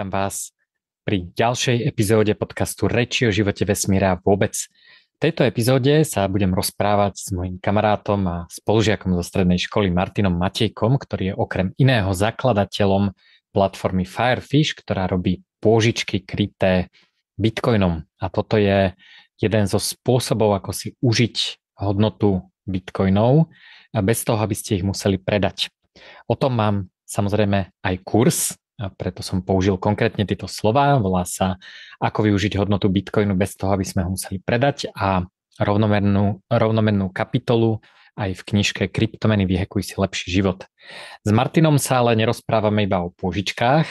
vítam vás pri ďalšej epizóde podcastu Reči o živote vesmíra vôbec. V tejto epizóde sa budem rozprávať s mojim kamarátom a spolužiakom zo strednej školy Martinom Matejkom, ktorý je okrem iného zakladateľom platformy Firefish, ktorá robí pôžičky kryté bitcoinom. A toto je jeden zo spôsobov, ako si užiť hodnotu bitcoinov bez toho, aby ste ich museli predať. O tom mám samozrejme aj kurz, a preto som použil konkrétne tieto slova, volá sa Ako využiť hodnotu Bitcoinu bez toho, aby sme ho museli predať a rovnomennú, rovnomennú kapitolu aj v knižke Kryptomeny vyhekuj si lepší život. S Martinom sa ale nerozprávame iba o pôžičkách,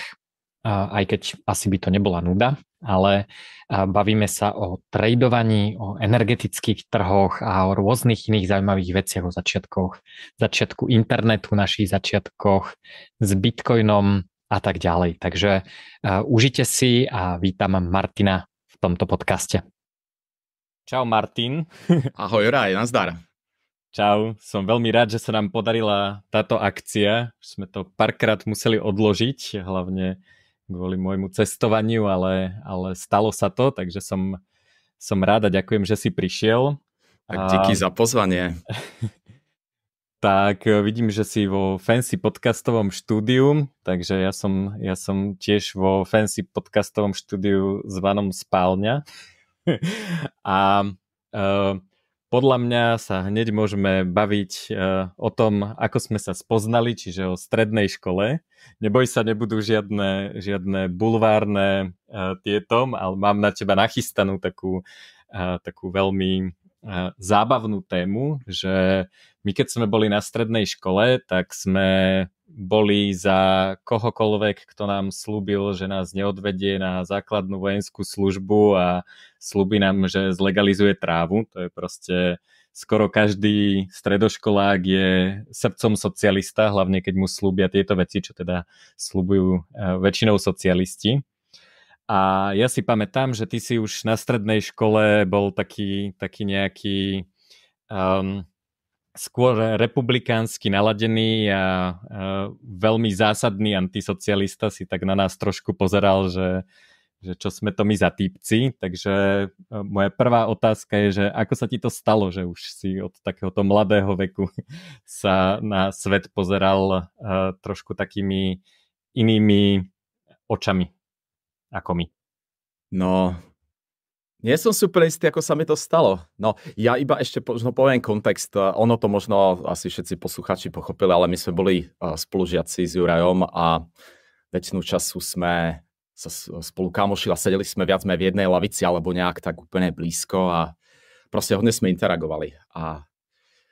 aj keď asi by to nebola nuda, ale bavíme sa o tradovaní, o energetických trhoch a o rôznych iných zaujímavých veciach, o začiatkoch, začiatku internetu, našich začiatkoch s bitcoinom, a tak ďalej. Takže uh, užite si a vítam Martina v tomto podcaste. Čau Martin. Ahoj Raj, nazdar. Čau, som veľmi rád, že sa nám podarila táto akcia. Sme to párkrát museli odložiť, hlavne kvôli môjmu cestovaniu, ale, ale stalo sa to, takže som, som rád a ďakujem, že si prišiel. Tak díky a... za pozvanie. tak e, vidím, že si vo fancy podcastovom štúdiu, takže ja som, ja som tiež vo fancy podcastovom štúdiu zvanom Spálňa. A uh, podľa mňa sa hneď môžeme baviť uh, o tom, ako sme sa spoznali, čiže o strednej škole. Neboj sa, nebudú žiadne, žiadne bulvárne tieto, ale mám na teba nachystanú takú, takú veľmi zábavnú tému, že my keď sme boli na strednej škole, tak sme boli za kohokoľvek, kto nám slúbil, že nás neodvedie na základnú vojenskú službu a slúbi nám, že zlegalizuje trávu. To je proste skoro každý stredoškolák je srdcom socialista, hlavne keď mu slúbia tieto veci, čo teda slúbujú e, väčšinou socialisti. A ja si pamätám, že ty si už na strednej škole bol taký, taký nejaký um, skôr republikánsky naladený a veľmi zásadný antisocialista si tak na nás trošku pozeral, že, že čo sme to my za týpci. Takže uh, moja prvá otázka je, že ako sa ti to stalo, že už si od takéhoto mladého veku sa na svet pozeral uh, trošku takými inými očami ako my. No, nie som super istý, ako sa mi to stalo. No, ja iba ešte možno poviem kontext. Ono to možno asi všetci posluchači pochopili, ale my sme boli spolužiaci s Jurajom a väčšinu času sme sa spolu kamošili a sedeli sme viac v jednej lavici alebo nejak tak úplne blízko a proste hodne sme interagovali. A,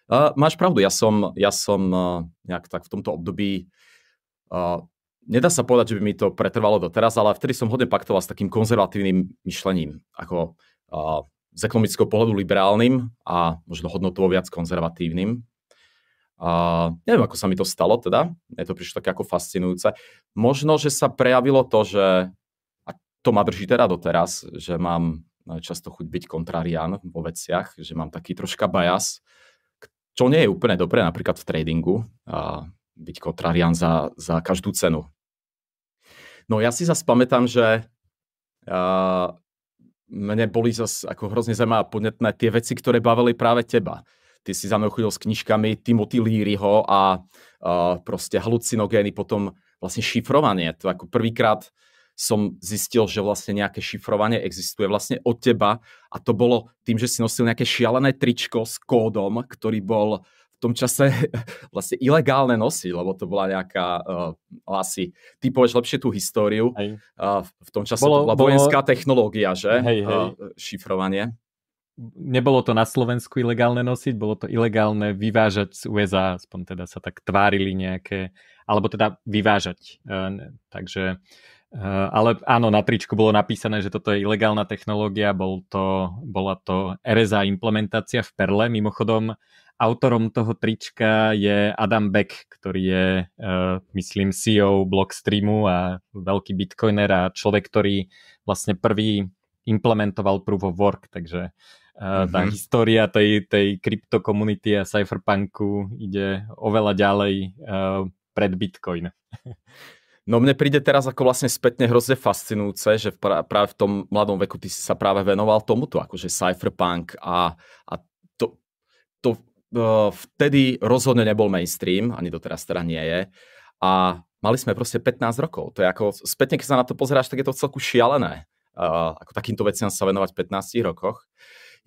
a máš pravdu, ja som, ja som nejak tak v tomto období nedá sa povedať, že by mi to pretrvalo doteraz, ale vtedy som hodne paktoval s takým konzervatívnym myšlením, ako uh, z ekonomického pohľadu liberálnym a možno hodnotovo viac konzervatívnym. A neviem, ako sa mi to stalo teda, je to prišlo také ako fascinujúce. Možno, že sa prejavilo to, že a to ma drží teda doteraz, že mám často chuť byť kontrarián vo veciach, že mám taký troška bias, čo nie je úplne dobré napríklad v tradingu, a byť kontrarián za, za každú cenu. No ja si zase pamätám, že uh, mne boli zase ako hrozne zaujímavé a podnetné tie veci, ktoré bavili práve teba. Ty si za mnou chodil s knižkami Timothy Learyho a uh, proste halucinogény, potom vlastne šifrovanie. To ako prvýkrát som zistil, že vlastne nejaké šifrovanie existuje vlastne od teba a to bolo tým, že si nosil nejaké šialené tričko s kódom, ktorý bol v tom čase vlastne ilegálne nosiť, lebo to bola nejaká, uh, asi, ty povieš lepšie tú históriu, uh, v tom čase bolo, to bola bolo, vojenská technológia, že? Hej, hej. Uh, šifrovanie. Nebolo to na Slovensku ilegálne nosiť, bolo to ilegálne vyvážať z USA, aspoň teda sa tak tvárili nejaké, alebo teda vyvážať. Uh, takže Uh, ale áno, na tričku bolo napísané, že toto je ilegálna technológia, bol to, bola to RSA implementácia v Perle. Mimochodom, autorom toho trička je Adam Beck, ktorý je, uh, myslím, CEO Blockstreamu a veľký bitcoiner a človek, ktorý vlastne prvý implementoval Proof of Work, takže uh, tá mm-hmm. história tej, tej kryptokomunity a cypherpunku ide oveľa ďalej pred Bitcoin. No mne príde teraz ako vlastne spätne hrozne fascinujúce, že práve v tom mladom veku ty si sa práve venoval tomuto, akože cypherpunk a, a to, to uh, vtedy rozhodne nebol mainstream, ani doteraz teda nie je. A mali sme proste 15 rokov. To je ako, spätne keď sa na to pozeráš, tak je to celku šialené. Uh, ako takýmto veciam sa venovať v 15 rokoch.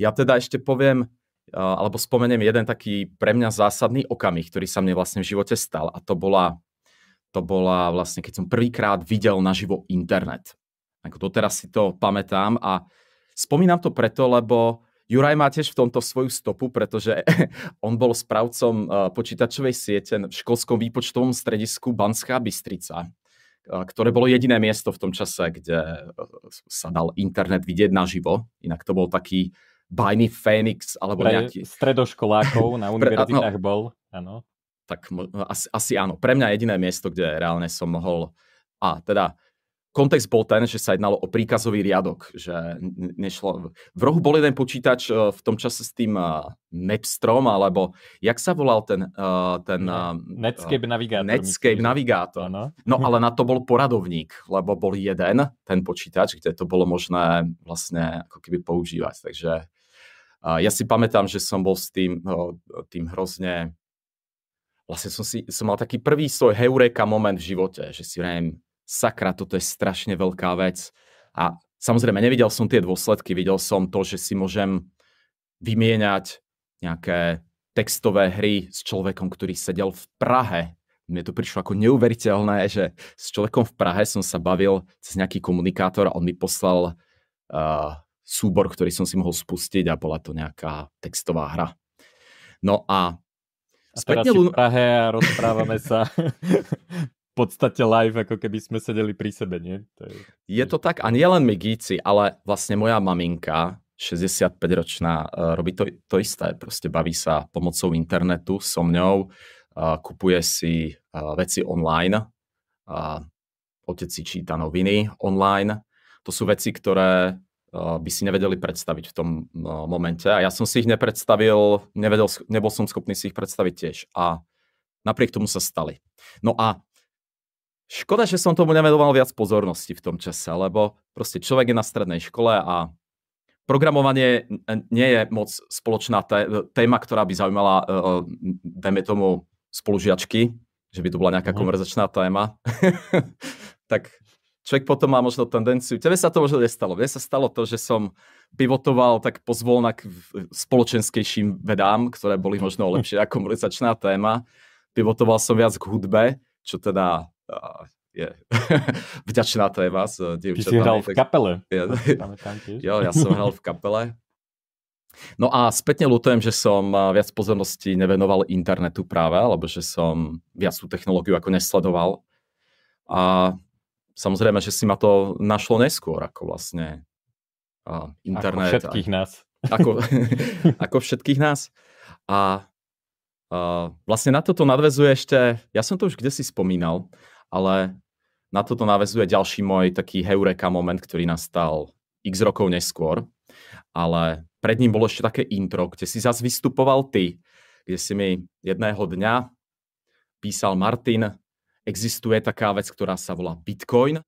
Ja teda ešte poviem, uh, alebo spomeniem jeden taký pre mňa zásadný okamih, ktorý sa mne vlastne v živote stal a to bola to bola vlastne, keď som prvýkrát videl naživo internet. Ako doteraz si to pamätám a spomínam to preto, lebo Juraj má tiež v tomto svoju stopu, pretože on bol správcom eh, počítačovej siete v školskom výpočtovom stredisku Banská Bystrica, eh, ktoré bolo jediné miesto v tom čase, kde eh, sa dal internet vidieť naživo. Inak to bol taký bajný Fénix alebo Pre nejaký... stredoškolákov na univerzitách no, bol, áno tak asi, asi áno. Pre mňa jediné miesto, kde reálne som mohol... A teda kontext bol ten, že sa jednalo o príkazový riadok, že nešlo... V rohu bol jeden počítač e, v tom čase s tým uh, Nepstrom, alebo jak sa volal ten... Uh, ten Netscape Navigátor. Netscape myslím, Navigátor. Ano. No ale na to bol poradovník, lebo bol jeden, ten počítač, kde to bolo možné vlastne ako keby používať. Takže ja si pamätám, že som bol s tým, tým hrozne vlastne som, si, som mal taký prvý svoj heureka moment v živote, že si vrajím, sakra, toto je strašne veľká vec. A samozrejme, nevidel som tie dôsledky, videl som to, že si môžem vymieňať nejaké textové hry s človekom, ktorý sedel v Prahe. Mne to prišlo ako neuveriteľné, že s človekom v Prahe som sa bavil cez nejaký komunikátor a on mi poslal uh, súbor, ktorý som si mohol spustiť a bola to nejaká textová hra. No a a teraz si v Prahe a rozprávame sa v podstate live, ako keby sme sedeli pri sebe, nie? To je... je to tak, a nie len my gíci, ale vlastne moja maminka, 65-ročná, e, robí to, to isté. Proste baví sa pomocou internetu so mňou, kupuje si e, veci online, otec si číta noviny online. To sú veci, ktoré by si nevedeli predstaviť v tom momente. A ja som si ich nepredstavil, nevedel, nebol som schopný si ich predstaviť tiež. A napriek tomu sa stali. No a škoda, že som tomu nevenoval viac pozornosti v tom čase, lebo proste človek je na strednej škole a programovanie nie je moc spoločná téma, ktorá by zaujímala, e, e, dajme tomu, spolužiačky, že by to bola nejaká mhm. konverzačná téma. tak človek potom má možno tendenciu, tebe sa to možno nestalo, mne sa stalo to, že som pivotoval tak pozvolna k spoločenskejším vedám, ktoré boli možno lepšie ako konverzačná téma. Pivotoval som viac k hudbe, čo teda uh, je vďačná téma s dievčatami. Ty si hral v kapele. Ja, jo, ja som hral v kapele. No a spätne ľutujem, že som viac pozornosti nevenoval internetu práve, alebo že som viac tú technológiu ako nesledoval. A Samozrejme, že si ma to našlo neskôr, ako vlastne uh, internet. Ako všetkých a, nás. Ako, ako všetkých nás. A uh, vlastne na toto nadvezuje ešte, ja som to už kde si spomínal, ale na toto nadvezuje ďalší môj taký heureka moment, ktorý nastal x rokov neskôr, ale pred ním bolo ešte také intro, kde si zase vystupoval ty, kde si mi jedného dňa písal Martin, existuje taká vec, ktorá sa volá Bitcoin.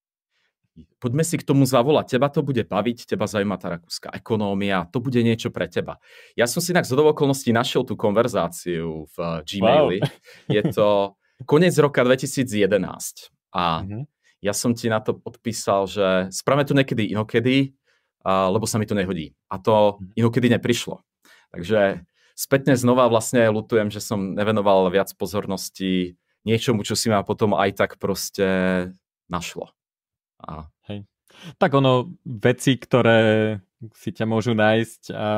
Poďme si k tomu zavolať. Teba to bude baviť, teba zaujíma tá rakúska ekonómia, to bude niečo pre teba. Ja som si inak z okolností našiel tú konverzáciu v Gmaili. Wow. Je to koniec roka 2011 a mm-hmm. ja som ti na to odpísal, že spravme to niekedy inokedy, lebo sa mi to nehodí. A to mhm. inokedy neprišlo. Takže spätne znova vlastne lutujem, že som nevenoval viac pozornosti niečomu, čo si ma potom aj tak proste našlo. A... Hej. Tak ono, veci, ktoré si ťa môžu nájsť a, a,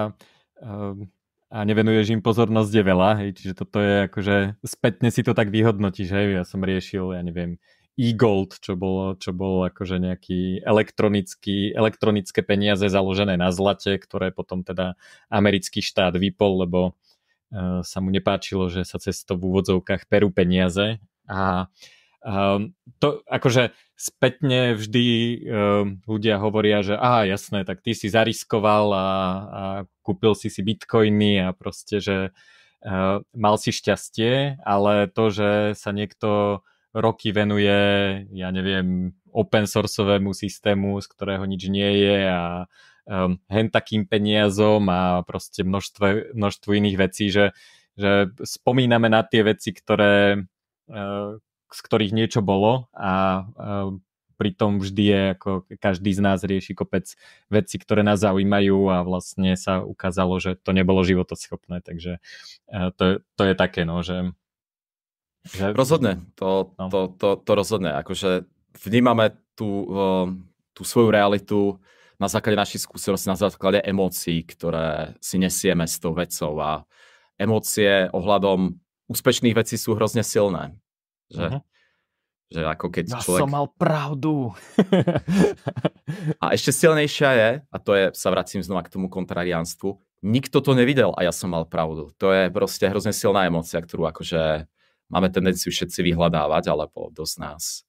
a nevenuješ im pozornosť je veľa, hej, čiže toto je akože spätne si to tak vyhodnotíš, hej, ja som riešil, ja neviem, e-gold, čo bolo, čo bolo akože nejaký elektronický, elektronické peniaze založené na zlate, ktoré potom teda americký štát vypol, lebo sa mu nepáčilo, že sa cez to v úvodzovkách perú peniaze. A to akože spätne vždy ľudia hovoria, že á jasné, tak ty si zariskoval a, a kúpil si si bitcoiny a proste, že mal si šťastie, ale to, že sa niekto roky venuje, ja neviem, open sourceovému systému, z ktorého nič nie je a um, hen takým peniazom a proste množstvo, množstvo iných vecí, že, že spomíname na tie veci, ktoré, uh, z ktorých niečo bolo a uh, pritom vždy je, ako každý z nás rieši kopec veci, ktoré nás zaujímajú a vlastne sa ukázalo, že to nebolo životoschopné, takže uh, to, to je také, no, že... že... Rozhodne, to, no. to, to, to rozhodne, akože vnímame tú, tú svoju realitu na základe našich skúseností, na základe emócií, ktoré si nesieme s tou vecou a emócie ohľadom úspešných vecí sú hrozne silné. Že, uh-huh. že ako keď ja človek... som mal pravdu. a ešte silnejšia je, a to je, sa vracím znova k tomu kontrariánstvu, nikto to nevidel a ja som mal pravdu. To je proste hrozne silná emocia, ktorú akože máme tendenciu všetci vyhľadávať, alebo dosť nás.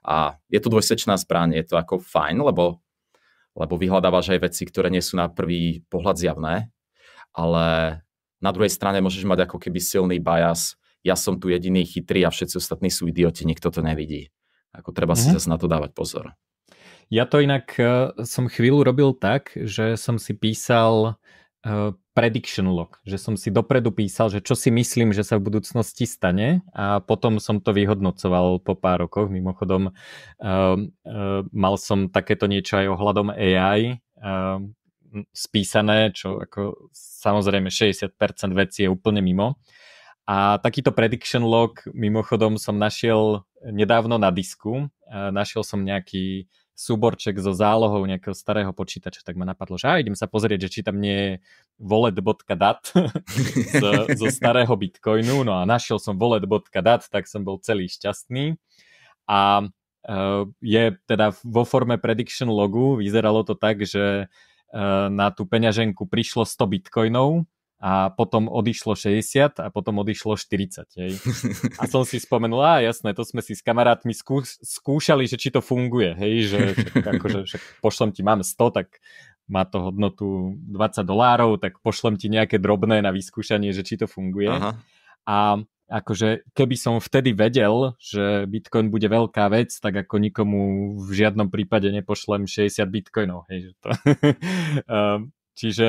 A je to dvojsečná zbraň, je to ako fajn, lebo lebo vyhľadávaš aj veci, ktoré nie sú na prvý pohľad zjavné, ale na druhej strane môžeš mať ako keby silný bias, ja som tu jediný chytrý a všetci ostatní sú idioti, nikto to nevidí. Ako treba mm-hmm. si mhm. zase na to dávať pozor. Ja to inak uh, som chvíľu robil tak, že som si písal uh, prediction log, že som si dopredu písal, že čo si myslím, že sa v budúcnosti stane a potom som to vyhodnocoval po pár rokoch. Mimochodom, uh, uh, mal som takéto niečo aj ohľadom AI uh, spísané, čo ako samozrejme 60% vecí je úplne mimo. A takýto prediction log mimochodom som našiel nedávno na disku. Uh, našiel som nejaký súborček so zálohou nejakého starého počítača, tak ma napadlo, že a idem sa pozrieť, že či tam nie je wallet.dat z, zo starého bitcoinu, no a našiel som wallet.dat, tak som bol celý šťastný. A uh, je teda vo forme prediction logu, vyzeralo to tak, že uh, na tú peňaženku prišlo 100 bitcoinov, a potom odišlo 60 a potom odišlo 40. Hej. A som si spomenul, a jasné, to sme si s kamarátmi skú, skúšali, že či to funguje, hej, že akože, však pošlem ti, mám 100, tak má to hodnotu 20 dolárov, tak pošlem ti nejaké drobné na vyskúšanie, že či to funguje. Aha. A akože keby som vtedy vedel, že Bitcoin bude veľká vec, tak ako nikomu v žiadnom prípade nepošlem 60 Bitcoinov. Hej, že to. Čiže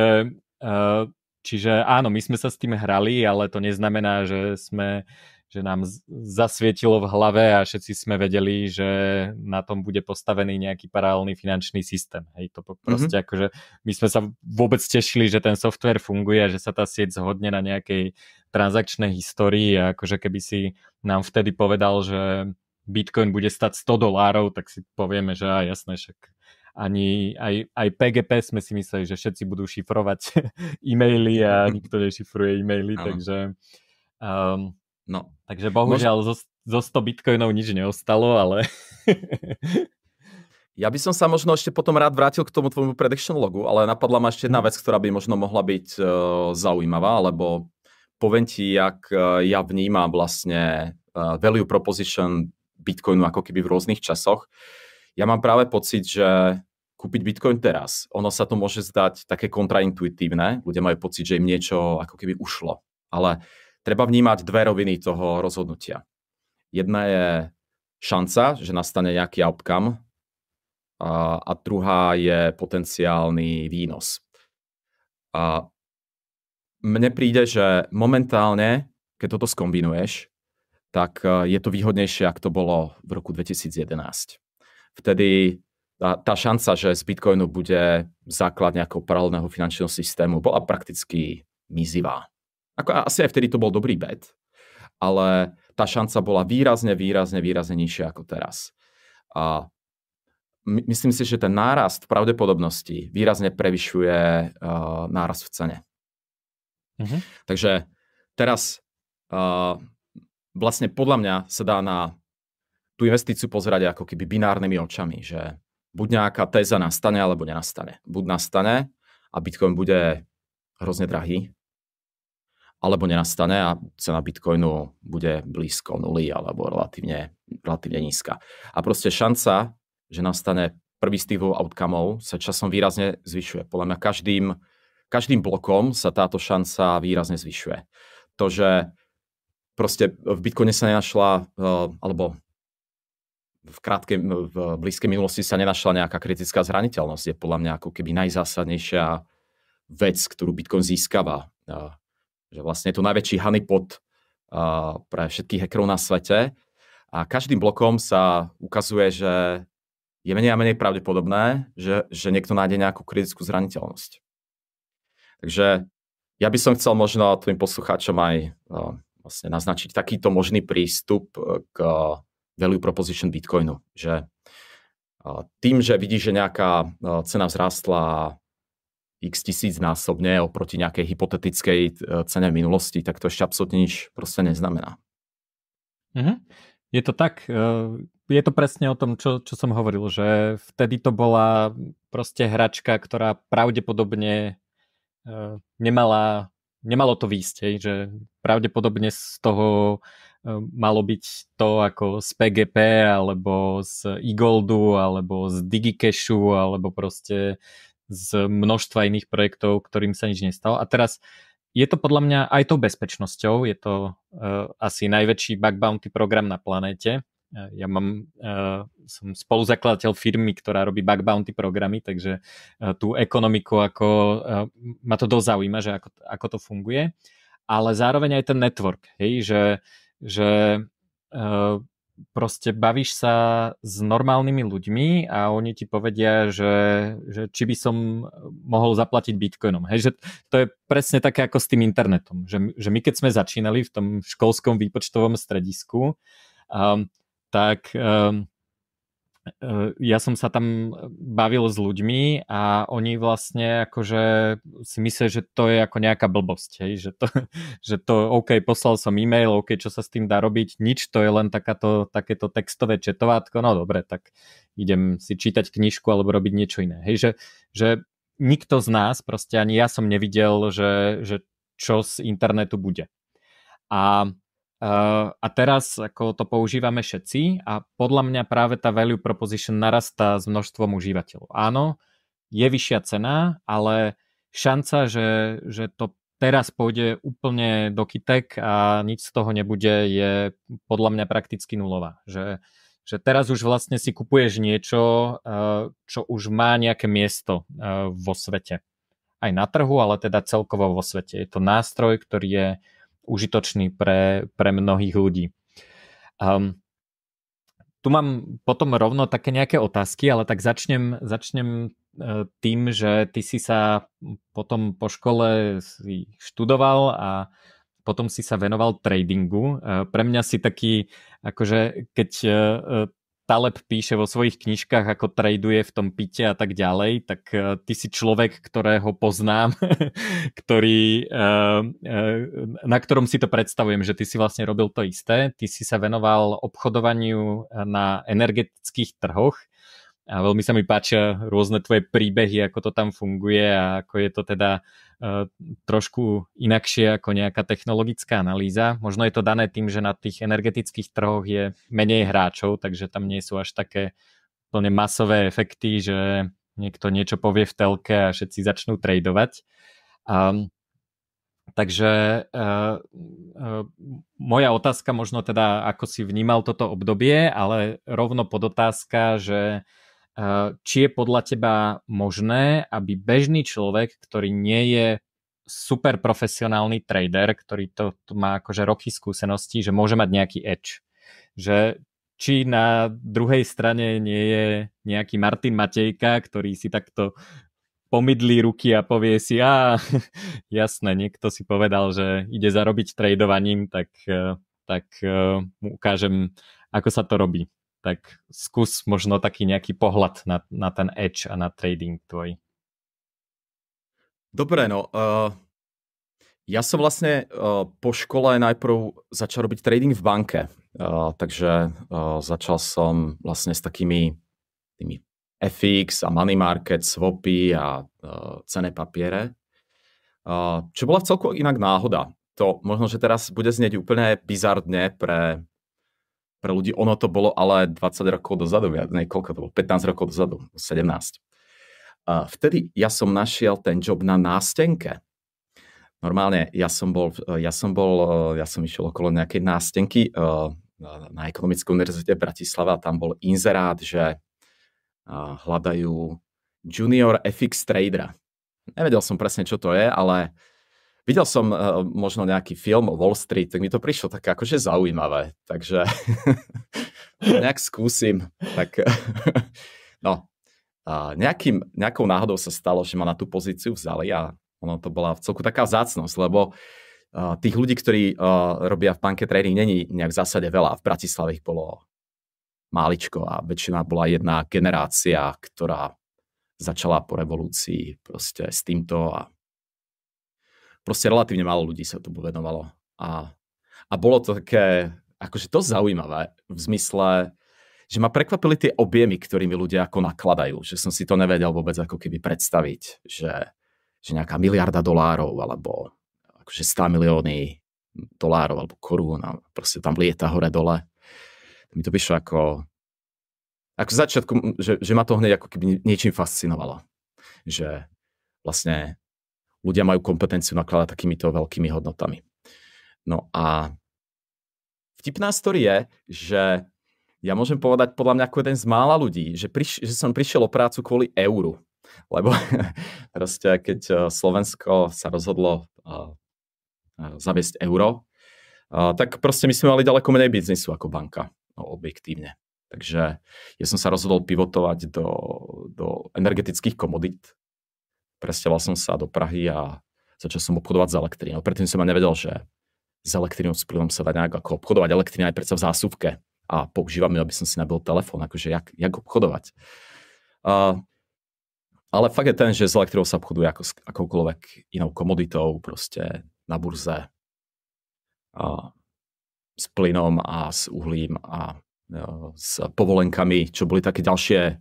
Čiže áno, my sme sa s tým hrali, ale to neznamená, že sme že nám zasvietilo v hlave a všetci sme vedeli, že na tom bude postavený nejaký paralelný finančný systém. Hej, to proste mm-hmm. akože my sme sa vôbec tešili, že ten software funguje že sa tá sieť zhodne na nejakej transakčnej histórii a akože keby si nám vtedy povedal, že Bitcoin bude stať 100 dolárov, tak si povieme, že aj jasné, však ani aj, aj PGP sme si mysleli, že všetci budú šifrovať e-maily a nikto nešifruje e-maily, ano. takže um, no. takže bohužiaľ Mož... zo, zo 100 bitcoinov nič neostalo, ale Ja by som sa možno ešte potom rád vrátil k tomu tvojmu prediction logu, ale napadla ma ešte jedna mhm. vec, ktorá by možno mohla byť uh, zaujímavá, lebo poviem ti, jak uh, ja vnímam vlastne uh, value proposition Bitcoinu ako keby v rôznych časoch. Ja mám práve pocit, že kúpiť Bitcoin teraz, ono sa to môže zdať také kontraintuitívne, ľudia majú pocit, že im niečo ako keby ušlo. Ale treba vnímať dve roviny toho rozhodnutia. Jedna je šanca, že nastane nejaký outcome a, a druhá je potenciálny výnos. A mne príde, že momentálne, keď toto skombinuješ, tak e, je to výhodnejšie, ako to bolo v roku 2011 vtedy tá, tá šanca, že z Bitcoinu bude základ nejakého paralelného finančného systému, bola prakticky mizivá. Ako, asi aj vtedy to bol dobrý bet, ale tá šanca bola výrazne, výrazne, výrazne nižšia ako teraz. A my, myslím si, že ten nárast v pravdepodobnosti výrazne prevyšuje uh, nárast v cene. Mm-hmm. Takže teraz uh, vlastne podľa mňa sa dá na tú investíciu pozerať ako keby binárnymi očami, že buď nejaká téza nastane, alebo nenastane. Buď nastane a Bitcoin bude hrozne drahý, alebo nenastane a cena Bitcoinu bude blízko nuly alebo relatívne, relatívne nízka. A proste šanca, že nastane prvý z tých outcomeov sa časom výrazne zvyšuje. Podľa mňa každým, každým blokom sa táto šanca výrazne zvyšuje. To, že proste v Bitcoine sa nenašla, eh, alebo v krátkej, v blízkej minulosti sa nenašla nejaká kritická zraniteľnosť. Je podľa mňa ako keby najzásadnejšia vec, ktorú Bitcoin získava. Že vlastne je to najväčší honeypot pre všetkých hackerov na svete. A každým blokom sa ukazuje, že je menej a menej pravdepodobné, že, že niekto nájde nejakú kritickú zraniteľnosť. Takže ja by som chcel možno tvojim poslucháčom aj vlastne naznačiť takýto možný prístup k uh, value proposition Bitcoinu. Že uh, tým, že vidíš, že nejaká uh, cena vzrástla x tisíc násobne oproti nejakej hypotetickej cene v minulosti, tak to ešte absolútne nič proste neznamená. Mm-hmm. Je to tak, je to presne o tom, čo, čo som hovoril, že vtedy to bola proste hračka, ktorá pravdepodobne nemala, nemalo to hej, že pravdepodobne z toho malo byť to ako z PGP alebo z eGoldu alebo z DigiCashu alebo proste z množstva iných projektov, ktorým sa nič nestalo. A teraz je to podľa mňa aj tou bezpečnosťou, je to uh, asi najväčší bug bounty program na planéte. Ja mám, uh, som spoluzakladateľ firmy, ktorá robí bug bounty programy, takže uh, tú ekonomiku, ako, uh, ma to dosť zaujíma, že ako, ako to funguje, ale zároveň aj ten network, hej, že, že uh, proste bavíš sa s normálnymi ľuďmi a oni ti povedia, že, že či by som mohol zaplatiť bitcoinom. Hej, že to je presne také ako s tým internetom, že, že my keď sme začínali v tom školskom výpočtovom stredisku, um, tak um, ja som sa tam bavil s ľuďmi a oni vlastne akože si myslia, že to je ako nejaká blbosť, hej? Že, to, že to OK, poslal som e-mail, OK, čo sa s tým dá robiť, nič, to je len takáto, takéto textové četovátko, no dobre, tak idem si čítať knižku alebo robiť niečo iné. Hej, že, že nikto z nás, proste ani ja som nevidel, že, že čo z internetu bude. A a teraz ako to používame všetci a podľa mňa práve tá value proposition narastá s množstvom užívateľov. Áno, je vyššia cena, ale šanca, že, že to teraz pôjde úplne do kytek a nič z toho nebude, je podľa mňa prakticky nulová. Že, že teraz už vlastne si kupuješ niečo, uh, čo už má nejaké miesto uh, vo svete. Aj na trhu, ale teda celkovo vo svete. Je to nástroj, ktorý je užitočný pre, pre mnohých ľudí. Um, tu mám potom rovno také nejaké otázky, ale tak začnem, začnem e, tým, že ty si sa potom po škole študoval a potom si sa venoval tradingu. E, pre mňa si taký, akože keď e, Taleb píše vo svojich knižkách, ako traduje v tom pite a tak ďalej, tak uh, ty si človek, ktorého poznám, ktorý, uh, uh, na ktorom si to predstavujem, že ty si vlastne robil to isté. Ty si sa venoval obchodovaniu na energetických trhoch a veľmi sa mi páčia rôzne tvoje príbehy, ako to tam funguje a ako je to teda uh, trošku inakšie ako nejaká technologická analýza. Možno je to dané tým, že na tých energetických trhoch je menej hráčov, takže tam nie sú až také plne masové efekty, že niekto niečo povie v telke a všetci začnú tradovať. Um, takže uh, uh, moja otázka možno teda, ako si vnímal toto obdobie, ale rovno podotázka, že či je podľa teba možné, aby bežný človek, ktorý nie je super profesionálny trader, ktorý to, to má akože roky skúseností, že môže mať nejaký edge. Že či na druhej strane nie je nejaký Martin Matejka, ktorý si takto pomydlí ruky a povie si, a jasné, niekto si povedal, že ide zarobiť tradovaním, tak, eh, tak eh, mu ukážem, ako sa to robí tak skús možno taký nejaký pohľad na, na ten edge a na trading tvoj. Dobre, no. Uh, ja som vlastne uh, po škole najprv začal robiť trading v banke. Uh, takže uh, začal som vlastne s takými tými FX a money market, swapy a uh, cené papiere. Uh, čo bola celkovo inak náhoda. To možno, že teraz bude znieť úplne bizardne pre pre ľudí. Ono to bolo ale 20 rokov dozadu, ne, koľko to bolo? 15 rokov dozadu, 17. A vtedy ja som našiel ten job na nástenke. Normálne ja som bol, ja som bol, ja som išiel okolo nejakej nástenky, na, na Ekonomickej univerzite v Bratislave a tam bol inzerát, že hľadajú junior FX tradera. Nevedel som presne, čo to je, ale videl som uh, možno nejaký film o Wall Street, tak mi to prišlo tak akože zaujímavé. Takže nejak skúsim. Tak, no, uh, nejakým, nejakou náhodou sa stalo, že ma na tú pozíciu vzali a ono to bola v celku taká vzácnosť, lebo uh, tých ľudí, ktorí uh, robia v banke trading, není nejak v zásade veľa. V Bratislave ich bolo máličko a väčšina bola jedna generácia, ktorá začala po revolúcii proste s týmto a proste relatívne málo ľudí sa tomu venovalo. A, a bolo to také, akože to zaujímavé v zmysle, že ma prekvapili tie objemy, ktorými ľudia ako nakladajú, že som si to nevedel vôbec ako keby predstaviť, že, že nejaká miliarda dolárov alebo akože 100 milióny dolárov alebo korún a proste tam lieta hore-dole. Mi to prišlo ako ako začiatku, že, že ma to hneď ako keby niečím fascinovalo. Že vlastne ľudia majú kompetenciu nakladať takýmito veľkými hodnotami. No a vtipná story je, že ja môžem povedať podľa mňa ako jeden z mála ľudí, že, priš- že som prišiel o prácu kvôli euru. Lebo proste keď eh, Slovensko sa rozhodlo uh, zaviesť euro, tak proste my sme mali ďaleko menej biznisu ako banka, no, objektívne. Takže ja som sa rozhodol pivotovať do, do energetických komodít. Presťahoval som sa do Prahy a začal som obchodovať s elektrínou. Predtým som ma nevedel, že s elektrínou s plynom sa dá nejak ako obchodovať. Elektrína je predsa v zásuvke a používam ju, aby som si nabil telefón, akože jak, jak obchodovať. Uh, ale fakt je ten, že s elektrínou sa obchoduje ako s akoukoľvek inou komoditou, proste na burze, uh, s plynom a s uhlím a s povolenkami, čo boli také ďalšie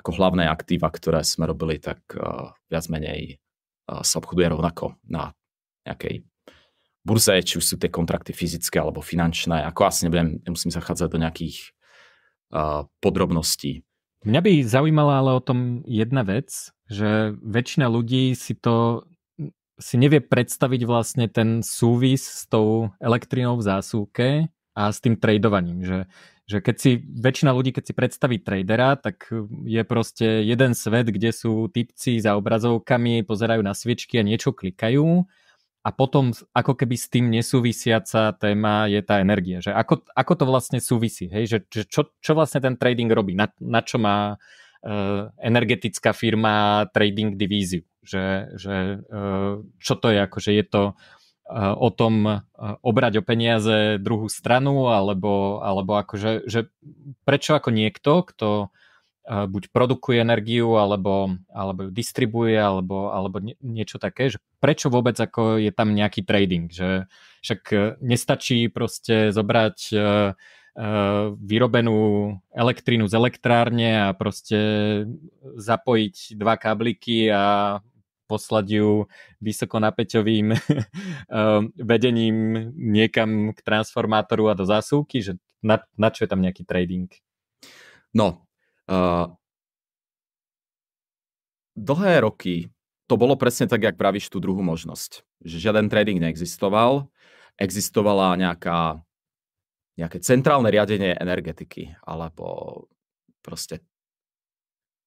ako hlavné aktíva, ktoré sme robili, tak uh, viac menej uh, sa obchoduje rovnako na nejakej burze, či už sú tie kontrakty fyzické alebo finančné. Ako asi nebudem, nemusím zachádzať do nejakých uh, podrobností. Mňa by zaujímala ale o tom jedna vec, že väčšina ľudí si to si nevie predstaviť vlastne ten súvis s tou elektrinou v zásuvke a s tým tradovaním, že že keď si väčšina ľudí, keď si predstaví tradera, tak je proste jeden svet, kde sú typci za obrazovkami, pozerajú na sviečky a niečo klikajú a potom ako keby s tým nesúvisiaca téma je tá energia. Že ako, ako to vlastne súvisí? Hej? Že, že čo, čo vlastne ten trading robí? Na, na čo má uh, energetická firma trading divíziu? Že, že uh, čo to je? Akože je to o tom obrať o peniaze druhú stranu, alebo, alebo akože, že prečo ako niekto, kto buď produkuje energiu, alebo, alebo ju distribuje, alebo, alebo niečo také, že prečo vôbec ako je tam nejaký trading, že však nestačí proste zobrať vyrobenú elektrínu z elektrárne a proste zapojiť dva kábliky a poslať ju vysokonapäťovým eh, vedením niekam k transformátoru a do zásuvky, že na, na čo je tam nejaký trading? No, uh, dlhé roky to bolo presne tak, jak pravíš tú druhú možnosť. Že žiaden trading neexistoval, existovala nejaká, nejaké centrálne riadenie energetiky, alebo proste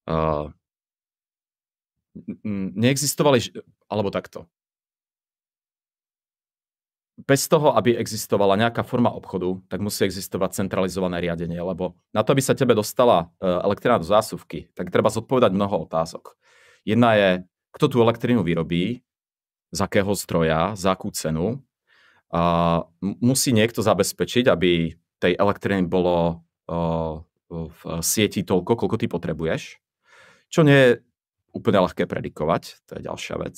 uh, neexistovali, alebo takto. Bez toho, aby existovala nejaká forma obchodu, tak musí existovať centralizované riadenie, lebo na to, aby sa tebe dostala e, elektrina do zásuvky, tak treba zodpovedať mnoho otázok. Jedna je, kto tú elektrínu vyrobí, z akého zdroja, za akú cenu. A musí niekto zabezpečiť, aby tej elektriny bolo e, v sieti toľko, koľko ty potrebuješ. Čo nie je úplne ľahké predikovať, to je ďalšia vec.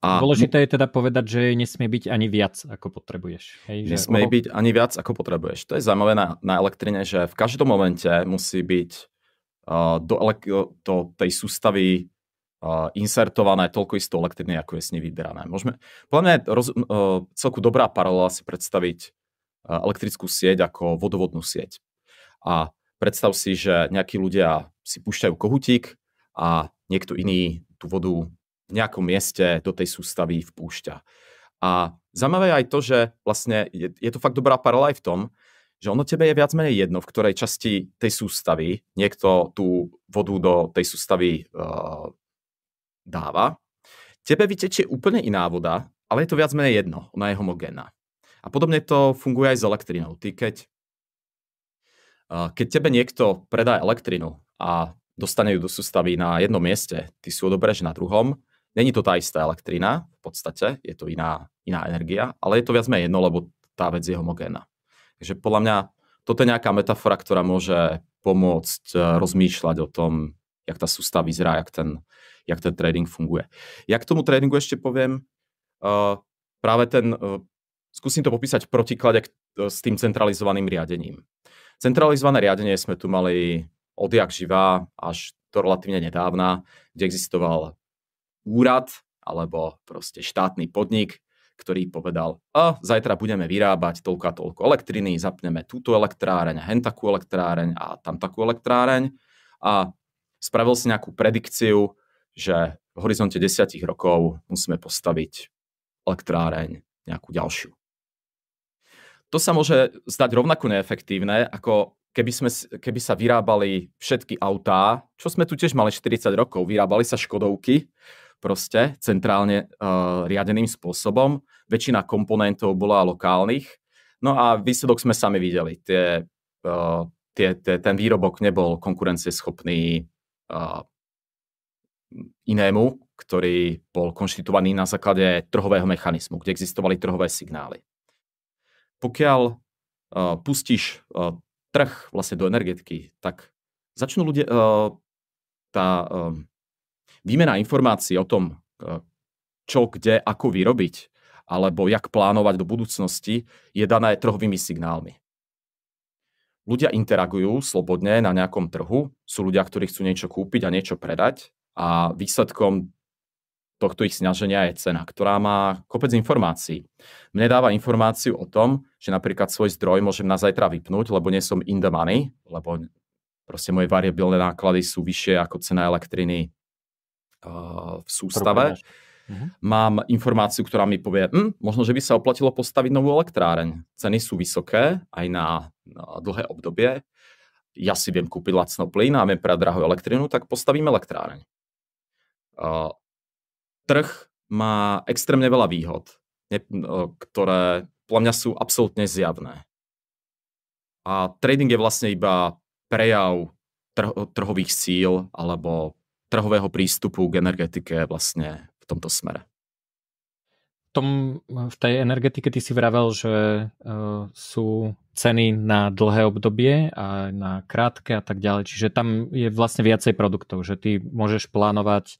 A Dôležité je teda povedať, že nesmie byť ani viac, ako potrebuješ. Hej, že nesmie oho... byť ani viac, ako potrebuješ. To je zaujímavé na, na elektrine, že v každom momente musí byť uh, do, elek- do tej sústavy uh, insertované toľko istou elektriny, ako je s nej vyberané. Môžeme, podľa mňa je roz, uh, celku dobrá paralela si predstaviť uh, elektrickú sieť ako vodovodnú sieť. A predstav si, že nejakí ľudia si púšťajú kohutík a niekto iný tú vodu v nejakom mieste do tej sústavy vpúšťa. A zaujímavé je aj to, že vlastne je, je to fakt dobrá paralela aj v tom, že ono tebe je viac menej jedno, v ktorej časti tej sústavy niekto tú vodu do tej sústavy uh, dáva. Tebe vytečie úplne iná voda, ale je to viac menej jedno, ona je homogénna. A podobne to funguje aj s elektrinou. Ty keď, uh, keď tebe niekto predá elektrinu a dostane ju do sústavy na jednom mieste, ty si ju odobereš na druhom, není to tá istá elektrina, v podstate, je to iná, iná energia, ale je to viac menej jedno, lebo tá vec je homogénna. Takže podľa mňa toto je nejaká metafora, ktorá môže pomôcť eh, rozmýšľať o tom, jak tá sústava vyzerá, jak ten, jak ten trading funguje. Ja k tomu tradingu ešte poviem, uh, práve ten, uh, skúsim to popísať v protiklade uh, s tým centralizovaným riadením. Centralizované riadenie sme tu mali odjak živá až do relatívne nedávna, kde existoval úrad alebo proste štátny podnik, ktorý povedal, a zajtra budeme vyrábať toľko a toľko elektriny, zapneme túto elektráreň, hen takú elektráreň a tam takú elektráreň a spravil si nejakú predikciu, že v horizonte desiatich rokov musíme postaviť elektráreň nejakú ďalšiu. To sa môže zdať rovnako neefektívne, ako keby, sme, keby sa vyrábali všetky autá, čo sme tu tiež mali 40 rokov, vyrábali sa škodovky, proste centrálne uh, riadeným spôsobom. Väčšina komponentov bola lokálnych. No a výsledok sme sami videli. Tie, uh, tie, tie, ten výrobok nebol konkurencieschopný uh, inému, ktorý bol konštituovaný na základe trhového mechanizmu, kde existovali trhové signály. Pokiaľ uh, pustíš uh, trh vlastne do energetiky, tak začnú ľudia, uh, tá, uh, výmena informácií o tom, e, čo, kde, ako vyrobiť, alebo jak plánovať do budúcnosti, je dané trhovými signálmi. Ľudia interagujú slobodne na nejakom trhu, sú ľudia, ktorí chcú niečo kúpiť a niečo predať a výsledkom tohto ich snaženia je cena, ktorá má kopec informácií. Mne dáva informáciu o tom, že napríklad svoj zdroj môžem na zajtra vypnúť, lebo nie som in the money, lebo proste moje variabilné náklady sú vyššie ako cena elektriny v sústave. Uh-huh. Mám informáciu, ktorá mi povie, hm, možno, že by sa oplatilo postaviť novú elektráreň. Ceny sú vysoké aj na, na dlhé obdobie. Ja si viem kúpiť lacno plyn a viem pre drahú elektrinu, tak postavím elektráreň. Uh, trh má extrémne veľa výhod, ktoré podľa mňa sú absolútne zjavné. A trading je vlastne iba prejav trh, trhových síl alebo trhového prístupu k energetike vlastne v tomto smere. Tom, v tej energetike ty si vravel, že uh, sú ceny na dlhé obdobie a na krátke a tak ďalej. Čiže tam je vlastne viacej produktov, že ty môžeš plánovať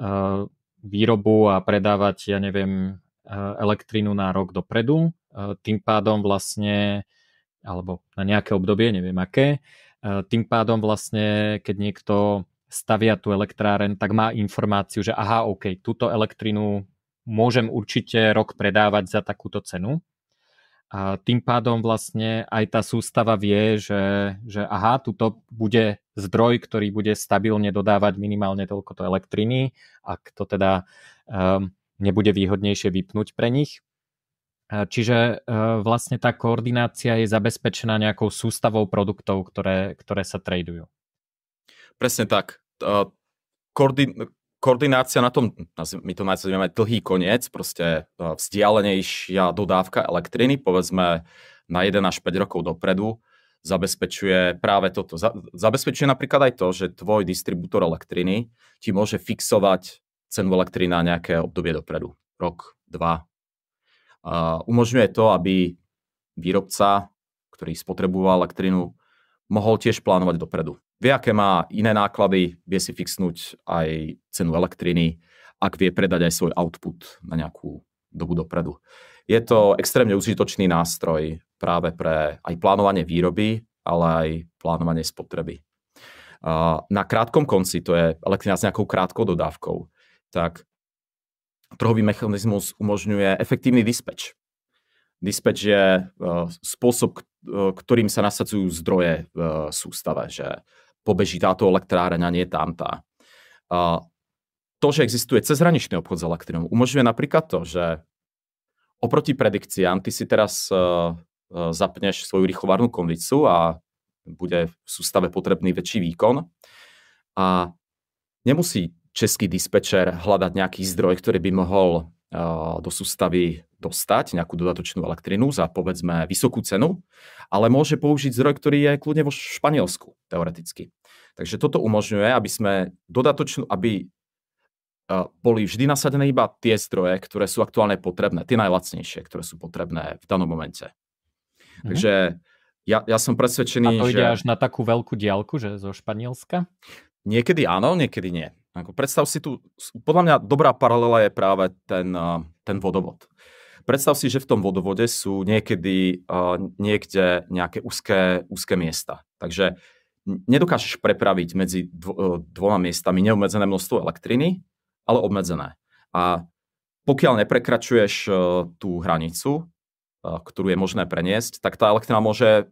uh, výrobu a predávať, ja neviem, uh, elektrínu na rok dopredu. Uh, tým pádom vlastne, alebo na nejaké obdobie, neviem aké, uh, tým pádom vlastne, keď niekto stavia tú elektráren, tak má informáciu, že aha, OK, túto elektrinu môžem určite rok predávať za takúto cenu. A tým pádom vlastne aj tá sústava vie, že, že aha, tuto bude zdroj, ktorý bude stabilne dodávať minimálne toľkoto elektriny, ak to teda um, nebude výhodnejšie vypnúť pre nich. Čiže uh, vlastne tá koordinácia je zabezpečená nejakou sústavou produktov, ktoré, ktoré sa tradujú. Presne tak. Koordin- koordinácia na tom, my to nazývame dlhý koniec, proste vzdialenejšia dodávka elektriny, povedzme na 1 až 5 rokov dopredu, zabezpečuje práve toto. Zabezpečuje napríklad aj to, že tvoj distribútor elektriny ti môže fixovať cenu elektriny na nejaké obdobie dopredu. Rok, dva. Uh, umožňuje to, aby výrobca, ktorý spotreboval elektrinu, mohol tiež plánovať dopredu vie, aké má iné náklady, vie si fixnúť aj cenu elektriny, ak vie predať aj svoj output na nejakú dobu dopredu. Je to extrémne užitočný nástroj práve pre aj plánovanie výroby, ale aj plánovanie spotreby. Na krátkom konci, to je elektrina s nejakou krátkou dodávkou, tak trhový mechanizmus umožňuje efektívny dispeč. Dispeč je spôsob, ktorým sa nasadzujú zdroje v sústave, že pobeží táto elektráreň a nie tamtá. To, že existuje cezhraničný obchod s elektrínou, umožňuje napríklad to, že oproti predikciám, ty si teraz uh, zapneš svoju rýchlovarnú kondicu a bude v sústave potrebný väčší výkon. A nemusí český dispečer hľadať nejaký zdroj, ktorý by mohol do sústavy dostať nejakú dodatočnú elektrinu za povedzme vysokú cenu, ale môže použiť zdroj, ktorý je kľudne vo Španielsku, teoreticky. Takže toto umožňuje, aby sme dodatočnú, aby boli vždy nasadené iba tie zdroje, ktoré sú aktuálne potrebné, tie najlacnejšie, ktoré sú potrebné v danom momente. Mhm. Takže ja, ja som presvedčený, že... A to že... ide až na takú veľkú diálku, že zo Španielska? Niekedy áno, niekedy nie. Ako predstav si tu, podľa mňa dobrá paralela je práve ten, ten vodovod. Predstav si, že v tom vodovode sú niekedy uh, niekde nejaké úzké, úzké miesta. Takže nedokážeš prepraviť medzi dvo, dvoma miestami neobmedzené množstvo elektriny, ale obmedzené. A pokiaľ neprekračuješ uh, tú hranicu, uh, ktorú je možné preniesť, tak tá elektrina môže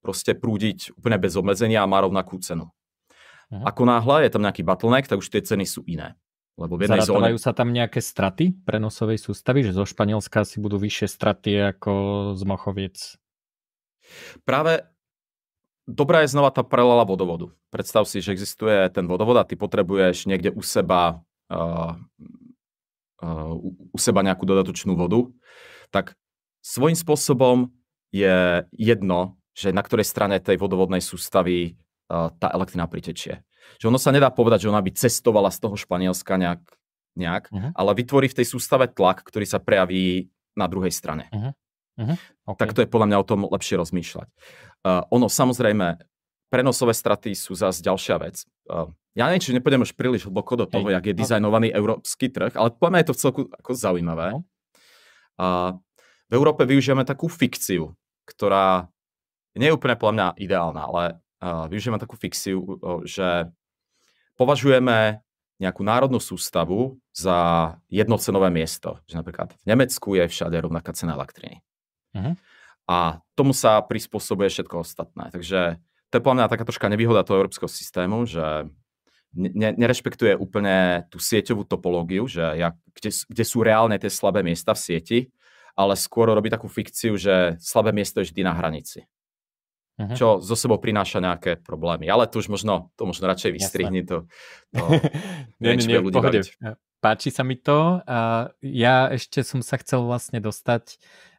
proste prúdiť úplne bez obmedzenia a má rovnakú cenu. Aha. Ako náhle je tam nejaký bottleneck, tak už tie ceny sú iné. Lebo v jednej zóne... sa tam nejaké straty prenosovej sústavy, že zo Španielska si budú vyššie straty ako z Mochoviec? Práve dobrá je znova tá paralela vodovodu. Predstav si, že existuje ten vodovod a ty potrebuješ niekde u seba uh, uh, u seba nejakú dodatočnú vodu, tak svojím spôsobom je jedno, že na ktorej strane tej vodovodnej sústavy tá elektrina pritečie. Že ono sa nedá povedať, že ona by cestovala z toho Španielska nejak, nejak uh-huh. ale vytvorí v tej sústave tlak, ktorý sa prejaví na druhej strane. Uh-huh. Uh-huh. Okay. Tak to je podľa mňa o tom lepšie rozmýšľať. Uh, ono samozrejme, prenosové straty sú zase ďalšia vec. Uh, ja neviem, či nepôjdem už príliš hlboko do toho, Hej. jak je no. dizajnovaný európsky trh, ale podľa mňa je to v celku ako zaujímavé. No. Uh, v Európe využívame takú fikciu, ktorá nie je úplne podľa mňa ideálna, ale využívame takú fixiu, že považujeme nejakú národnú sústavu za jednocenové miesto. Že napríklad v Nemecku je všade rovnaká cena elektriny. Uh-huh. A tomu sa prispôsobuje všetko ostatné. Takže to je podľa mňa taká troška nevýhoda toho európskeho systému, že ne, nerešpektuje úplne tú sieťovú topológiu, že ja, kde, kde sú reálne tie slabé miesta v sieti, ale skôr robí takú fikciu, že slabé miesto je vždy na hranici uh-huh. čo zo sebou prináša nejaké problémy. Ale to už možno, to možno radšej vystrihni to. to nie, nie, nie, pohode. Páči sa mi to. A ja ešte som sa chcel vlastne dostať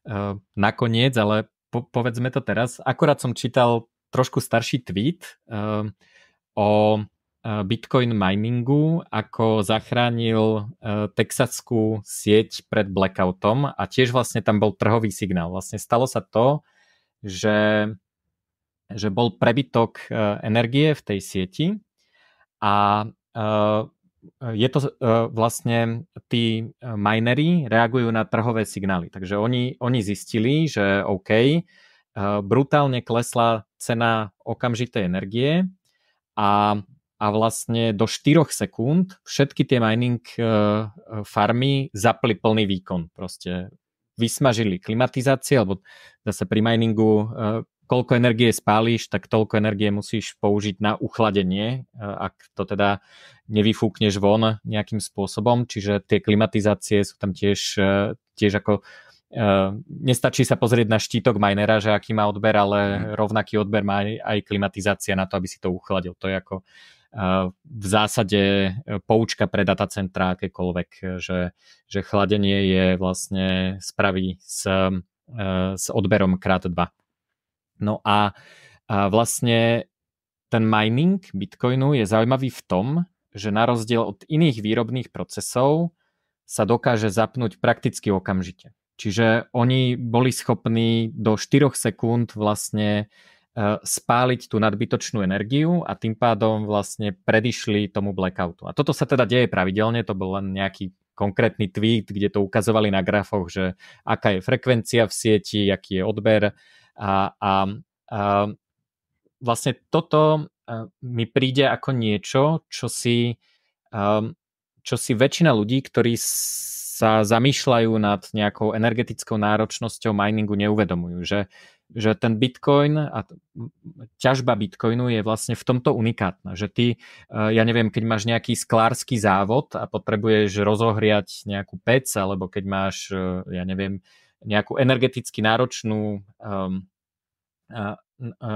uh, nakoniec, ale po, povedzme to teraz. Akorát som čítal trošku starší tweet uh, o Bitcoin miningu, ako zachránil uh, texaskú sieť pred blackoutom a tiež vlastne tam bol trhový signál. Vlastne stalo sa to, že že bol prebytok e, energie v tej sieti a e, je to e, vlastne, tí minery reagujú na trhové signály. Takže oni, oni zistili, že OK, brutálne klesla cena okamžitej energie a, a vlastne do 4 sekúnd všetky tie mining farmy zapli plný výkon. Proste vysmažili klimatizácie, alebo zase pri miningu koľko energie spáliš, tak toľko energie musíš použiť na uchladenie, e, ak to teda nevyfúkneš von nejakým spôsobom, čiže tie klimatizácie sú tam tiež, e, tiež ako Uh, nestačí sa pozrieť na štítok minera, že aký má odber, ale mm. rovnaký odber má aj, aj klimatizácia na to, aby si to uchladil. To je ako v zásade poučka pre datacentra akékoľvek, že, že chladenie je vlastne spraví s, s odberom krát 2. No a, a vlastne ten mining Bitcoinu je zaujímavý v tom, že na rozdiel od iných výrobných procesov sa dokáže zapnúť prakticky okamžite. Čiže oni boli schopní do 4 sekúnd vlastne e, spáliť tú nadbytočnú energiu a tým pádom vlastne predišli tomu blackoutu. A toto sa teda deje pravidelne, to bol len nejaký konkrétny tweet, kde to ukazovali na grafoch, že aká je frekvencia v sieti, aký je odber a, a, a vlastne toto mi príde ako niečo, čo si, čo si väčšina ľudí, ktorí sa zamýšľajú nad nejakou energetickou náročnosťou miningu neuvedomujú, že, že ten bitcoin a ťažba bitcoinu je vlastne v tomto unikátna, že ty, ja neviem, keď máš nejaký sklársky závod a potrebuješ rozohriať nejakú pec, alebo keď máš, ja neviem, nejakú energeticky náročnú um,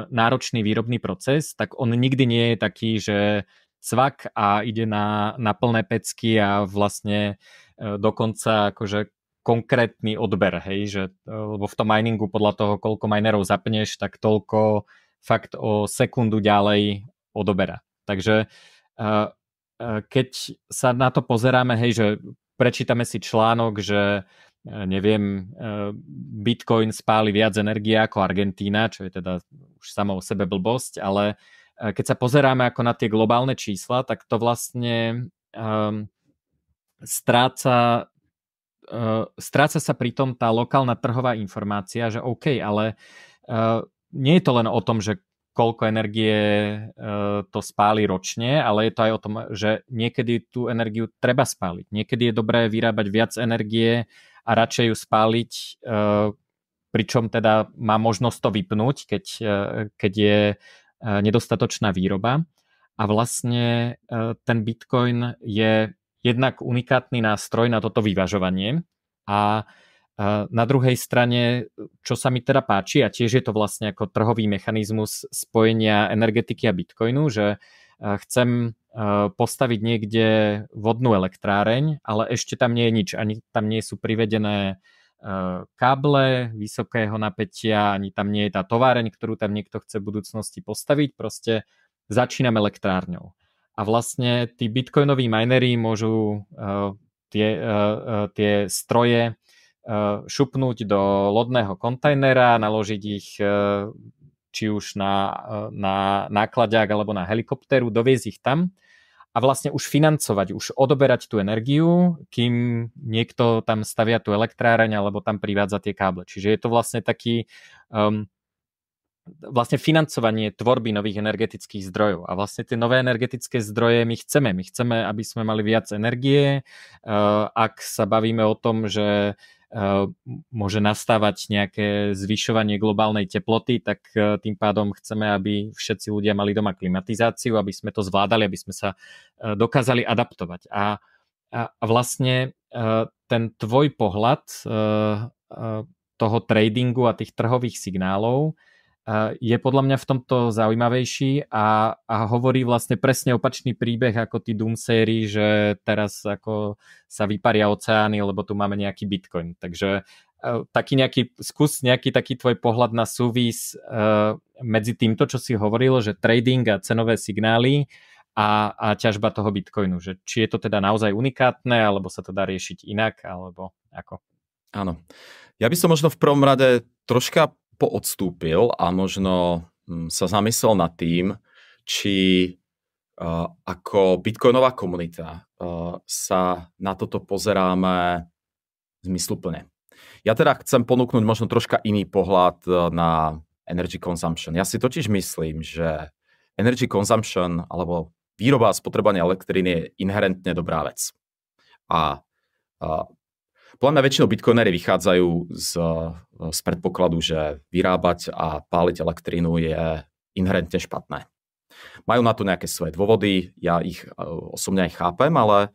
náročný výrobný proces, tak on nikdy nie je taký, že cvak a ide na, na plné pecky a vlastne e, dokonca akože konkrétny odber, hej, že, e, lebo v tom miningu podľa toho, koľko minerov zapneš, tak toľko fakt o sekundu ďalej odoberá. Takže e, keď sa na to pozeráme, hej, že prečítame si článok, že neviem, Bitcoin spáli viac energie ako Argentína, čo je teda už samo o sebe blbosť, ale keď sa pozeráme ako na tie globálne čísla, tak to vlastne um, stráca, uh, stráca sa pritom tá lokálna trhová informácia, že OK, ale uh, nie je to len o tom, že koľko energie uh, to spáli ročne, ale je to aj o tom, že niekedy tú energiu treba spáliť. Niekedy je dobré vyrábať viac energie a radšej ju spáliť, uh, pričom teda má možnosť to vypnúť, keď, uh, keď je nedostatočná výroba. A vlastne ten Bitcoin je jednak unikátny nástroj na toto vyvažovanie a na druhej strane, čo sa mi teda páči, a tiež je to vlastne ako trhový mechanizmus spojenia energetiky a bitcoinu, že chcem postaviť niekde vodnú elektráreň, ale ešte tam nie je nič, ani tam nie sú privedené káble vysokého napätia, ani tam nie je tá továreň, ktorú tam niekto chce v budúcnosti postaviť, proste začínam elektrárňou. A vlastne tí bitcoinoví minery môžu tie, tie stroje šupnúť do lodného kontajnera, naložiť ich uh, či už na, uh, na nákladák alebo na helikopteru, doviezť ich tam a vlastne už financovať, už odoberať tú energiu, kým niekto tam stavia tú elektráreň alebo tam privádza tie káble. Čiže je to vlastne taký um, vlastne financovanie tvorby nových energetických zdrojov. A vlastne tie nové energetické zdroje my chceme. My chceme, aby sme mali viac energie. Uh, ak sa bavíme o tom, že Eh, môže nastávať nejaké zvyšovanie globálnej teploty, tak eh, tým pádom chceme, aby všetci ľudia mali doma klimatizáciu, aby sme to zvládali, aby sme sa eh, dokázali adaptovať. A, a, vlastne ten tvoj pohľad toho tradingu a tých trhových signálov je podľa mňa v tomto zaujímavejší a, a hovorí vlastne presne opačný príbeh ako tí Doomsayery, že teraz ako sa vyparia oceány, lebo tu máme nejaký Bitcoin. Takže uh, taký nejaký, skús nejaký taký tvoj pohľad na súvis uh, medzi týmto, čo si hovoril, že trading a cenové signály a, a ťažba toho Bitcoinu. Že či je to teda naozaj unikátne, alebo sa to dá riešiť inak, alebo ako? Áno. Ja by som možno v prvom rade troška poodstúpil a možno hm, sa zamyslel nad tým, či ako bitcoinová komunita sa na toto pozeráme zmysluplne. Ja teda chcem ponúknuť možno troška iný pohľad na energy consumption. Ja si totiž myslím, že energy consumption alebo výroba a spotrebovanie elektriny je inherentne dobrá vec. A podľa mňa väčšinou bitcoinery vychádzajú z, z predpokladu, že vyrábať a páliť elektrínu je inherentne špatné. Majú na to nejaké svoje dôvody, ja ich e, osobne aj chápem, ale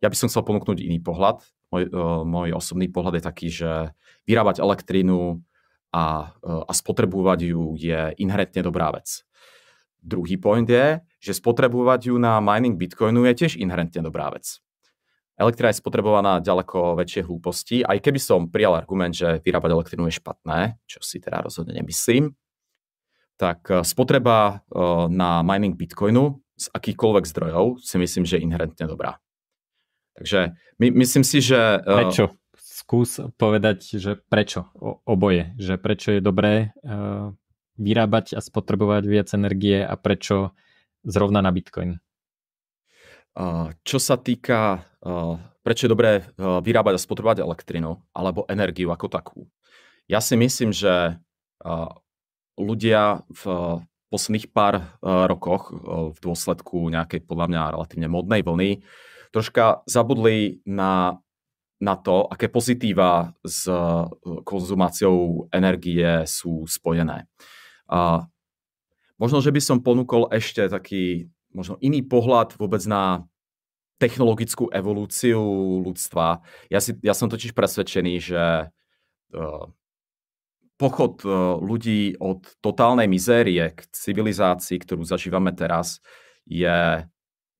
ja by som chcel ponúknuť iný pohľad. Môj, e, môj osobný pohľad je taký, že vyrábať elektrínu a, a spotrebovať ju je inherentne dobrá vec. Druhý point je, že spotrebovať ju na mining bitcoinu je tiež inherentne dobrá vec. Elektrina je spotrebovaná ďaleko väčšie hlúposti. Aj keby som prijal argument, že vyrábať elektrinu je špatné, čo si teda rozhodne nemyslím, tak eh, spotreba eh, na mining bitcoinu z akýchkoľvek zdrojov si myslím, že je inherentne dobrá. Takže my, myslím si, že... Eh, prečo? Skús povedať, že prečo oboje. Že prečo je dobré vyrábať a spotrebovať viac energie a prečo zrovna na bitcoin. Čo sa týka, prečo je dobré vyrábať a spotrebovať elektrinu alebo energiu ako takú. Ja si myslím, že ľudia v posledných pár rokoch v dôsledku nejakej podľa mňa relatívne modnej vlny troška zabudli na, na to, aké pozitíva s konzumáciou energie sú spojené. Možno, že by som ponúkol ešte taký možno iný pohľad vôbec na technologickú evolúciu ľudstva. Ja, si, ja som totiž presvedčený, že pochod ľudí od totálnej mizérie k civilizácii, ktorú zažívame teraz, je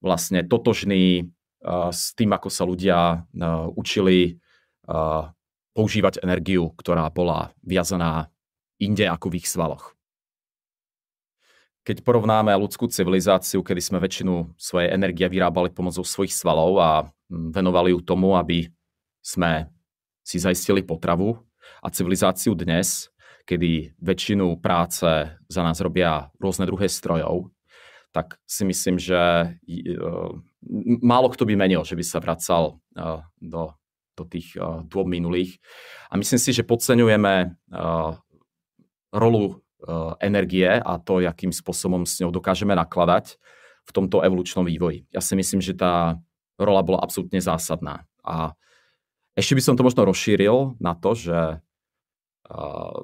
vlastne totožný s tým, ako sa ľudia učili používať energiu, ktorá bola viazaná inde ako v ich svaloch. Keď porovnáme ľudskú civilizáciu, kedy sme väčšinu svojej energie vyrábali pomocou svojich svalov a mm, venovali ju tomu, aby sme si zaistili potravu a civilizáciu dnes, kedy väčšinu práce za nás robia rôzne druhé strojov, tak si myslím, že e, málo kto by menil, že by sa vracal e, do, do tých e, dôb minulých. A myslím si, že podceňujeme rolu energie a to, jakým spôsobom s ňou dokážeme nakladať v tomto evolučnom vývoji. Ja si myslím, že tá rola bola absolútne zásadná. A ešte by som to možno rozšíril na to, že, uh,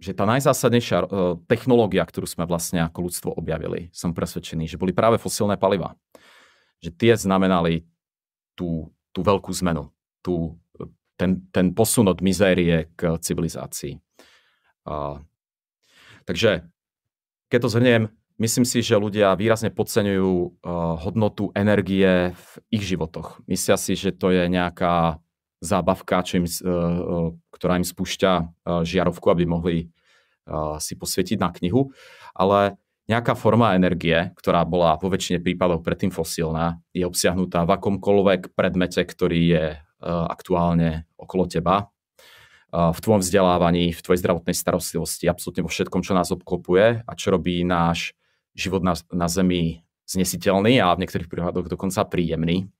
že tá najzásadnejšia uh, technológia, ktorú sme vlastne ako ľudstvo objavili, som presvedčený, že boli práve fosilné paliva. Že tie znamenali tú, tú veľkú zmenu, tú ten, ten posun od mizérie k civilizácii. A, takže, keď to zhrniem, myslím si, že ľudia výrazne podceňujú hodnotu energie v ich životoch. Myslia si, že to je nejaká zábavka, čo im, uh, ktorá im spúšťa uh, žiarovku, aby mohli si posvietiť na knihu, ale nejaká forma energie, ktorá bola vo väčšine prípadov predtým fosílna, je obsiahnutá v akomkoľvek predmete, ktorý je aktuálne okolo teba, eh, v tvojom vzdelávaní, v tvojej zdravotnej starostlivosti, absolútne vo všetkom, čo nás obklopuje a čo robí náš život na, na Zemi znesiteľný a v niektorých prípadoch dokonca príjemný.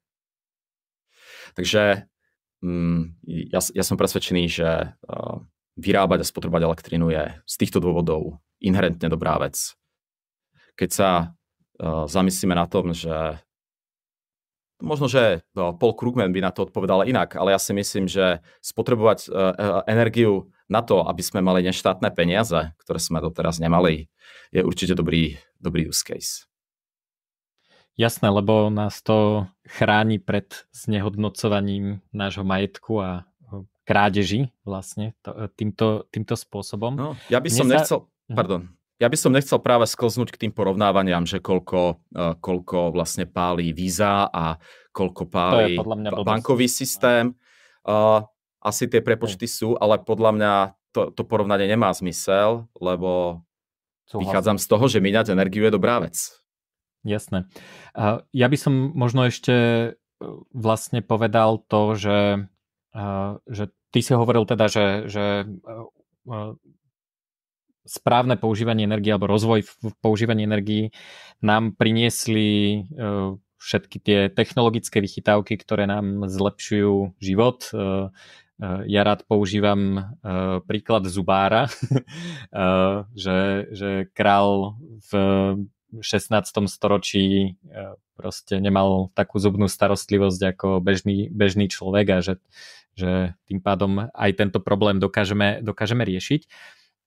Takže mm, ja, ja som presvedčený, že uh, vyrábať a spotrebovať elektrínu je z týchto dôvodov inherentne dobrá vec. Keď sa uh, zamyslíme na tom, že Možno, že no, Paul Krugman by na to odpovedal inak, ale ja si myslím, že spotrebovať uh, energiu na to, aby sme mali neštátne peniaze, ktoré sme doteraz nemali, je určite dobrý, dobrý use case. Jasné, lebo nás to chráni pred znehodnocovaním nášho majetku a krádeži vlastne to, týmto, týmto spôsobom. No, ja by som Mne nechcel... Mhm. Pardon ja by som nechcel práve sklznúť k tým porovnávaniam, že koľko, uh, koľko vlastne pálí víza a koľko pálí bankový systém. Uh, asi tie prepočty sú, ale podľa mňa to, to porovnanie nemá zmysel, lebo Súhlasím. vychádzam z toho, že míňať energiu je dobrá vec. Jasné. Ja by som možno ešte e, vlastne povedal to, že, že ty si hovoril teda, že, že správne používanie energie alebo rozvoj v používaní energií nám priniesli e, všetky tie technologické vychytávky, ktoré nám zlepšujú život. E, e, ja rád používam príklad zubára, že, že král v 16. storočí proste nemal takú zubnú starostlivosť ako bežný, bežný človek a že, že tým pádom aj tento problém dokážeme, dokážeme riešiť.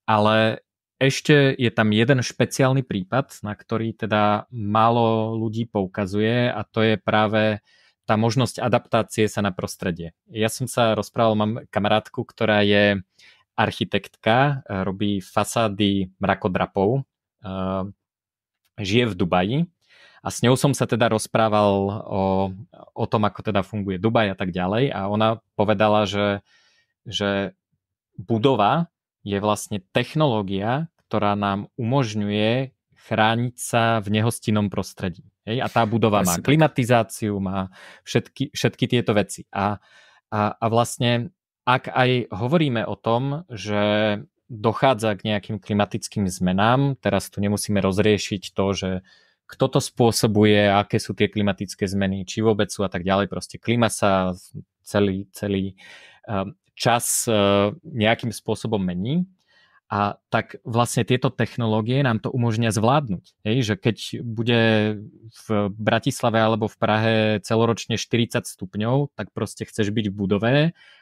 Ale ešte je tam jeden špeciálny prípad, na ktorý teda málo ľudí poukazuje a to je práve tá možnosť adaptácie sa na prostredie. Ja som sa rozprával, mám kamarátku, ktorá je architektka, robí fasády mrakodrapov, eh, žije v Dubaji a s ňou som sa teda rozprával o, o tom, ako teda funguje Dubaj a tak ďalej a ona povedala, že, že budova je vlastne technológia, ktorá nám umožňuje chrániť sa v nehostinnom prostredí. Hej? A tá budova má klimatizáciu, má všetky, všetky tieto veci. A, a, a vlastne, ak aj hovoríme o tom, že dochádza k nejakým klimatickým zmenám, teraz tu nemusíme rozriešiť to, že kto to spôsobuje, aké sú tie klimatické zmeny, či vôbec sú a tak ďalej. Proste klima sa celý, celý um, čas uh, nejakým spôsobom mení. A tak vlastne tieto technológie nám to umožnia zvládnuť. Hej? Že keď bude v Bratislave alebo v Prahe celoročne 40 stupňov, tak proste chceš byť v budove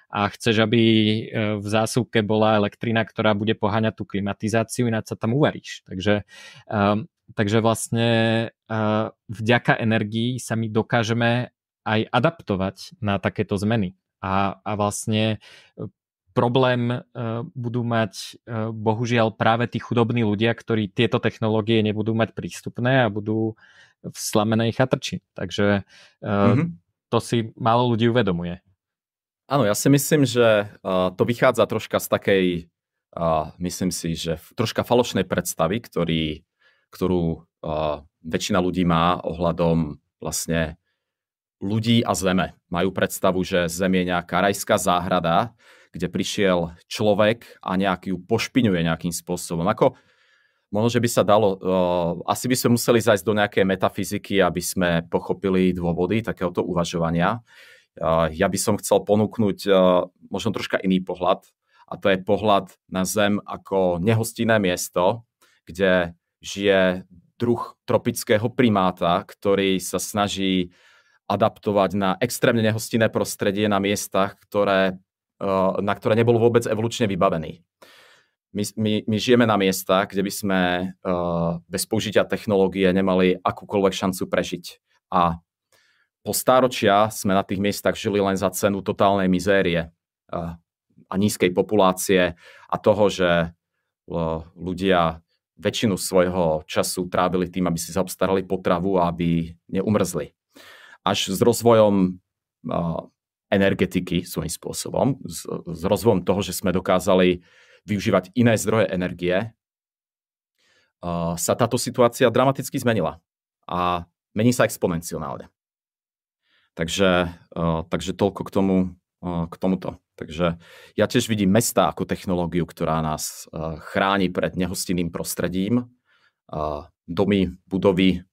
a chceš, aby e, v zásuvke bola elektrina, ktorá bude poháňať tú klimatizáciu, ináč sa tam uvaríš. Takže, um, takže vlastne uh, vďaka energii sa my dokážeme aj adaptovať na takéto zmeny. A, a vlastne problém uh, budú mať uh, bohužiaľ práve tí chudobní ľudia, ktorí tieto technológie nebudú mať prístupné a budú v slamenej chatrči. Takže mm-hmm. to si málo ľudí uvedomuje. Áno, ja si myslím, že to vychádza troška z takej, myslím si, že troška falošnej predstavy, ktorý, ktorú väčšina ľudí má ohľadom vlastne ľudí a zeme. Majú predstavu, že Zem je nejaká rajská záhrada, kde prišiel človek a nejaký ju pošpiňuje nejakým spôsobom. Ako, možno, že by sa dalo, uh, asi by sme museli zajsť do nejakej metafyziky, aby sme pochopili dôvody takéhoto uvažovania. Uh, ja by som chcel ponúknuť uh, možno troška iný pohľad, a to je pohľad na Zem ako nehostinné miesto, kde žije druh tropického primáta, ktorý sa snaží adaptovať na extrémne nehostinné prostredie na miestach, ktoré Eh, na ktoré nebol vôbec evolučne vybavený. My, my, my žijeme na miestach, kde by sme uh, bez použitia technológie nemali akúkoľvek šancu prežiť. A po stáročia sme na tých miestach žili len za cenu totálnej mizérie uh, a nízkej populácie a toho, že ľudia väčšinu svojho času trávili tým, aby si zaobstarali potravu a aby neumrzli. Až s rozvojom energetiky svojím spôsobom, s, s rozvojom toho, že sme dokázali využívať iné zdroje energie, sa táto situácia dramaticky zmenila a mení sa exponenciálne. Takže, takže toľko k, tomu, k tomuto. Takže ja tiež vidím mesta ako technológiu, ktorá nás chráni pred nehostinným prostredím. Domy, budovy,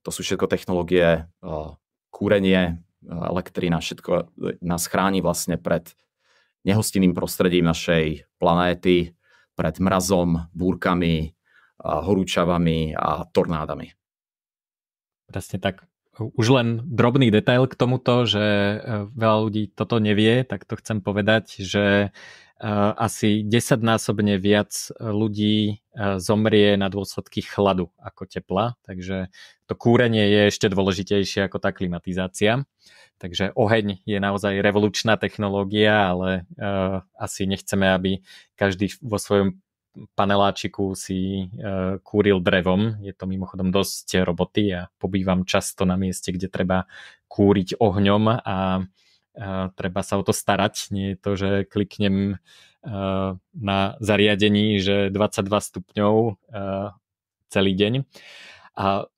to sú všetko technológie, kúrenie, elektrina, všetko nás chráni vlastne pred nehostinným prostredím našej planéty, pred mrazom, búrkami, horúčavami a tornádami. Presne tak. Už len drobný detail k tomuto, že e, veľa ľudí toto nevie, tak to chcem povedať, že e, asi desaťnásobne viac ľudí e, zomrie na dôsledky chladu ako tepla, takže to kúrenie je ešte dôležitejšie ako tá klimatizácia. Takže oheň je naozaj revolučná technológia, ale asi nechceme, aby každý vo svojom paneláčiku si uh, kúril drevom. Je to mimochodom dosť roboty a pobývam často na mieste, kde treba kúriť ohňom a uh, treba sa o to starať. Nie je to, že kliknem uh, na zariadení, že 22 stupňov uh, celý deň. A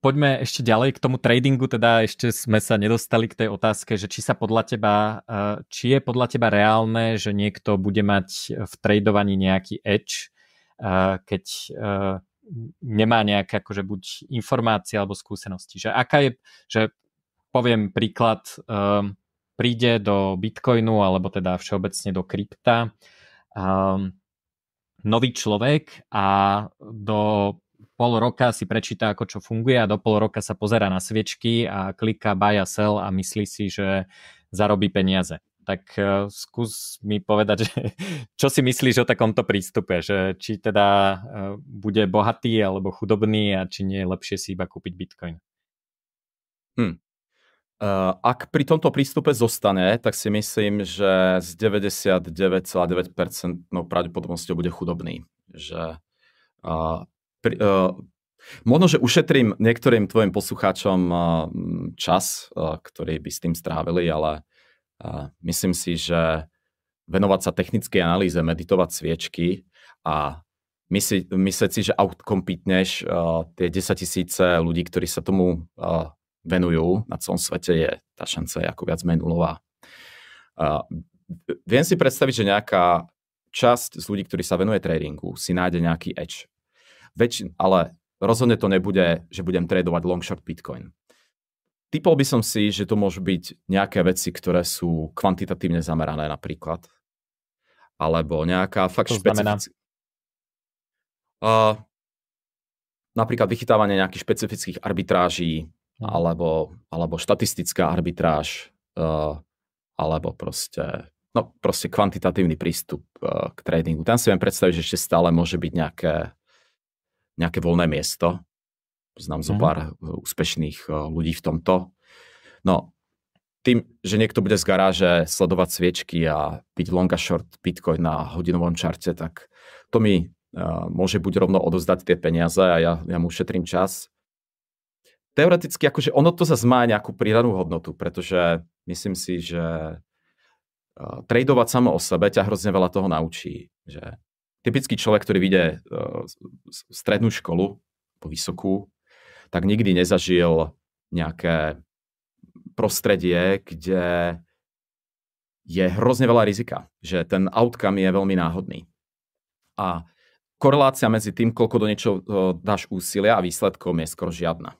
poďme ešte ďalej k tomu tradingu, teda ešte sme sa nedostali k tej otázke, že či sa podľa teba, eh, či je podľa teba reálne, že niekto bude mať v tradovaní nejaký edge, keď nemá nejaké akože buď informácie alebo skúsenosti. Že aká je, že poviem príklad, príde do Bitcoinu alebo teda všeobecne do krypta nový človek a do pol roka si prečíta, ako čo funguje a do pol roka sa pozera na sviečky a klika buy a sell a myslí si, že zarobí peniaze. Tak uh, skús mi povedať, že, čo si myslíš o takomto prístupe, že či teda uh, bude bohatý alebo chudobný a či nie je lepšie si iba kúpiť Bitcoin. Hmm. Uh, ak pri tomto prístupe zostane, tak si myslím, že z 99,9% no, pravdepodobnosťou bude chudobný. Že uh, uh, možno, že ušetrím niektorým tvojim poslucháčom uh, čas, uh, ktorý by s tým strávili, ale uh, myslím si, že venovať sa technickej analýze, meditovať sviečky a myslieť, si, že outcompetneš uh, tie 10 tisíce ľudí, ktorí sa tomu uh, venujú na celom svete, je tá šanca je ako viac menej nulová. Uh, viem si predstaviť, že nejaká časť z ľudí, ktorí sa venuje tradingu, si nájde nejaký edge väčšin, ale rozhodne to nebude, že budem tradovať long short Bitcoin. Typol by som si, že to môžu byť nejaké veci, ktoré sú kvantitatívne zamerané napríklad. Alebo nejaká fakt špecifická... Uh, napríklad vychytávanie nejakých špecifických arbitráží. Alebo, alebo štatistická arbitráž uh, alebo proste no proste kvantitatívny prístup uh, k tradingu. Tam si viem predstaviť, že ešte stále môže byť nejaké nejaké voľné miesto. Poznám zo mhm. pár mm. úspešných eh, ľudí v tomto. No, tým, že niekto bude z garáže sledovať sviečky a byť long a short Bitcoin na hodinovom čarte, tak to mi uh, môže buď rovno odozdať tie peniaze a ja, ja mu šetrím čas. Teoreticky, akože ono to zase má nejakú pridanú hodnotu, pretože myslím si, že uh, tradovať samo o sebe ťa hrozne veľa toho naučí. Že typický človek, ktorý vyjde uh, strednú školu, po vysokú, tak nikdy nezažil nejaké prostredie, kde je hrozne veľa rizika, že ten outcome je veľmi náhodný. A korelácia medzi tým, koľko do niečo dáš úsilia a výsledkom je skoro žiadna.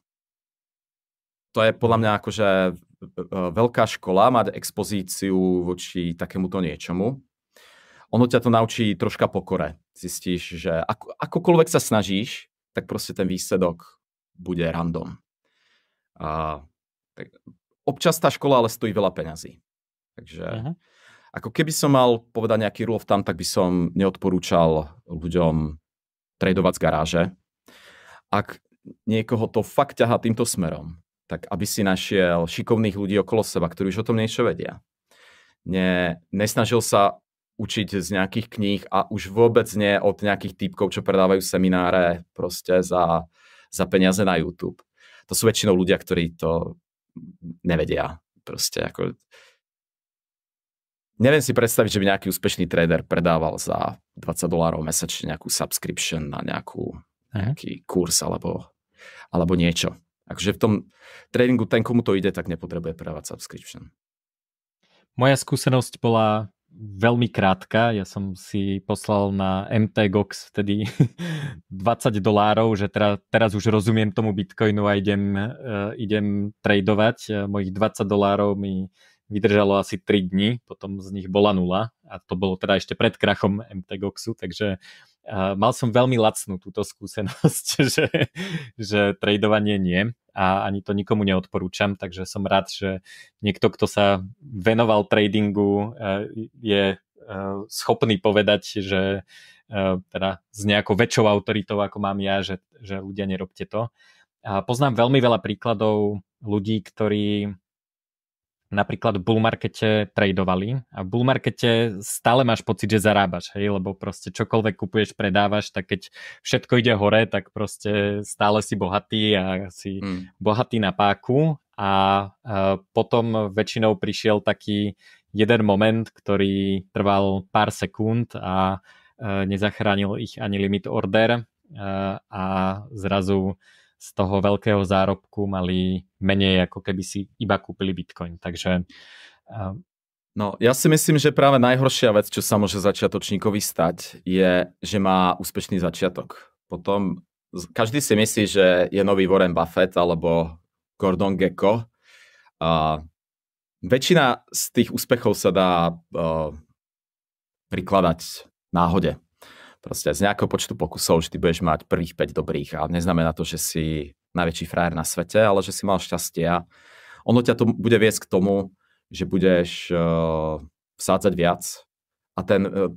To je podľa mňa akože veľká škola mať expozíciu voči takémuto niečomu. Ono ťa to naučí troška pokore. Zistíš, že ako, akokoľvek sa snažíš, tak proste ten výsledok bude random. A, tak, občas tá škola ale stojí veľa peňazí. Takže uh-huh. ako keby som mal povedať nejaký rule thumb, tak by som neodporúčal ľuďom tradovať z garáže. Ak niekoho to fakt ťahá týmto smerom, tak aby si našiel šikovných ľudí okolo seba, ktorí už o tom niečo vedia. Ne, nesnažil sa učiť z nejakých kníh a už vôbec nie od nejakých typkov, čo predávajú semináre proste za, za peniaze na YouTube. To sú väčšinou ľudia, ktorí to nevedia. Proste ako... Neviem si predstaviť, že by nejaký úspešný trader predával za 20 dolárov mesačne nejakú subscription na nejakú, nejaký kurz alebo, alebo niečo. Akože v tom tradingu ten, komu to ide, tak nepotrebuje predávať subscription. Moja skúsenosť bola veľmi krátka. Ja som si poslal na MTGOX vtedy 20 dolárov, že teda, teraz už rozumiem tomu Bitcoinu a idem, uh, idem tradovať. Uh, mojich 20 dolárov mi vydržalo asi 3 dní, potom z nich bola nula a to bolo teda ešte pred krachom MTGOXu, takže uh, mal som veľmi lacnú túto skúsenosť, že, že tradovanie nie a ani to nikomu neodporúčam, takže som rád, že niekto, kto sa venoval tradingu, uh, je uh, schopný povedať, že teda s nejakou väčšou autoritou, ako mám ja, že, že ľudia nerobte to. A poznám veľmi veľa príkladov ľudí, ktorí napríklad v bull markete tradovali a v bull markete stále máš pocit, že zarábaš, hej, lebo proste čokoľvek kupuješ, predávaš, tak keď všetko ide hore, tak proste stále si bohatý a si mm. bohatý na páku a, a potom väčšinou prišiel taký jeden moment, ktorý trval pár sekúnd a, a nezachránil ich ani limit order a, a zrazu z toho veľkého zárobku mali menej, ako keby si iba kúpili Bitcoin. Takže... No, ja si myslím, že práve najhoršia vec, čo sa môže začiatočníkovi stať, je, že má úspešný začiatok. Potom každý si myslí, že je nový Warren Buffett alebo Gordon Gecko. A väčšina z tých úspechov sa dá uh, prikladať náhode. Proste z nejakého počtu pokusov vždy budeš mať prvých 5 dobrých a neznamená to, že si najväčší frajer na svete, ale že si mal šťastie a ono ťa to bude viesť k tomu, že budeš uh, vsádzať viac a ten, uh,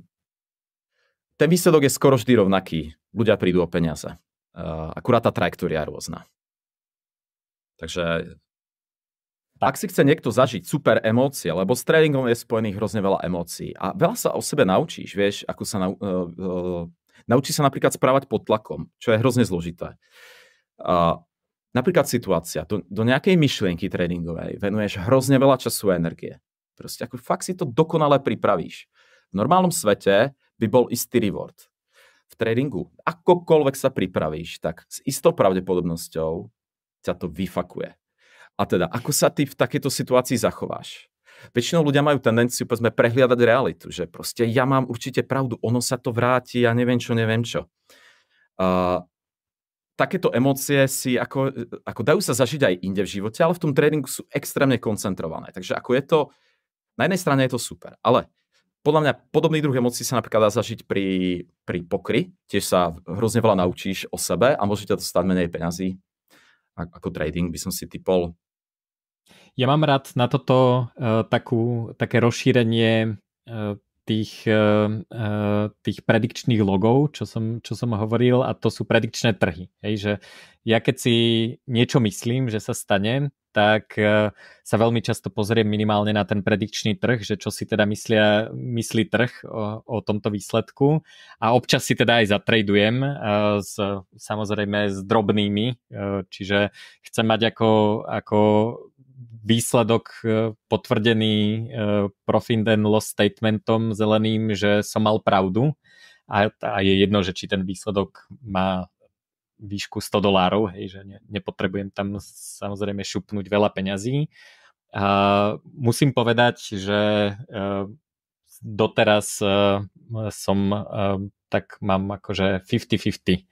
ten výsledok je skoro vždy rovnaký. Ľudia prídu o peniaze. Uh, akurát tá trajektória je rôzna. Takže ak si chce niekto zažiť super emócie, lebo s tréningom je spojených hrozne veľa emócií a veľa sa o sebe naučíš, vieš, ako sa nau, uh, uh, naučí sa napríklad správať pod tlakom, čo je hrozne zložité. Uh, napríklad situácia, do, do nejakej myšlienky tréningovej venuješ hrozne veľa času a energie. Proste ako fakt si to dokonale pripravíš. V normálnom svete by bol istý reward. V tréningu, akokoľvek sa pripravíš, tak s istou pravdepodobnosťou ťa to vyfakuje. A teda, ako sa ty v takejto situácii zachováš? Väčšinou ľudia majú tendenciu, povedzme, prehliadať realitu, že proste ja mám určite pravdu, ono sa to vráti, ja neviem čo, neviem čo. Uh, takéto emócie si ako, ako dajú sa zažiť aj inde v živote, ale v tom tréningu sú extrémne koncentrované. Takže ako je to, na jednej strane je to super, ale podľa mňa podobný druh emócií sa napríklad dá zažiť pri, pri pokry. Tiež sa hrozne veľa naučíš o sebe a môžete to stať menej peňazí ako trading by som si typol. Ja mám rád na toto uh, takú, také rozšírenie uh, tých, uh, tých predikčných logov, čo som, čo som hovoril, a to sú predikčné trhy. Hej, že ja keď si niečo myslím, že sa stane, tak e, sa veľmi často pozriem minimálne na ten predikčný trh, že čo si teda myslia, myslí trh o, o tomto výsledku. A občas si teda aj zatradujem e, s, samozrejme s drobnými, e, čiže chcem mať ako, ako výsledok potvrdený profit and loss statementom zeleným, že som mal pravdu. A, a je jedno, že či ten výsledok má výšku 100 dolárov, hej, že ne, nepotrebujem tam samozrejme šupnúť veľa peňazí. A musím povedať, že uh, doteraz uh, som uh, tak mám akože 50-50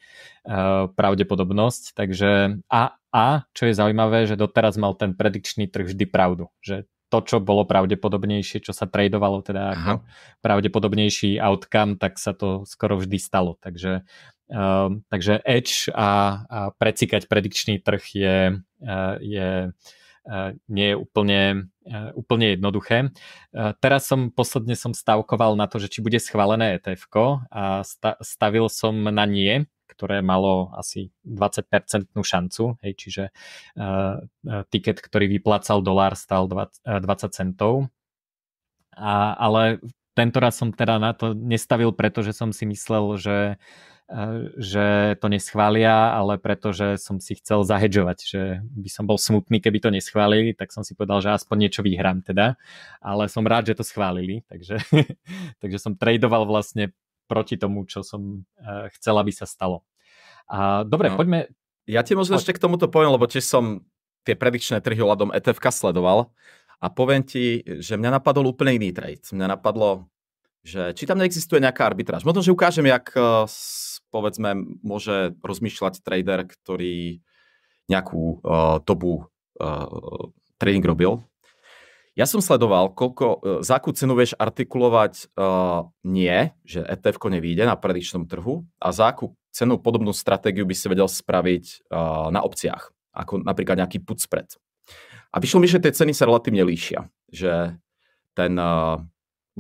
pravdepodobnosť, takže a, a čo je zaujímavé, že doteraz mal ten predikčný trh vždy pravdu, že to, čo bolo pravdepodobnejšie, čo sa tradovalo teda ako Aha. pravdepodobnejší outcome, tak sa to skoro vždy stalo. Takže Um, takže edge a, a precikať predikčný trh je, uh, je uh, nie je úplne, uh, úplne jednoduché. Teraz som posledne som stavkoval na to, že či bude schválené etf a sta, stavil som na nie, ktoré malo asi 20% šancu, hej, čiže uh, tiket, ktorý vyplácal dolár, stal 20, uh, 20 centov. A, ale tento raz som teda na to nestavil, pretože som si myslel, že že to neschvália, ale pretože som si chcel zahedžovať, že by som bol smutný, keby to neschválili, tak som si povedal, že aspoň niečo vyhrám teda, ale som rád, že to schválili, takže, takže som tradoval vlastne proti tomu, čo som uh, chcel, aby sa stalo. A, dobre, no. poďme... Ja ti možno ešte k tomuto poviem, lebo tiež som tie predikčné trhy ohľadom etf sledoval a poviem ti, že mňa napadol úplne iný trade. Mňa napadlo, že či tam neexistuje nejaká arbitráž. Možno, že ukážem, jak eh, povedzme, môže rozmýšľať trader, ktorý nejakú uh, dobu uh, trading robil. Ja som sledoval, koľko, uh, za akú cenu vieš artikulovať uh, nie, že etf nevíde na predičnom trhu a za akú cenu podobnú stratégiu by si vedel spraviť uh, na opciách, ako napríklad nejaký put spread. A vyšlo mi, že tie ceny sa relatívne líšia, že ten, uh,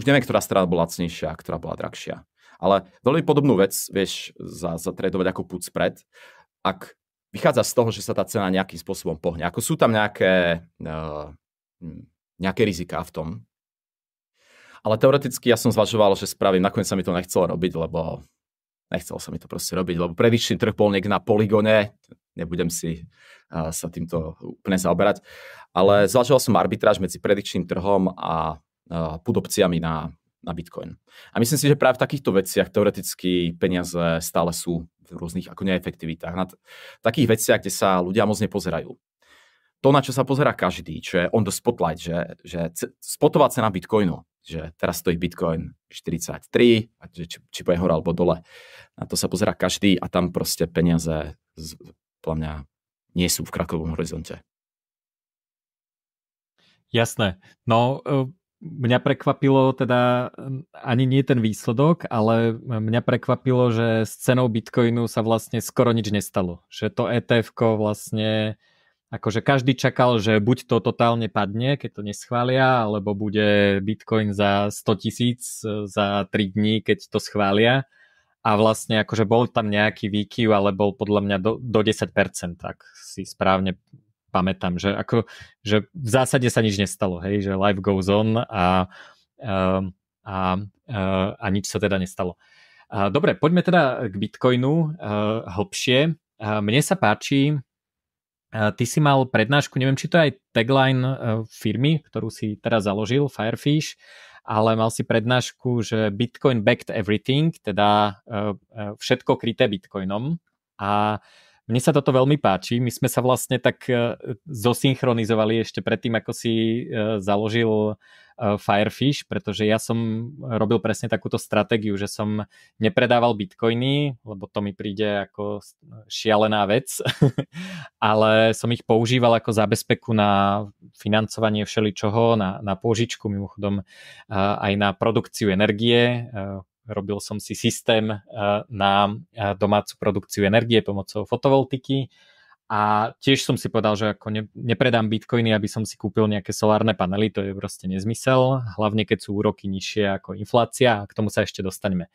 už neviem, ktorá strana bola lacnejšia, ktorá bola drahšia. Ale veľmi podobnú vec vieš zatredovať ako put spread, ak vychádza z toho, že sa tá cena nejakým spôsobom pohne. Ako sú tam nejaké, uh, nejaké riziká v tom. Ale teoreticky ja som zvažoval, že spravím, nakoniec sa mi to nechcelo robiť, lebo nechcelo sa mi to proste robiť, lebo predičný trh bol niekde na poligone, nebudem si uh, sa týmto úplne zaoberať, ale zvažoval som arbitráž medzi predičným trhom a uh, put opciami na na Bitcoin. A myslím si, že práve v takýchto veciach teoreticky peniaze stále sú v rôznych ako neefektivitách. Na t- takých veciach, kde sa ľudia moc nepozerajú. To, na čo sa pozera každý, čo je on the spotlight, že, že c- spotová cena Bitcoinu, že teraz stojí Bitcoin 43, a či, či bude hore alebo dole. Na to sa pozera každý a tam proste peniaze z, podľa mňa nie sú v krakovom horizonte. Jasné. No, e, mňa prekvapilo teda ani nie ten výsledok, ale mňa prekvapilo, že s cenou Bitcoinu sa vlastne skoro nič nestalo. Že to etf vlastne akože každý čakal, že buď to totálne padne, keď to neschvália, alebo bude Bitcoin za 100 tisíc za 3 dní, keď to schvália. A vlastne akože bol tam nejaký výkyv, ale bol podľa mňa do, do 10%, tak si správne pamätám, že, ako, že v zásade sa nič nestalo, hej, že life goes on a, ehm, a, a, a nič sa teda nestalo. Dobre, poďme teda k Bitcoinu hlbšie. Mne sa páči, ty si mal prednášku, neviem, či to je aj tagline firmy, ktorú si teraz založil, Firefish, ale mal si prednášku, že Bitcoin backed everything, teda všetko kryté Bitcoinom. A mne sa toto veľmi páči. My sme sa vlastne tak e, zosynchronizovali ešte predtým, ako si e, založil e, Firefish, pretože ja som robil presne takúto stratégiu, že som nepredával bitcoiny, lebo to mi príde ako šialená vec, ale som ich používal ako zabezpeku na financovanie všeličoho, na, na pôžičku, mimochodom aj na produkciu energie, robil som si systém eh, na eh, domácu produkciu energie pomocou fotovoltiky a tiež som si povedal, že ako ne, nepredám bitcoiny, aby som si kúpil nejaké solárne panely, to je proste nezmysel, hlavne keď sú úroky nižšie ako inflácia a k tomu sa ešte dostaneme.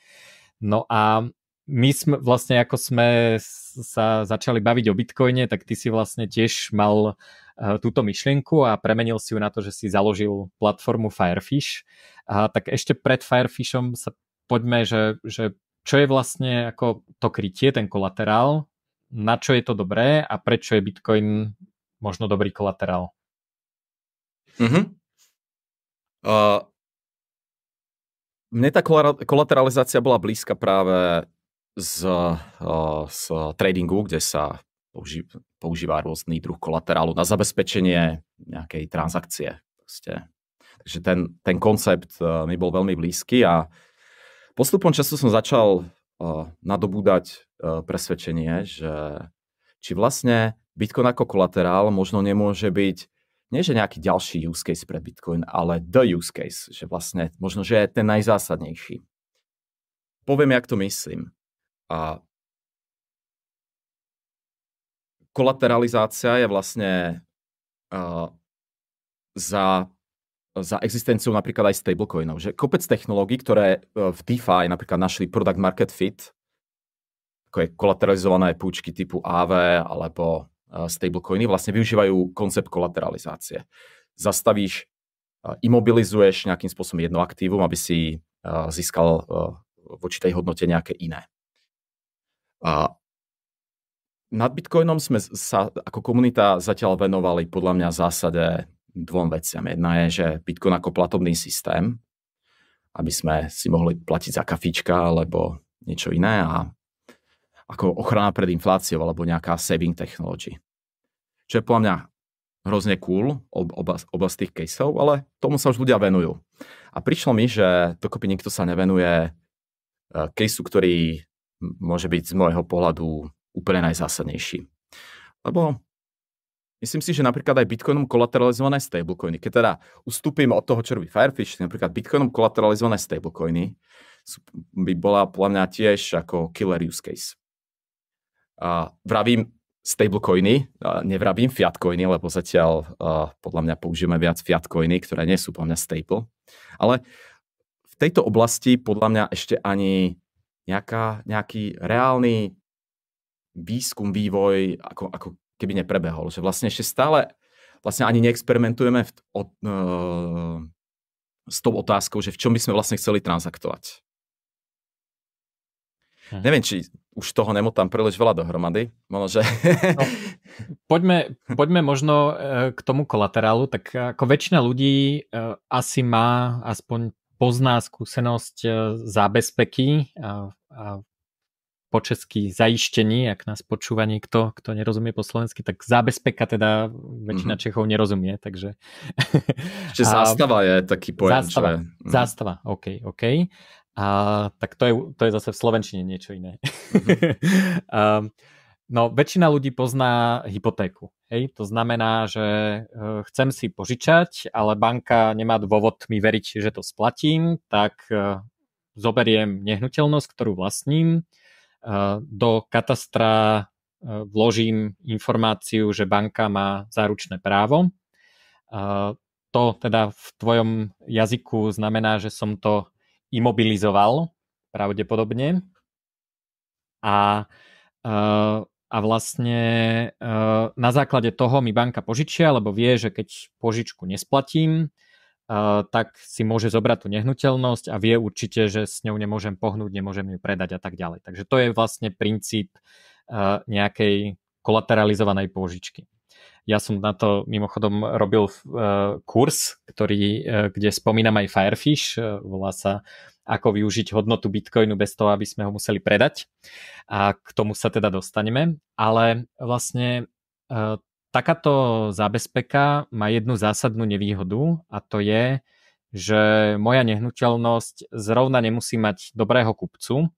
No a my sme vlastne ako sme sa začali baviť o Bitcoine, tak ty si vlastne tiež mal uh, túto myšlienku a premenil si ju na to, že si založil platformu Firefish. A tak ešte pred Firefishom sa poďme, že, že čo je vlastne ako to krytie, ten kolaterál, na čo je to dobré a prečo je Bitcoin možno dobrý kolaterál? Mm-hmm. Uh, mne tá kolateralizácia bola blízka práve z, z tradingu, kde sa použí, používa rôzny druh kolaterálu na zabezpečenie nejakej transakcie. Proste. Takže ten, ten koncept mi bol veľmi blízky a postupom času som začal nadobúdať presvedčenie, že či vlastne Bitcoin ako kolaterál možno nemôže byť nie že nejaký ďalší use case pre Bitcoin, ale the use case, že vlastne možno, že je ten najzásadnejší. Poviem, jak to myslím. A kolateralizácia je vlastne uh, za, za existenciou napríklad aj stablecoinov. Že kopec technológií, ktoré v DeFi napríklad našli product market fit, ako je kolateralizované púčky typu AV alebo uh, stablecoiny, vlastne využívajú koncept kolateralizácie. Zastavíš, uh, imobilizuješ nejakým spôsobom jedno aktívum, aby si získal voči tej hodnote nejaké iné. A nad Bitcoinom sme sa ako komunita zatiaľ venovali podľa mňa zásade dvom veciam. Jedna je, že Bitcoin ako platobný systém, aby sme si mohli platiť za kafička alebo niečo iné a ako ochrana pred infláciou alebo nejaká saving technology. Čo je podľa mňa hrozne cool, oba z tých caseov, ale tomu sa už ľudia venujú. A prišlo mi, že dokopy nikto sa nevenuje uh, caseu, ktorý môže byť z môjho pohľadu úplne najzásadnejší. Lebo myslím si, že napríklad aj Bitcoinom kolateralizované stablecoiny, keď teda ustúpim od toho, čo robí Firefish, napríklad Bitcoinom kolateralizované stablecoiny by bola podľa mňa tiež ako killer use case. A vravím stablecoiny, nevravím fiatcoiny, lebo zatiaľ uh, podľa mňa použijeme viac fiatcoiny, ktoré nie sú podľa mňa stable. Ale v tejto oblasti podľa mňa ešte ani nejaká, nejaký reálny výskum, vývoj, ako, ako keby neprebehol. Že vlastne ešte stále vlastne ani neexperimentujeme v, od, uh, s tou otázkou, že v čom by sme vlastne chceli transaktovať. Hm. Neviem, či už toho nemotám príliš veľa dohromady. Možno, že... no, poďme, poďme možno e, k tomu kolaterálu. Tak ako väčšina ľudí uh, asi má aspoň pozná skúsenosť e, zábezpeky a, a po česky zaištení, ak nás počúva niekto, kto nerozumie po slovensky, tak zábezpeka teda väčšina mm-hmm. Čechov nerozumie, takže... Čiže zástava je taký pojem. Zástava, čo je... Mhm. zástava, OK, OK. A, tak to je, to je zase v Slovenčine niečo iné. Mm-hmm. um, No, väčšina ľudí pozná hypotéku. Hej? To znamená, že e, chcem si požičať, ale banka nemá dôvod mi veriť, že to splatím, tak e, zoberiem nehnuteľnosť, ktorú vlastním, do katastra vložím informáciu, že banka má záručné právo. To teda v tvojom jazyku znamená, že som to imobilizoval pravdepodobne. A a vlastne na základe toho mi banka požičia, lebo vie, že keď požičku nesplatím, tak si môže zobrať tú nehnuteľnosť a vie určite, že s ňou nemôžem pohnúť, nemôžem ju predať a tak ďalej. Takže to je vlastne princíp uh, nejakej kolateralizovanej pôžičky. Ja som na to mimochodom robil uh, kurz, ktorý, kde spomínam aj Firefish, volá sa ako využiť hodnotu Bitcoinu bez toho, aby sme ho museli predať. A k tomu sa teda dostaneme. Ale vlastne takáto zábezpeka má jednu zásadnú nevýhodu a to je, že moja nehnuteľnosť zrovna nemusí mať dobrého kupcu,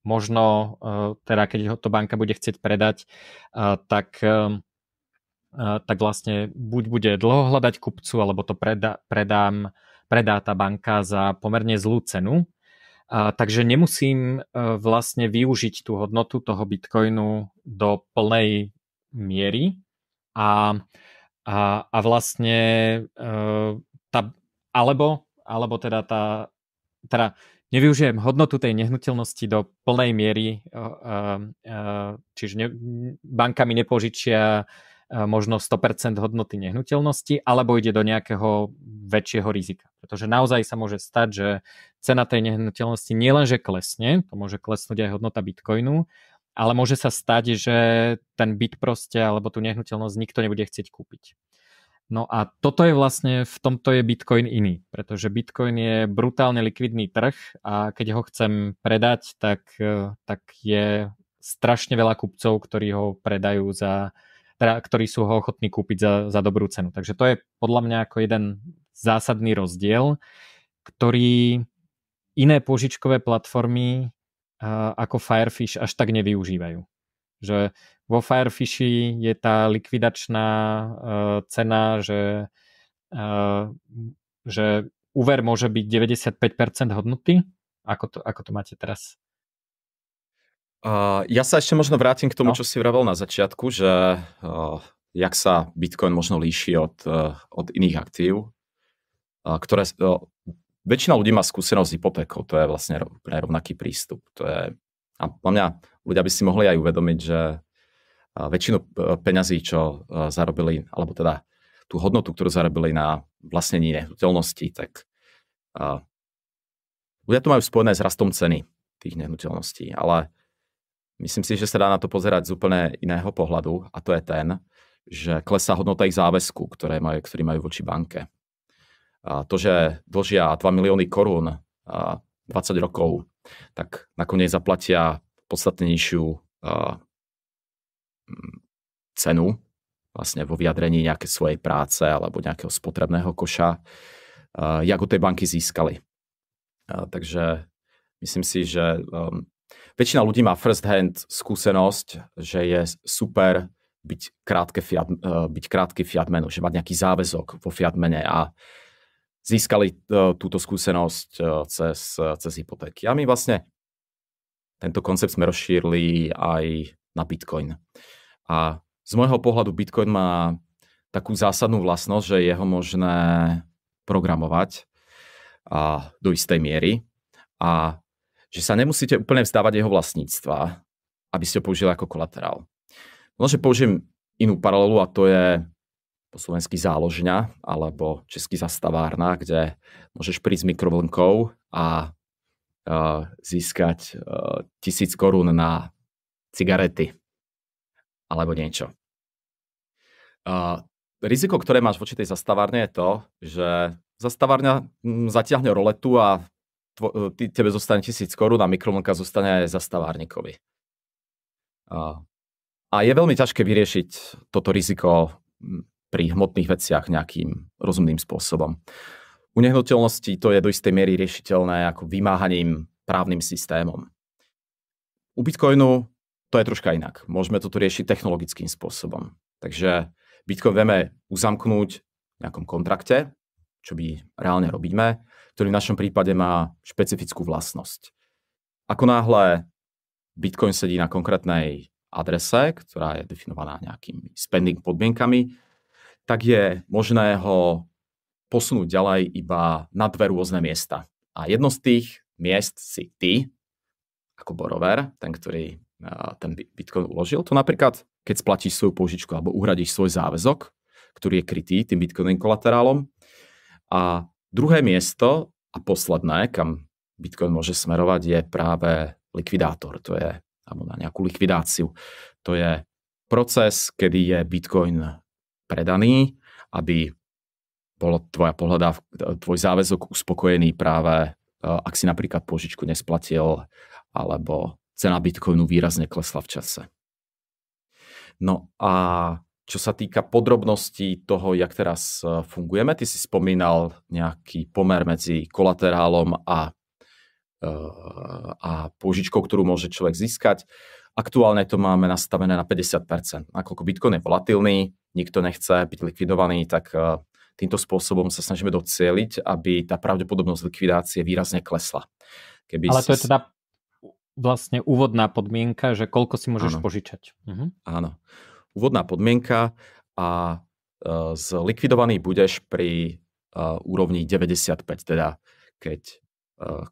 možno uh, teda keď ho to banka bude chcieť predať, uh, tak tak vlastne buď bude dlho hľadať kupcu, alebo to predá, predám, predá tá banka za pomerne zlú cenu. Takže nemusím vlastne využiť tú hodnotu toho bitcoinu do plnej miery a, a, a vlastne uh, tá, alebo, alebo teda tá teda nevyužijem hodnotu tej nehnuteľnosti do plnej miery, čiže banka mi nepožičia možno 100% hodnoty nehnuteľnosti, alebo ide do nejakého väčšieho rizika. Pretože naozaj sa môže stať, že cena tej nehnuteľnosti nielenže klesne, to môže klesnúť aj hodnota bitcoinu, ale môže sa stať, že ten byt proste alebo tú nehnuteľnosť nikto nebude chcieť kúpiť. No a toto je vlastne, v tomto je Bitcoin iný, pretože Bitcoin je brutálne likvidný trh a keď ho chcem predať, tak, tak je strašne veľa kupcov, ktorí ho predajú za, teda, ktorí sú ho ochotní kúpiť za, za dobrú cenu. Takže to je podľa mňa ako jeden zásadný rozdiel, ktorý iné požičkové platformy ako Firefish až tak nevyužívajú. Že vo Firefishi je tá likvidačná uh, cena, že, uh, že úver môže byť 95% hodnoty. Ako to, ako to máte teraz? Ja sa ešte možno vrátim k tomu, no. čo si vravel na začiatku, že uh, jak sa Bitcoin možno líši od, od iných aktív, ktoré väčšina ľudí má skúsenosť s hypotékou, to je vlastne rovnaký prístup. To je, a podľa mňa ľudia by si mohli aj uvedomiť, že väčšinu e, peňazí, čo e, zarobili, alebo teda tú hodnotu, ktorú zarobili na vlastnení nehnuteľností, tak ľudia to majú spojené s rastom ceny tých nehnuteľností, ale myslím si, že sa dá na to pozerať z úplne iného pohľadu a to je ten, že klesá hodnota ich záväzku, ktoré majú, ktorý majú voči banke. To, že dlžia 2 milióny korún 20 rokov, tak nakoniec zaplatia podstatne nižšiu cenu vlastne vo vyjadrení nejaké svojej práce alebo nejakého spotrebného koša, jak od tej banky získali. Takže myslím si, že um, väčšina ľudí má first hand skúsenosť, že je super byť, krátke fiat, uh, byť krátky fiat menu, že mať nejaký záväzok vo fiat mene a získali uh, túto skúsenosť uh, cez, cez hypotéky. A my vlastne tento koncept sme rozšírili aj na Bitcoin. A z môjho pohľadu Bitcoin má takú zásadnú vlastnosť, že je možné programovať a do istej miery a že sa nemusíte úplne vzdávať jeho vlastníctva, aby ste ho použili ako kolaterál. Možno, že použijem inú paralelu a to je po slovensky záložňa alebo český zastavárna, kde môžeš prísť s mikrovlnkou a uh, získať uh, tisíc korún na cigarety alebo niečo. Uh, riziko, ktoré máš voči tej zastavárne je to, že zastavárňa zatiahne roletu a tvo, e, ty, tebe zostane tisíc korún a mikrovlnka zostane aj zastavárnikovi. Uh, a je veľmi ťažké vyriešiť toto riziko pri hmotných veciach nejakým rozumným spôsobom. U nehnuteľností to je do istej miery riešiteľné ako vymáhaním právnym systémom. U Bitcoinu to je troška inak. Môžeme toto riešiť technologickým spôsobom. Takže Bitcoin vieme uzamknúť v nejakom kontrakte, čo by reálne robíme, ktorý v našom prípade má špecifickú vlastnosť. Ako náhle Bitcoin sedí na konkrétnej adrese, ktorá je definovaná nejakými spending podmienkami, tak je možné ho posunúť ďalej iba na dve rôzne miesta. A jedno z tých miest si ty, ako borover, ten, ktorý ten Bitcoin uložil. To napríklad, keď splatíš svoju použičku alebo uhradíš svoj záväzok, ktorý je krytý tým Bitcoinovým kolaterálom. A druhé miesto a posledné, kam Bitcoin môže smerovať, je práve likvidátor. To je, alebo na nejakú likvidáciu. To je proces, kedy je Bitcoin predaný, aby bolo tvoja pohľada, tvoj záväzok uspokojený práve, ak si napríklad požičku nesplatil, alebo cena Bitcoinu výrazne klesla v čase. No a čo sa týka podrobností toho, jak teraz e, fungujeme, ty si spomínal nejaký pomer medzi kolaterálom a, e, a pôžičkou, ktorú môže človek získať. Aktuálne to máme nastavené na 50%. Ako Bitcoin je volatilný, nikto nechce byť likvidovaný, tak e, týmto spôsobom sa snažíme docieliť, aby tá pravdepodobnosť likvidácie výrazne klesla. Keby Ale to si... je teda vlastne úvodná podmienka, že koľko si môžeš Áno. požičať. Mhm. Áno. Úvodná podmienka a uh, zlikvidovaný budeš pri uh, úrovni 95, teda keď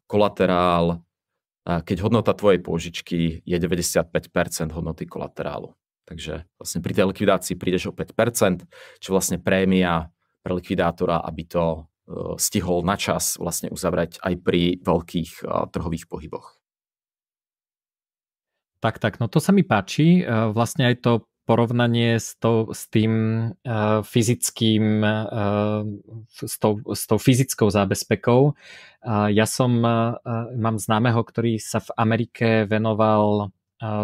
kolaterál, keď hodnota tvojej pôžičky je 95% hodnoty kolaterálu. Takže vlastne pri tej likvidácii prídeš o 5%, čo vlastne prémia pre likvidátora, aby to e, stihol na čas vlastne uzavrieť aj pri veľkých e, trhových pohyboch. Tak, tak, no to sa mi páči. E, vlastne aj to porovnanie s, to, s tým uh, fyzickým, uh, s, tou, s tou fyzickou zábezpekou. Uh, ja som, uh, mám známeho, ktorý sa v Amerike venoval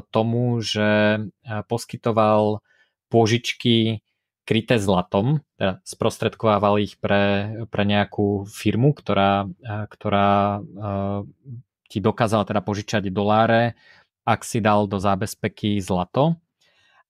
tomu, že uh, poskytoval pôžičky kryté zlatom, teda sprostredkovával ich pre, pre nejakú firmu, ktorá, uh, ktorá uh, ti dokázala teda požičať doláre, ak si dal do zábezpeky zlato.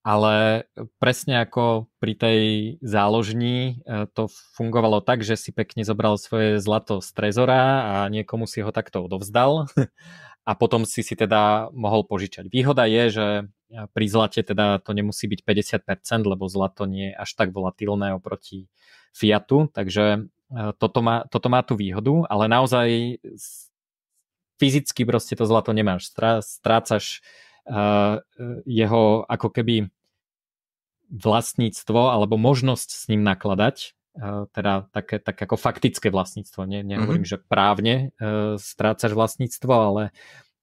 Ale presne ako pri tej záložní e, to fungovalo tak, že si pekne zobral svoje zlato z trezora a niekomu si ho takto odovzdal a potom si si teda mohol požičať. Výhoda je, že e, pri zlate teda to nemusí byť 50%, lebo zlato nie je až tak volatilné oproti Fiatu, takže e, toto má, toto má tú výhodu, ale naozaj fyzicky proste to zlato nemáš. Strácaš jeho ako keby vlastníctvo alebo možnosť s ním nakladať, teda také, tak ako faktické vlastníctvo. Nie, nehovorím, mm-hmm. že právne uh, strácaš vlastníctvo, ale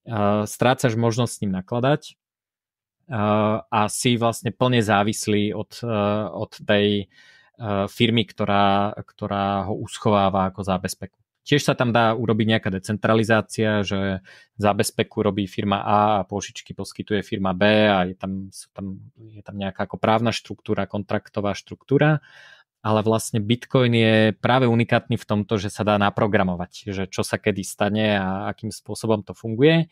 uh, strácaš možnosť s ním nakladať uh, a si vlastne plne závislý od, uh, od tej uh, firmy, ktorá, ktorá ho uschováva ako zábezpeku. Tiež sa tam dá urobiť nejaká decentralizácia, že zábezpeku robí firma A a požičky poskytuje firma B a je tam, sú tam, je tam nejaká ako právna štruktúra, kontraktová štruktúra, ale vlastne Bitcoin je práve unikátny v tomto, že sa dá naprogramovať, že čo sa kedy stane a akým spôsobom to funguje.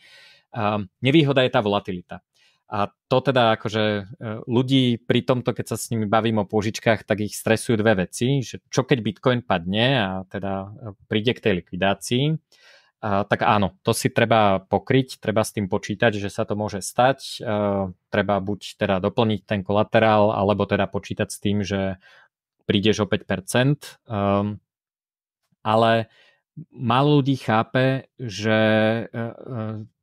Nevýhoda je tá volatilita. A to teda akože e, ľudí pri tomto, keď sa s nimi bavím o pôžičkách, tak ich stresujú dve veci, že čo keď Bitcoin padne a teda e, príde k tej likvidácii, a, tak áno, to si treba pokryť, treba s tým počítať, že sa to môže stať, e, treba buď teda doplniť ten kolaterál, alebo teda počítať s tým, že prídeš o 5%, a, ale málo ľudí chápe, že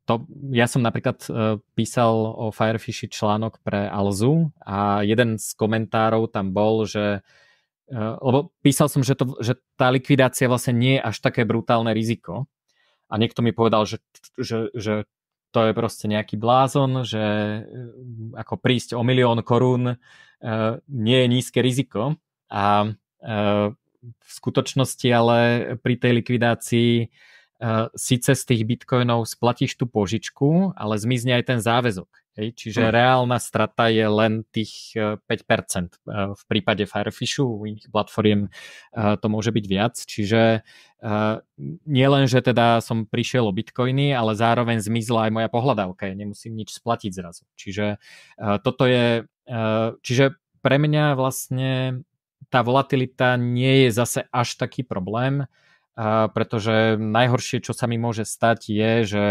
to, ja som napríklad uh, písal o Firefishi článok pre Alzu a jeden z komentárov tam bol, že uh, lebo písal som, že, to, že tá likvidácia vlastne nie je až také brutálne riziko. A niekto mi povedal, že, že, že to je proste nejaký blázon, že uh, ako prísť o milión korún uh, nie je nízke riziko a uh, v skutočnosti ale pri tej likvidácii uh, síce z tých bitcoinov splatíš tú požičku, ale zmizne aj ten záväzok. Hej? Čiže hmm. reálna strata je len tých 5%. Uh, v prípade Firefishu, u iných platformiem uh, to môže byť viac. Čiže nie len, že teda som prišiel o bitcoiny, ale zároveň zmizla aj moja pohľadávka. Ja nemusím nič splatiť zrazu. Čiže toto je... Čiže pre mňa vlastne tá volatilita nie je zase až taký problém, pretože najhoršie, čo sa mi môže stať, je, že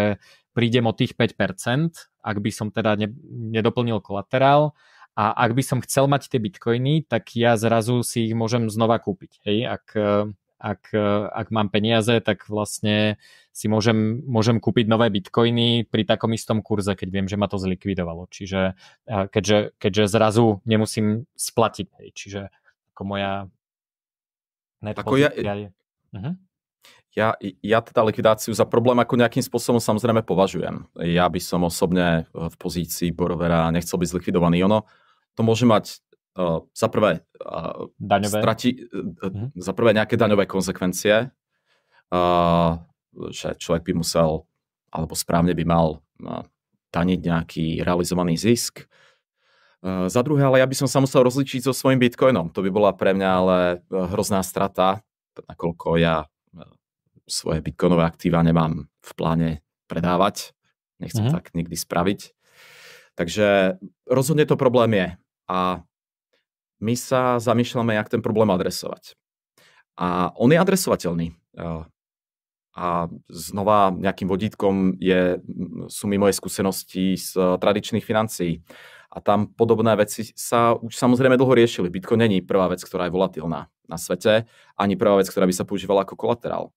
prídem o tých 5%, ak by som teda ne, nedoplnil kolaterál a ak by som chcel mať tie bitcoiny, tak ja zrazu si ich môžem znova kúpiť. Hej? Ak, ak, ak mám peniaze, tak vlastne si môžem, môžem kúpiť nové bitcoiny pri takom istom kurze, keď viem, že ma to zlikvidovalo. Čiže keďže, keďže zrazu nemusím splatiť. Hej? Čiže ako moja ako ja, je... Uh-huh ja, ja teda likvidáciu za problém ako nejakým spôsobom samozrejme považujem. Ja by som osobne eh, v pozícii Borovera nechcel byť zlikvidovaný. Ono to môže mať uh, za prvé uh, daňové. Strati, uh, uh, za prvé nejaké daňové konsekvencie, uh, že človek by musel, alebo správne by mal uh, daniť nejaký realizovaný zisk. Uh, za druhé, ale ja by som sa musel rozličiť so svojím bitcoinom. To by bola pre mňa ale hrozná strata, nakoľko ja svoje bitcoinové aktíva nemám v pláne predávať. Nechcem uh-huh. tak nikdy spraviť. Takže rozhodne to problém je. A my sa zamýšľame, jak ten problém adresovať. A on je adresovateľný. A znova nejakým vodítkom je, sú mi moje skúsenosti z tradičných financií. A tam podobné veci sa už samozrejme dlho riešili. Bitcoin není prvá vec, ktorá je volatilná na svete, ani prvá vec, ktorá by sa používala ako kolaterál.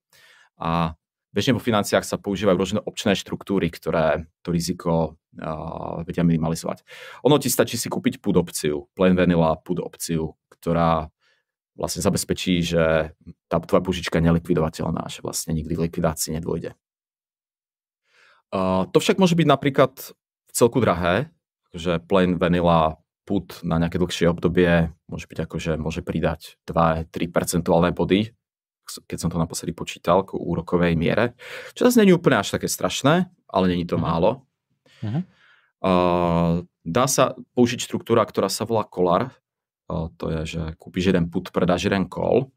A bežne vo financiách sa používajú rôzne občné štruktúry, ktoré to riziko uh, vedia minimalizovať. Ono ti stačí si kúpiť put opciu, plain vanilla put opciu, ktorá vlastne zabezpečí, že tá tvoja požička je nelikvidovateľná, že vlastne nikdy v likvidácii nedôjde. Uh, to však môže byť napríklad celku drahé, že plain vanilla put na nejaké dlhšie obdobie môže byť ako, že môže pridať 2-3 percentuálne body, keď som to naposledy počítal, k úrokovej miere. Čo zase není úplne až také strašné, ale není to uh-huh. málo. Uh-huh. Uh, dá sa použiť štruktúra, ktorá sa volá collar, to je, že kúpiš jeden put, predáš jeden call.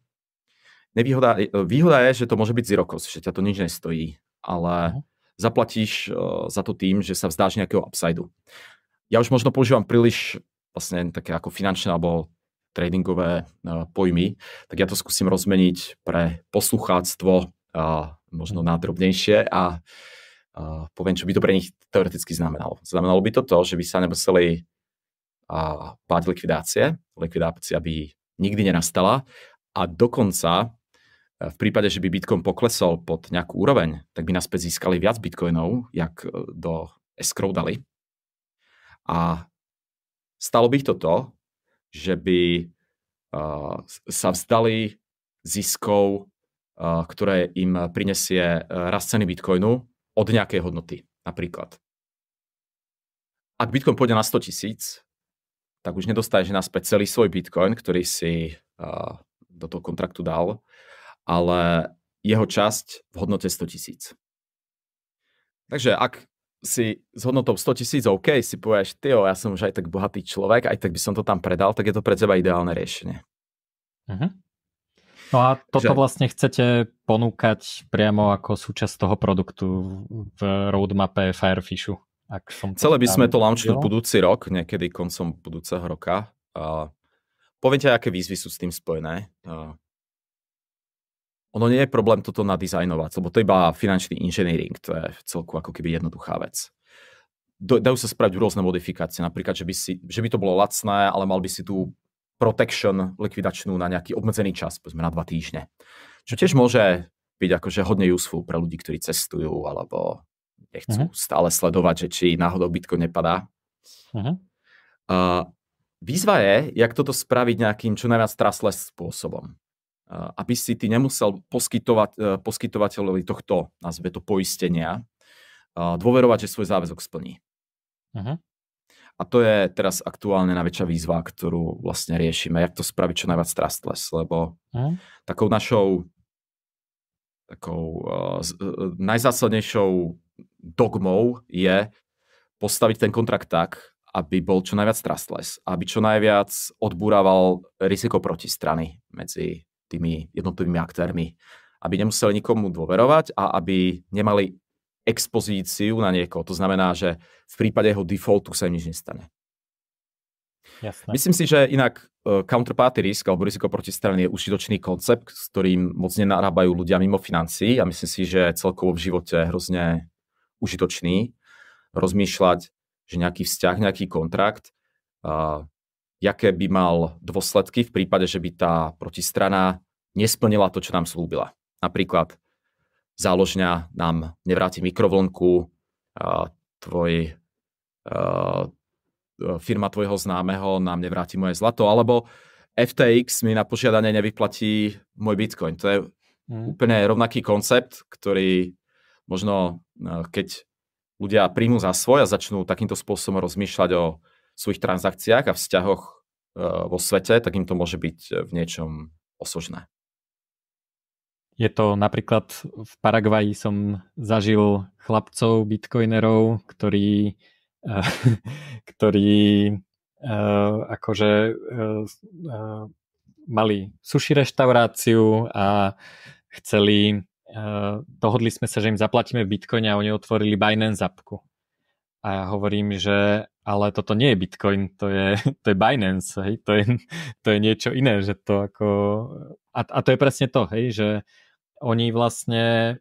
Nevýhoda, e, výhoda je, že to môže byť zero cost, že ťa to nič nestojí, ale uh-huh. zaplatíš uh, za to tým, že sa vzdáš nejakého upsideu. Ja už možno používam príliš vlastne také ako finančné alebo tradingové uh, pojmy, tak ja to skúsim rozmeniť pre poslucháctvo uh, možno nádrobnejšie a uh, poviem, čo by to pre nich teoreticky znamenalo. Znamenalo by to to, že by sa nemuseli a báť likvidácie. Likvidácia by nikdy nenastala a dokonca v prípade, že by Bitcoin poklesol pod nejakú úroveň, tak by naspäť získali viac Bitcoinov, jak do escrow dali. A stalo by to to, že by uh, sa vzdali ziskov, uh, ktoré im prinesie rast ceny Bitcoinu od nejakej hodnoty. Napríklad. Ak Bitcoin pôjde na 100 tisíc, tak už nedostaneš naspäť celý svoj bitcoin, ktorý si do toho kontraktu dal, ale jeho časť v hodnote 100 tisíc. Takže ak si s hodnotou 100 tisíc OK, si povieš, tyjo, ja som už aj tak bohatý človek, aj tak by som to tam predal, tak je to pre teba ideálne riešenie. Uh-huh. No a toto že... vlastne chcete ponúkať priamo ako súčasť toho produktu v roadmape Firefishu. Ak som Celé by sme to launchnúť budúci rok, niekedy koncom budúceho roka. Uh, poviete, aké výzvy sú s tým spojené. Uh, ono nie je problém toto nadizajnovať, lebo to je iba finančný engineering, to je celku ako keby jednoduchá vec. dajú sa spraviť rôzne modifikácie, napríklad, že by, si, že by to bolo lacné, ale mal by si tú protection likvidačnú na nejaký obmedzený čas, povedzme na dva týždne. Čo tiež môže byť akože hodne useful pre ľudí, ktorí cestujú alebo nechcú uh-huh. stále sledovať, že či náhodou Bitcoin nepadá. Uh-huh. Uh, výzva je, jak toto spraviť nejakým čo najviac trustless spôsobom. Uh, aby si ty nemusel poskytovať, uh, poskytovateľovi tohto, nazve to poistenia, uh, dôverovať, že svoj záväzok splní. Uh-huh. A to je teraz aktuálne najväčšia výzva, ktorú vlastne riešime, jak to spraviť čo najviac trustless, lebo uh-huh. takou našou takou uh, najzásadnejšou dogmou je postaviť ten kontrakt tak, aby bol čo najviac trustless, aby čo najviac odbúraval riziko protistrany medzi tými jednotlivými aktérmi, aby nemuseli nikomu dôverovať a aby nemali expozíciu na niekoho. To znamená, že v prípade jeho defaultu sa nič nestane. Jasné. Myslím si, že inak uh, counterparty risk alebo riziko protistrany je užitočný koncept, s ktorým moc nenarábajú ľudia mimo financií a myslím si, že celkovo v živote hrozne užitočný rozmýšľať, že nejaký vzťah, nejaký kontrakt, uh, jaké by mal dôsledky v prípade, že by tá protistrana nesplnila to, čo nám slúbila. Napríklad záložňa nám nevráti mikrovlnku, tvoj, uh, firma tvojho známeho nám nevráti moje zlato, alebo FTX mi na požiadanie nevyplatí môj bitcoin. To je mm. úplne rovnaký koncept, ktorý možno e, keď ľudia príjmu za svoj a začnú takýmto spôsobom rozmýšľať o svojich transakciách a vzťahoch e, vo svete, tak im to môže byť v niečom osožné. Je to napríklad v Paraguaji som zažil chlapcov, bitcoinerov, ktorí, e, ktorí akože mali sushi reštauráciu a chceli dohodli sme sa, že im zaplatíme v a oni otvorili Binance appku. A ja hovorím, že ale toto nie je Bitcoin, to je, to je Binance, hej, to je, to je niečo iné, že to ako... A, a to je presne to, hej, že oni vlastne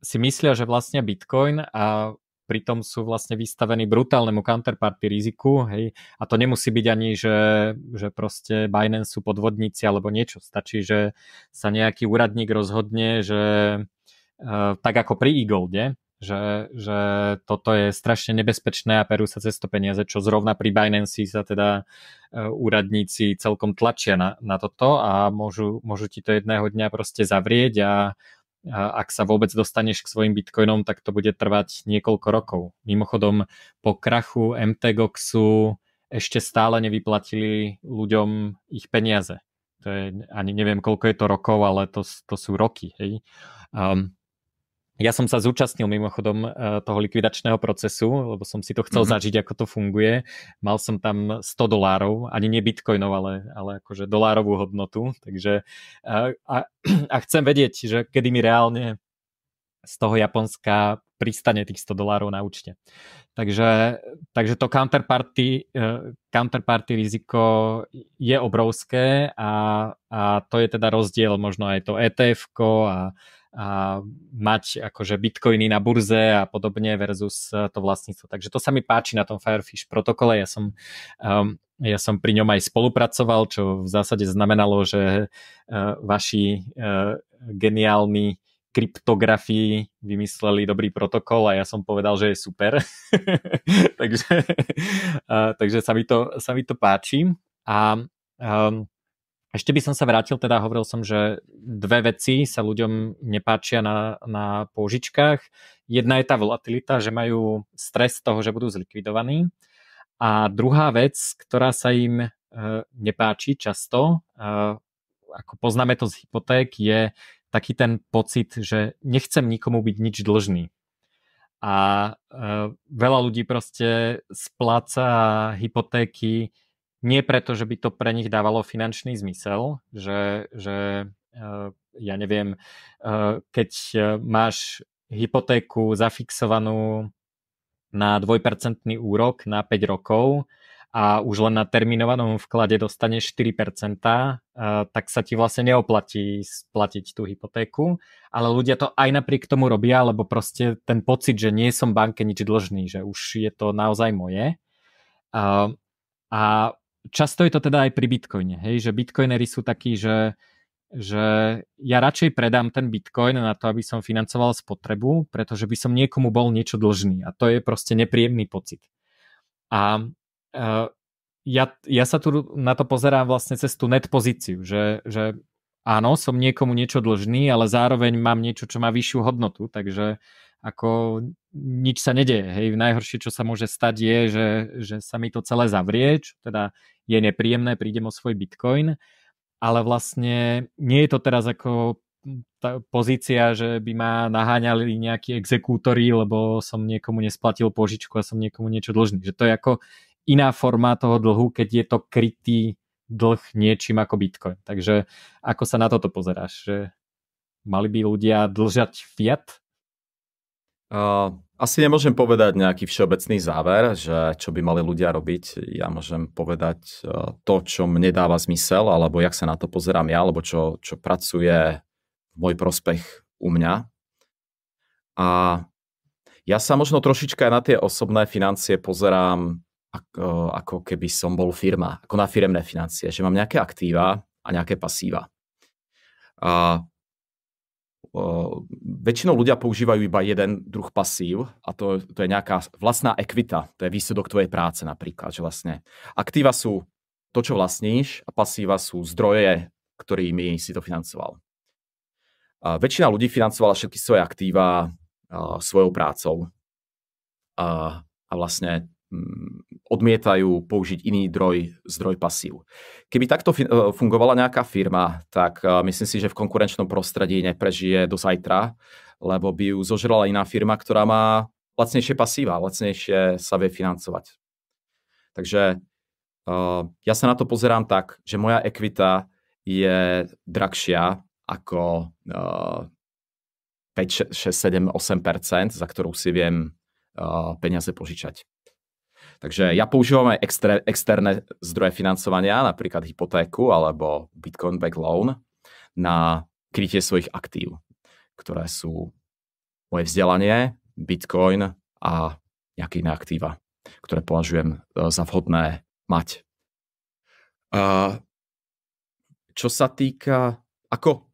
si myslia, že vlastne Bitcoin a pritom sú vlastne vystavení brutálnemu counterparty riziku, hej, a to nemusí byť ani, že, že proste Binance sú podvodníci alebo niečo, stačí, že sa nejaký úradník rozhodne, že tak ako pri e-golde, že, že toto je strašne nebezpečné a perú sa cez to peniaze, čo zrovna pri Binance sa teda uh, úradníci celkom tlačia na, na toto a môžu, môžu ti to jedného dňa proste zavrieť a, a ak sa vôbec dostaneš k svojim bitcoinom, tak to bude trvať niekoľko rokov. Mimochodom, po krachu MTGOXu ešte stále nevyplatili ľuďom ich peniaze. To je, ani neviem, koľko je to rokov, ale to, to sú roky. Hej. Um, ja som sa zúčastnil mimochodom eh, toho likvidačného procesu, lebo som si to chcel mm-hmm. zažiť, ako to funguje. Mal som tam 100 dolárov, ani nie bitcoinov, ale, ale akože dolárovú hodnotu. Takže a, a, a chcem vedieť, že kedy mi reálne z toho Japonska pristane tých 100 dolárov na účte. Takže, takže to counterparty, uh, counterparty riziko je obrovské a, a to je teda rozdiel možno aj to etf a, a mať akože bitcoiny na burze a podobne versus e, to vlastníctvo. Takže to sa mi páči na tom Firefish protokole. Ja som, um, ja som pri ňom aj spolupracoval, čo v zásade znamenalo, že uh, vaši uh, geniálni kryptografii vymysleli dobrý protokol a ja som povedal, že je super. takže, uh, takže sa mi to, sa mi to páči. A um, ešte by som sa vrátil, teda hovoril som, že dve veci sa ľuďom nepáčia na, na pôžičkách. Jedna je tá volatilita, že majú stres z toho, že budú zlikvidovaní. A druhá vec, ktorá sa im e, nepáči často, e, ako poznáme to z hypoték, je taký ten pocit, že nechcem nikomu byť nič dlžný. A e, veľa ľudí proste spláca hypotéky nie preto, že by to pre nich dávalo finančný zmysel, že, že eh, ja neviem, eh, keď eh, máš hypotéku zafixovanú na dvojpercentný úrok na 5 rokov a už len na terminovanom vklade dostaneš 4%, tak sa ti vlastne neoplatí splatiť tú hypotéku, ale ľudia to aj napriek tomu robia, lebo proste ten pocit, že nie som banke nič dlžný, že už je to naozaj moje. A často je to teda aj pri bitcoine, hej, že bitcoinery sú takí, že, že ja radšej predám ten bitcoin na to, aby som financoval spotrebu, pretože by som niekomu bol niečo dlžný a to je proste nepríjemný pocit. A uh, ja, ja sa tu na to pozerám vlastne cez tú net pozíciu, že, že áno, som niekomu niečo dlžný, ale zároveň mám niečo, čo má vyššiu hodnotu, takže ako nič sa nedeje. Hej, najhoršie, čo sa môže stať je, že, že sa mi to celé zavrie, čo teda je nepríjemné, prídem o svoj bitcoin, ale vlastne nie je to teraz ako tá pozícia, že by ma naháňali nejakí exekútori, lebo som niekomu nesplatil požičku a som niekomu niečo dlžný. Že to je ako iná forma toho dlhu, keď je to krytý dlh niečím ako Bitcoin. Takže ako sa na toto pozeráš? Že mali by ľudia dlžať fiat asi nemôžem povedať nejaký všeobecný záver, že čo by mali ľudia robiť. Ja môžem povedať uh, to, čo mne dáva zmysel, alebo jak sa na to pozerám ja, alebo čo, čo pracuje v môj prospech u mňa. A ja sa možno trošička aj na tie osobné financie pozerám ako, ako keby som bol firma, ako na firemné financie, že mám nejaké aktíva a nejaké pasíva. A väčšinou ľudia používajú iba jeden druh pasív a to, to je nejaká vlastná ekvita, to je výsledok tvojej práce napríklad, že vlastne aktíva sú to, čo vlastníš a pasíva sú zdroje, ktorými si to financoval. A väčšina ľudí financovala všetky svoje aktíva a, svojou prácou a, a vlastne odmietajú použiť iný droj, zdroj pasív. Keby takto e, fungovala nejaká firma, tak e, myslím si, že v konkurenčnom prostredí neprežije do zajtra, lebo by ju zožrala iná firma, ktorá má lacnejšie pasíva, lacnejšie sa vie financovať. Takže e, ja sa na to pozerám tak, že moja ekvita je drahšia ako 5, 6, 7, 8%, za ktorú si viem peniaze požičať. Takže ja používam aj extre, externé zdroje financovania, napríklad hypotéku alebo Bitcoin back loan na krytie svojich aktív, ktoré sú moje vzdelanie, Bitcoin a nejaké iné aktíva, ktoré považujem e, za vhodné mať. Čo sa týka, ako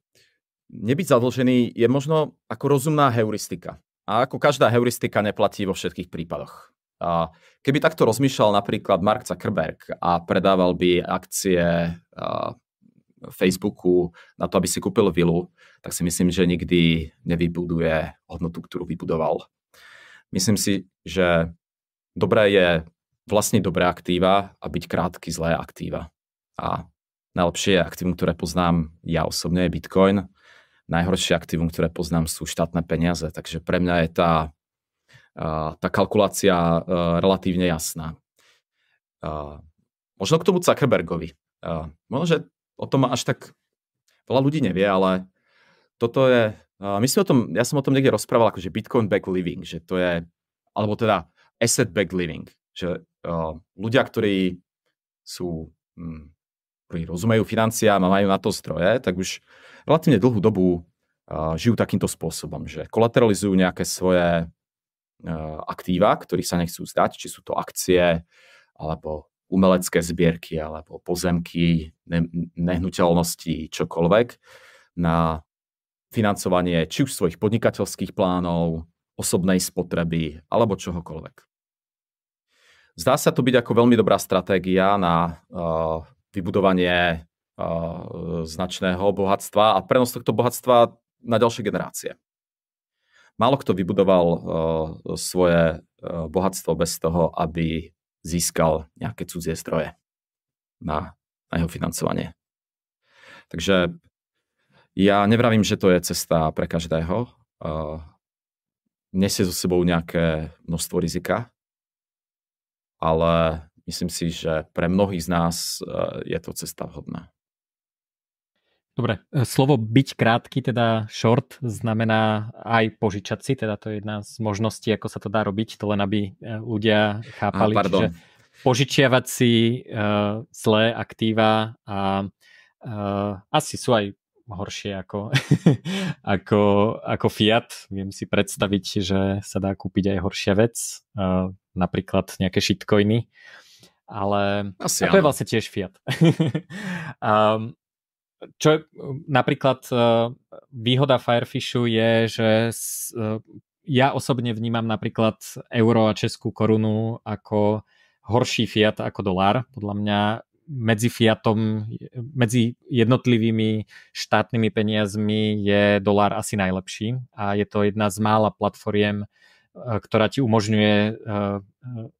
nebyť zadlžený je možno ako rozumná heuristika. A ako každá heuristika neplatí vo všetkých prípadoch. Keby takto rozmýšľal napríklad Mark Zuckerberg a predával by akcie Facebooku na to, aby si kúpil vilu, tak si myslím, že nikdy nevybuduje hodnotu, ktorú vybudoval. Myslím si, že dobré je vlastne dobré aktíva a byť krátky zlé aktíva. A najlepšie aktívum, ktoré poznám ja osobne, je Bitcoin najhoršie aktívum, ktoré poznám, sú štátne peniaze. Takže pre mňa je tá, tá kalkulácia relatívne jasná. Možno k tomu Zuckerbergovi. Možno, že o tom až tak veľa ľudí nevie, ale toto je, my sme o tom, ja som o tom niekde rozprával, akože Bitcoin back living, že to je, alebo teda asset back living, že ľudia, ktorí sú, hm, ktorí rozumejú financiám a majú na to zdroje, tak už relatívne dlhú dobu žijú takýmto spôsobom, že kolateralizujú nejaké svoje aktíva, ktorých sa nechcú zdať, či sú to akcie, alebo umelecké zbierky, alebo pozemky, ne- nehnuteľnosti, čokoľvek, na financovanie či už svojich podnikateľských plánov, osobnej spotreby, alebo čohokoľvek. Zdá sa to byť ako veľmi dobrá stratégia na uh, vybudovanie značného bohatstva a prenos tohto bohatstva na ďalšie generácie. Málo kto vybudoval svoje bohatstvo bez toho, aby získal nejaké cudzie zdroje na, na jeho financovanie. Takže ja nevravím, že to je cesta pre každého. Nesie so sebou nejaké množstvo rizika, ale myslím si, že pre mnohých z nás je to cesta vhodná. Dobre, e, slovo byť krátky, teda short, znamená aj požičať si, teda to je jedna z možností, ako sa to dá robiť, to len aby e, ľudia chápali, ah, že požičiavať si uh, zlé aktíva a uh, asi sú aj horšie ako, ako, ako Fiat. Viem si predstaviť, že sa dá kúpiť aj horšia vec, uh, napríklad nejaké shitcoiny, ale Asi a to je vlastne tiež Fiat. um, čo je napríklad e, výhoda Firefishu je, že e, ja osobne vnímam napríklad euro a českú korunu ako horší fiat ako dolár. Podľa mňa medzi fiatom, medzi jednotlivými štátnymi peniazmi je dolár asi najlepší a je to jedna z mála platformiem, e, ktorá ti umožňuje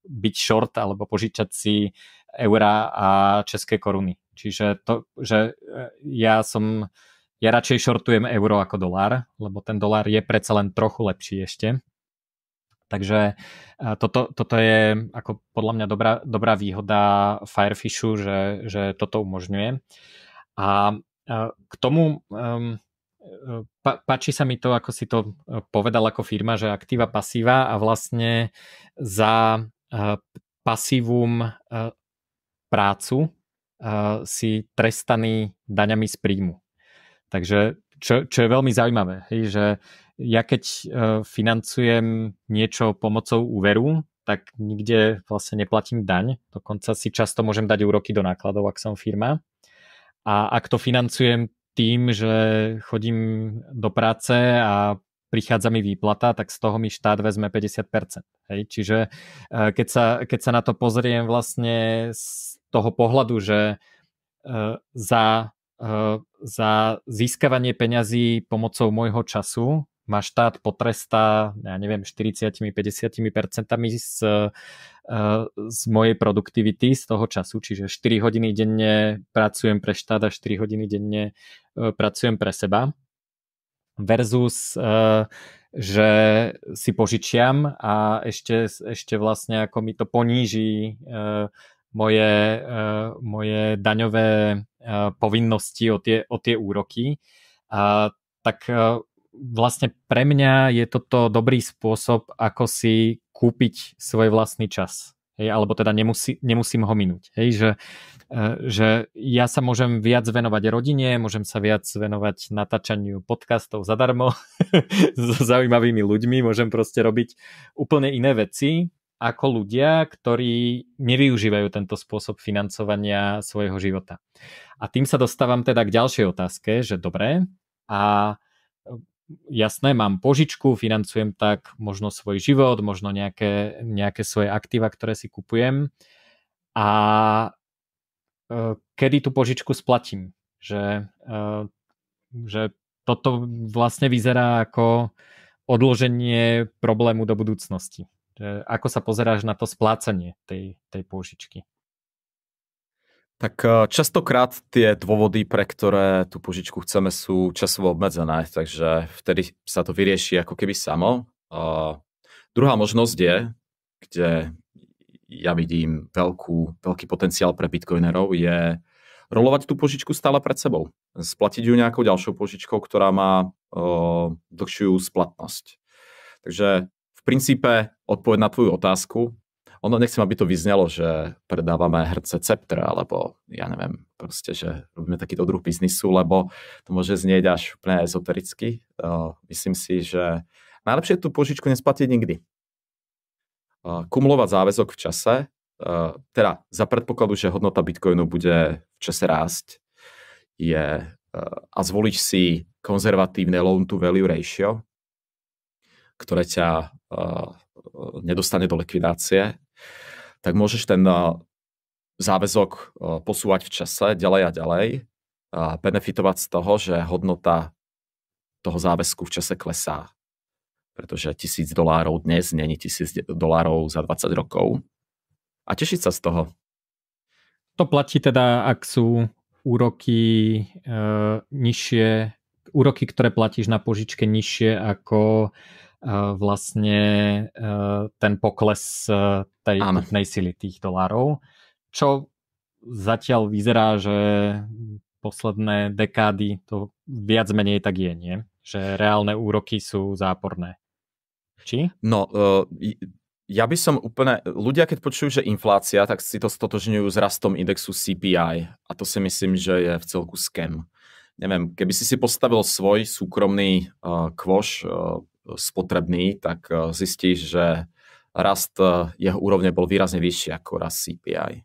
byť short alebo požičať si eura a české koruny. Čiže to, že e, ja som, ja radšej shortujem euro ako dolár, lebo ten dolár je predsa len trochu lepší ešte. Takže e, toto, toto je ako podľa mňa dobrá, dobrá výhoda Firefishu, že, že toto umožňuje. A e, k tomu um, páči sa mi to, ako si to povedal ako firma, že aktíva pasíva a vlastne za pasívum prácu si trestaný daňami z príjmu. Takže čo, čo je veľmi zaujímavé, hej, že ja keď uh, financujem niečo pomocou úveru, tak nikde vlastne neplatím daň, dokonca si často môžem dať úroky do nákladov, ak som firma. A ak to financujem tým, že chodím do práce a prichádza mi výplata, tak z toho mi štát vezme 50%. Hej? Čiže keď sa, keď sa na to pozriem vlastne z toho pohľadu, že uh, za, uh, za získavanie peňazí pomocou môjho času ma štát potrestá, ja neviem, 40-50% z, uh, z mojej produktivity z toho času, čiže 4 hodiny denne pracujem pre štát a 4 hodiny denne pracujem pre seba. Versus že si požičiam a ešte, ešte vlastne ako mi to poníži moje, uh, moje daňové uh, povinnosti o tie, o tie úroky, uh, tak uh, vlastne pre mňa je toto dobrý spôsob, ako si kúpiť svoj vlastný čas. Hej, alebo teda nemusí, nemusím ho minúť. Hej, že, že ja sa môžem viac venovať rodine, môžem sa viac venovať natáčaniu podcastov zadarmo so zaujímavými ľuďmi, môžem proste robiť úplne iné veci, ako ľudia, ktorí nevyužívajú tento spôsob financovania svojho života. A tým sa dostávam teda k ďalšej otázke, že dobre, a jasné, mám požičku, financujem tak možno svoj život, možno nejaké, nejaké svoje aktíva, ktoré si kupujem a e, kedy tú požičku splatím. Že, e, že toto vlastne vyzerá ako odloženie problému do budúcnosti. Že ako sa pozeráš na to splácanie tej, tej požičky? Tak eh, častokrát tie dôvody, pre ktoré tú požičku chceme, sú časovo obmedzené, takže vtedy sa to vyrieši ako keby samo. A druhá možnosť je, kde ja vidím veľkú, veľký potenciál pre bitcoinerov, je rolovať tú požičku stále pred sebou. Splatiť ju nejakou ďalšou požičkou, ktorá má eh, dlhšiu splatnosť. Takže princípe odpoveď na tvoju otázku ono nechcem, aby to vyznelo, že predávame hrce Scepter, alebo ja neviem, proste, že robíme takýto druh biznisu, lebo to môže znieť až úplne ezotericky. Myslím si, že najlepšie je tú požičku nesplatiť nikdy. Kumulovať záväzok v čase, teda za predpokladu, že hodnota Bitcoinu bude v čase rásť, je a zvoliť si konzervatívne loan to value ratio, ktoré ťa nedostane do likvidácie, tak môžeš ten záväzok posúvať v čase ďalej a ďalej a benefitovať z toho, že hodnota toho záväzku v čase klesá. Pretože tisíc dolárov dnes není tisíc dolárov za 20 rokov. A tešiť sa z toho. To platí teda, ak sú úroky e, nižšie, úroky, ktoré platíš na požičke nižšie ako vlastne e, ten pokles e, tej kupnej sily tých dolárov, čo zatiaľ vyzerá, že posledné dekády to viac menej tak je, nie? Že reálne úroky sú záporné. Či? No, uh, ja by som úplne... Ľudia, keď počujú, že inflácia, tak si to stotožňujú s rastom indexu CPI. A to si myslím, že je v celku scam. Neviem, keby si si postavil svoj súkromný uh, kvoš uh, spotrebný, tak eh, zistíš, že rast eh, jeho úrovne bol výrazne vyšší ako rast CPI.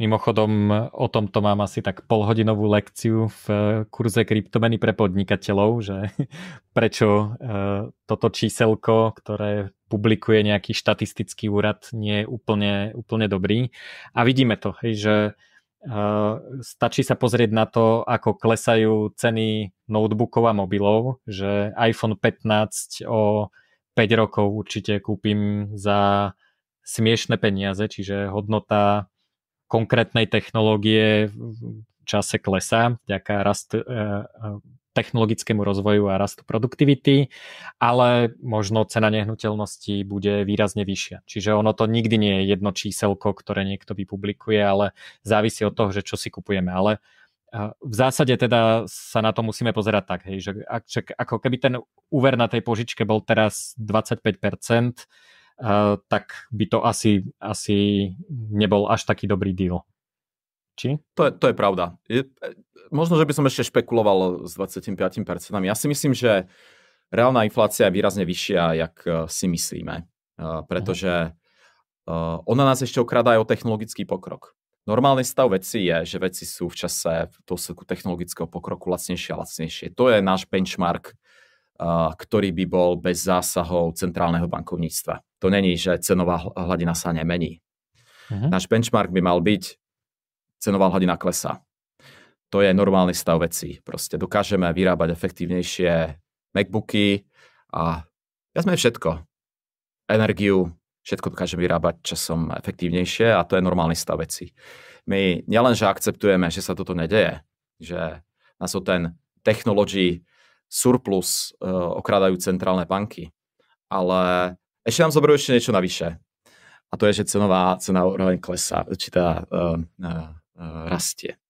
Mimochodom, o tomto mám asi tak polhodinovú lekciu v eh, kurze kryptomeny pre podnikateľov, že prečo toto číselko, ktoré publikuje nejaký štatistický úrad, nie je úplne, úplne dobrý. A vidíme to, že stačí sa pozrieť na to, ako klesajú ceny notebookov a mobilov, že iPhone 15 o 5 rokov určite kúpim za smiešne peniaze, čiže hodnota konkrétnej technológie v čase klesá, vďaka rast, e, technologickému rozvoju a rastu produktivity, ale možno cena nehnuteľnosti bude výrazne vyššia. Čiže ono to nikdy nie je jedno číselko, ktoré niekto vypublikuje, ale závisí od toho, že čo si kupujeme. Ale v zásade teda sa na to musíme pozerať tak, hej, že ako keby ten úver na tej požičke bol teraz 25%, tak by to asi, asi nebol až taký dobrý deal. Či? To je, to je pravda. Je, možno, že by som ešte špekuloval s 25%. Ja si myslím, že reálna inflácia je výrazne vyššia, jak eh, si myslíme. Eh, pretože ona nás ešte okradá aj o technologický pokrok. Normálny stav veci je, že veci sú v čase v dôsledku technologického pokroku lacnejšie a lacnejšie. To je náš benchmark, ktorý by bol bez zásahov centrálneho bankovníctva. To není, že cenová hladina sa nemení. Uh-huh. Náš benchmark by mal byť cenová hladina klesá to je normálny stav vecí. Proste dokážeme vyrábať efektívnejšie MacBooky a ja sme všetko. Energiu, všetko dokážeme vyrábať časom efektívnejšie a to je normálny stav vecí. My nielenže akceptujeme, že sa toto nedeje, že nás o ten technology surplus uh, okradajú centrálne banky, ale ešte nám zoberú ešte niečo navyše. A to je, že cenová cena úroveň klesá, či uh, uh, uh, rastie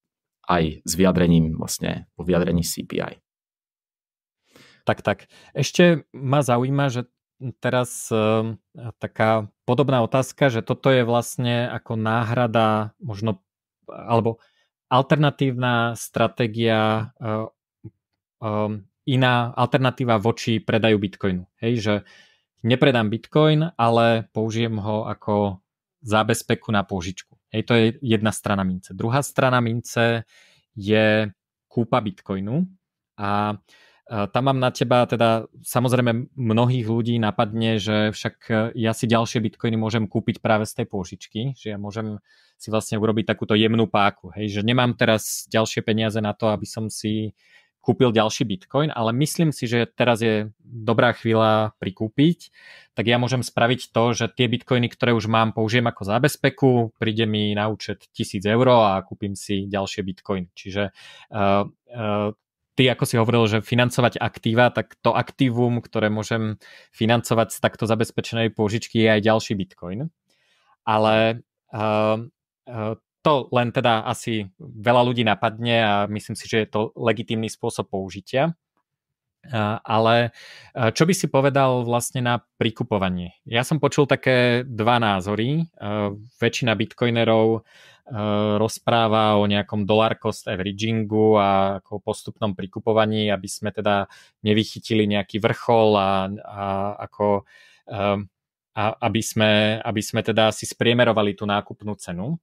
aj s vyjadrením vlastne po vyjadrení CPI. Tak, tak. Ešte ma zaujíma, že teraz e, taká podobná otázka, že toto je vlastne ako náhrada možno, alebo alternatívna stratégia, e, e, iná alternatíva voči predaju Bitcoinu. Hej, že nepredám Bitcoin, ale použijem ho ako zábezpeku na požičku. Hej, to je jedna strana mince. Druhá strana mince je kúpa Bitcoinu a tam mám na teba teda samozrejme mnohých ľudí napadne, že však ja si ďalšie bitcoiny môžem kúpiť práve z tej pôžičky, že ja môžem si vlastne urobiť takúto jemnú páku, hej, že nemám teraz ďalšie peniaze na to, aby som si kúpil ďalší bitcoin, ale myslím si, že teraz je dobrá chvíľa prikúpiť, tak ja môžem spraviť to, že tie bitcoiny, ktoré už mám, použijem ako zábezpeku, príde mi na účet 1000 eur a kúpim si ďalšie bitcoiny. Čiže uh, uh, ty, ako si hovoril, že financovať aktíva, tak to aktívum, ktoré môžem financovať z takto zabezpečenej pôžičky je aj ďalší bitcoin. Ale uh, to len teda asi veľa ľudí napadne a myslím si, že je to legitímny spôsob použitia. Ale čo by si povedal vlastne na prikupovanie? Ja som počul také dva názory. Väčšina bitcoinerov rozpráva o nejakom dollar cost averagingu a ako postupnom prikupovaní, aby sme teda nevychytili nejaký vrchol a, a ako a aby sme, aby sme teda si spriemerovali tú nákupnú cenu.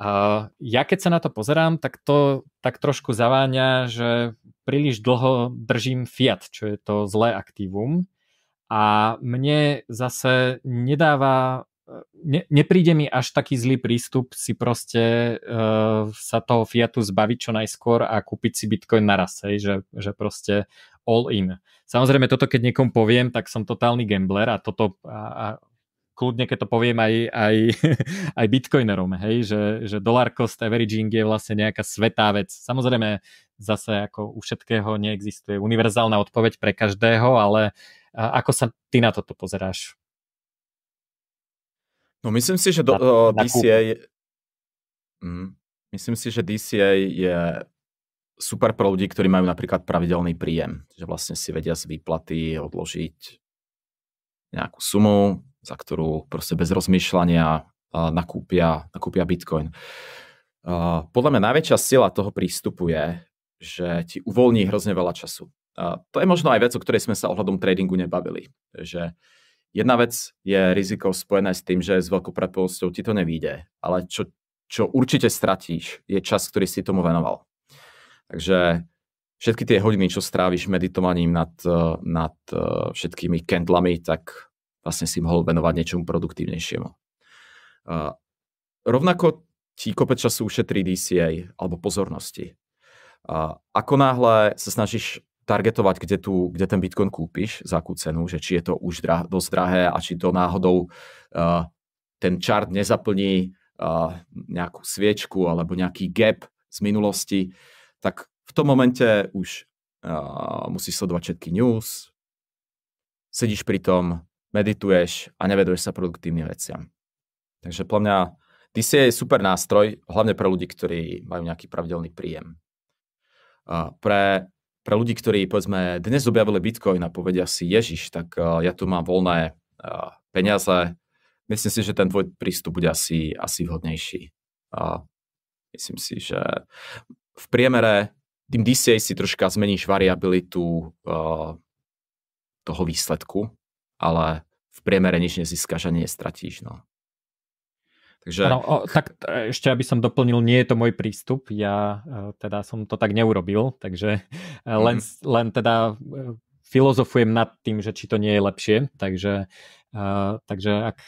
Uh, ja keď sa na to pozerám, tak to tak trošku zaváňa, že príliš dlho držím fiat, čo je to zlé aktívum a mne zase nedáva ne, nepríde mi až taký zlý prístup si proste uh, sa toho fiatu zbaviť čo najskôr a kúpiť si bitcoin naraz, hej, že, že proste all in. Samozrejme toto keď niekom poviem, tak som totálny gambler a toto a, a kľudne, keď to poviem aj, aj, aj bitcoinerom, hej, že, že dollar cost averaging je vlastne nejaká svetá vec. Samozrejme, zase ako u všetkého neexistuje univerzálna odpoveď pre každého, ale ako sa ty na toto pozeráš? No myslím si, že do, na, na DCA mm, myslím si, že DCA je super pro ľudí, ktorí majú napríklad pravidelný príjem, že vlastne si vedia z výplaty odložiť nejakú sumu, za ktorú proste bez rozmýšľania nakúpia, nakúpia Bitcoin. Podľa mňa najväčšia sila toho prístupu je, že ti uvoľní hrozne veľa času. To je možno aj vec, o ktorej sme sa ohľadom tradingu nebavili. Že jedna vec je riziko spojené s tým, že s veľkou predpovedosťou ti to nevíde, ale čo, čo určite stratíš, je čas, ktorý si tomu venoval. Takže všetky tie hodiny, čo stráviš meditovaním nad, nad všetkými kendlami, tak vlastne si mohol venovať niečomu produktívnejšiemu. Uh, rovnako ti kopec času ušetrí DCA alebo pozornosti. Uh, ako náhle sa snažíš targetovať, kde, tu, kde ten Bitcoin kúpiš, za akú cenu, že či je to už drah, dosť drahé a či to náhodou uh, ten chart nezaplní uh, nejakú sviečku alebo nejaký gap z minulosti, tak v tom momente už uh, musíš sledovať všetky news, sedíš pri tom, medituješ a neveduješ sa produktívnym veciam. Takže podľa mňa DCA je super nástroj, hlavne pre ľudí, ktorí majú nejaký pravidelný príjem. Pre, pre ľudí, ktorí povedzme dnes objavili Bitcoin a povedia si Ježiš, tak ja tu mám voľné peniaze, myslím si, že ten tvoj prístup bude asi, asi vhodnejší. Myslím si, že v priemere tým DCA si troška zmeníš variabilitu toho výsledku, ale v priemere nič nezískaš a nestratíš. No. Takže... Ano, o, tak e, ešte aby som doplnil, nie je to môj prístup, ja e, teda som to tak neurobil, takže mm. len, len teda filozofujem nad tým, že či to nie je lepšie, takže, uh, takže ak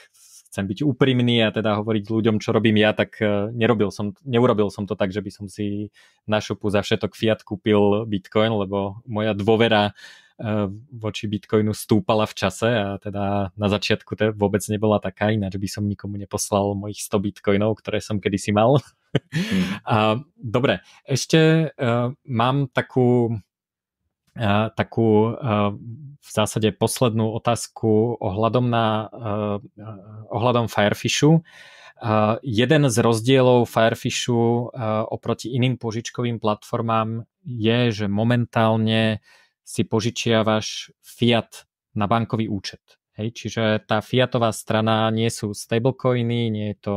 chcem byť úprimný a teda hovoriť ľuďom, čo robím ja, tak nerobil som, neurobil som to tak, že by som si na šupu za všetok fiat kúpil Bitcoin, lebo moja dôvera voči Bitcoinu stúpala v čase a teda na začiatku to vôbec nebola taká, ináč by som nikomu neposlal mojich 100 Bitcoinov, ktoré som kedysi mal. Mm. a, dobre, ešte uh, mám takú uh, takú uh, v zásade poslednú otázku ohľadom na uh, ohľadom Firefishu. Jeden z rozdielov Firefishu oproti iným požičkovým platformám je, že momentálne si požičiavaš fiat na bankový účet. Hej, čiže tá fiatová strana nie sú stablecoiny, nie je to,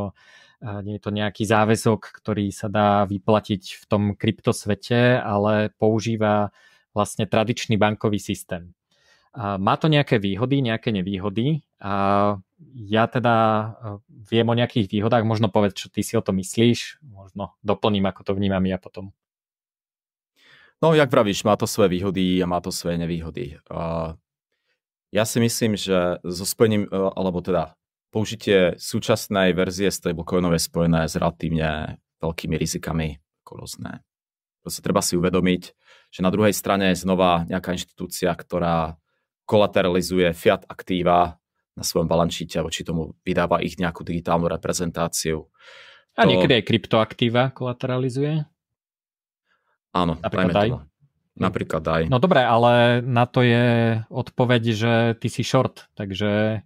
nie je to nejaký záväzok, ktorý sa dá vyplatiť v tom kryptosvete, ale používa vlastne tradičný bankový systém. Má to nejaké výhody, nejaké nevýhody. A ja teda viem o nejakých výhodách, možno povedz, čo ty si o to myslíš, možno doplním, ako to vnímam ja potom. No jak vravíš, má to svoje výhody a má to svoje nevýhody. Ja si myslím, že so spojením, uh, alebo teda použitie súčasnej verzie stablecoinov je spojené s relatívne veľkými rizikami, ako rôzne. Proste treba si uvedomiť, že na druhej strane je znova nejaká inštitúcia, ktorá kolateralizuje fiat aktíva na svojom balančíte, voči tomu vydáva ich nejakú digitálnu reprezentáciu. A to... niekedy aj kryptoaktíva kolateralizuje? Áno, napríklad aj. Napríklad aj. No dobre, ale na to je odpoveď, že ty si short, takže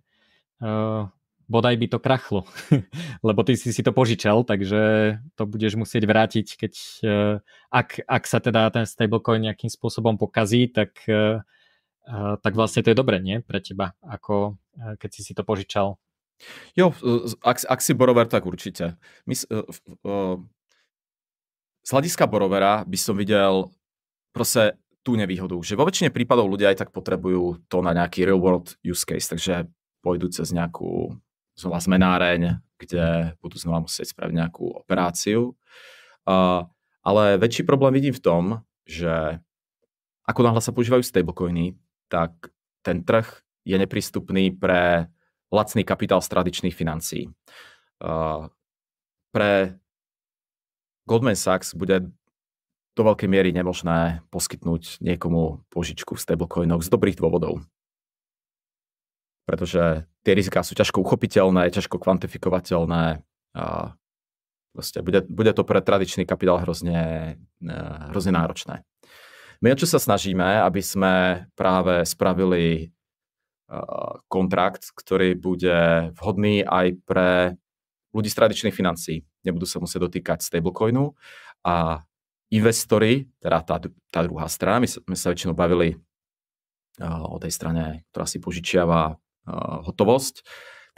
uh, bodaj by to krachlo, lebo ty si si to požičal, takže to budeš musieť vrátiť, keď uh, ak, ak sa teda ten stablecoin nejakým spôsobom pokazí, tak uh, tak vlastne to je dobre, nie? Pre teba, ako keď si si to požičal. Jo, ak, ak si borover, tak určite. My, z hľadiska borovera by som videl proste tú nevýhodu, že vo väčšine prípadov ľudia aj tak potrebujú to na nejaký real world use case, takže pôjdu cez nejakú znova zmenáreň, kde budú znova musieť spraviť nejakú operáciu. Uh, ale väčší problém vidím v tom, že ako náhle sa používajú stablecoiny, tak ten trh je neprístupný pre lacný kapitál z tradičných financií. Uh, pre Goldman Sachs bude do veľkej miery nemožné poskytnúť niekomu požičku v stablecoinoch z dobrých dôvodov. Pretože tie riziká sú ťažko uchopiteľné, ťažko kvantifikovateľné a bude, bude to pre tradičný kapitál hrozne, hrozne náročné. My o čo sa snažíme, aby sme práve spravili uh, kontrakt, ktorý bude vhodný aj pre ľudí z tradičných financií. Nebudú sa musieť dotýkať stablecoinu a investori, teda tá, tá druhá strana, my sa, my sa väčšinou bavili uh, o tej strane, ktorá si požičiava uh, hotovosť,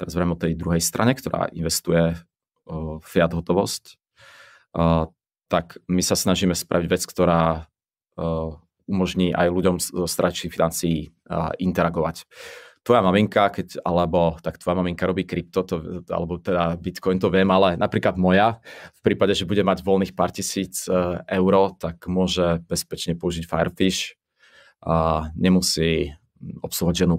teraz vrem o tej druhej strane, ktorá investuje uh, fiat hotovosť, uh, tak my sa snažíme spraviť vec, ktorá Uh, umožní aj ľuďom zo stračných financií uh, interagovať. Tvoja maminka, keď, alebo tak tvoja maminka robí krypto, to, alebo teda Bitcoin, to viem, ale napríklad moja, v prípade, že bude mať voľných pár tisíc uh, eur, tak môže bezpečne použiť Firefish a nemusí obsluhovať žiadnu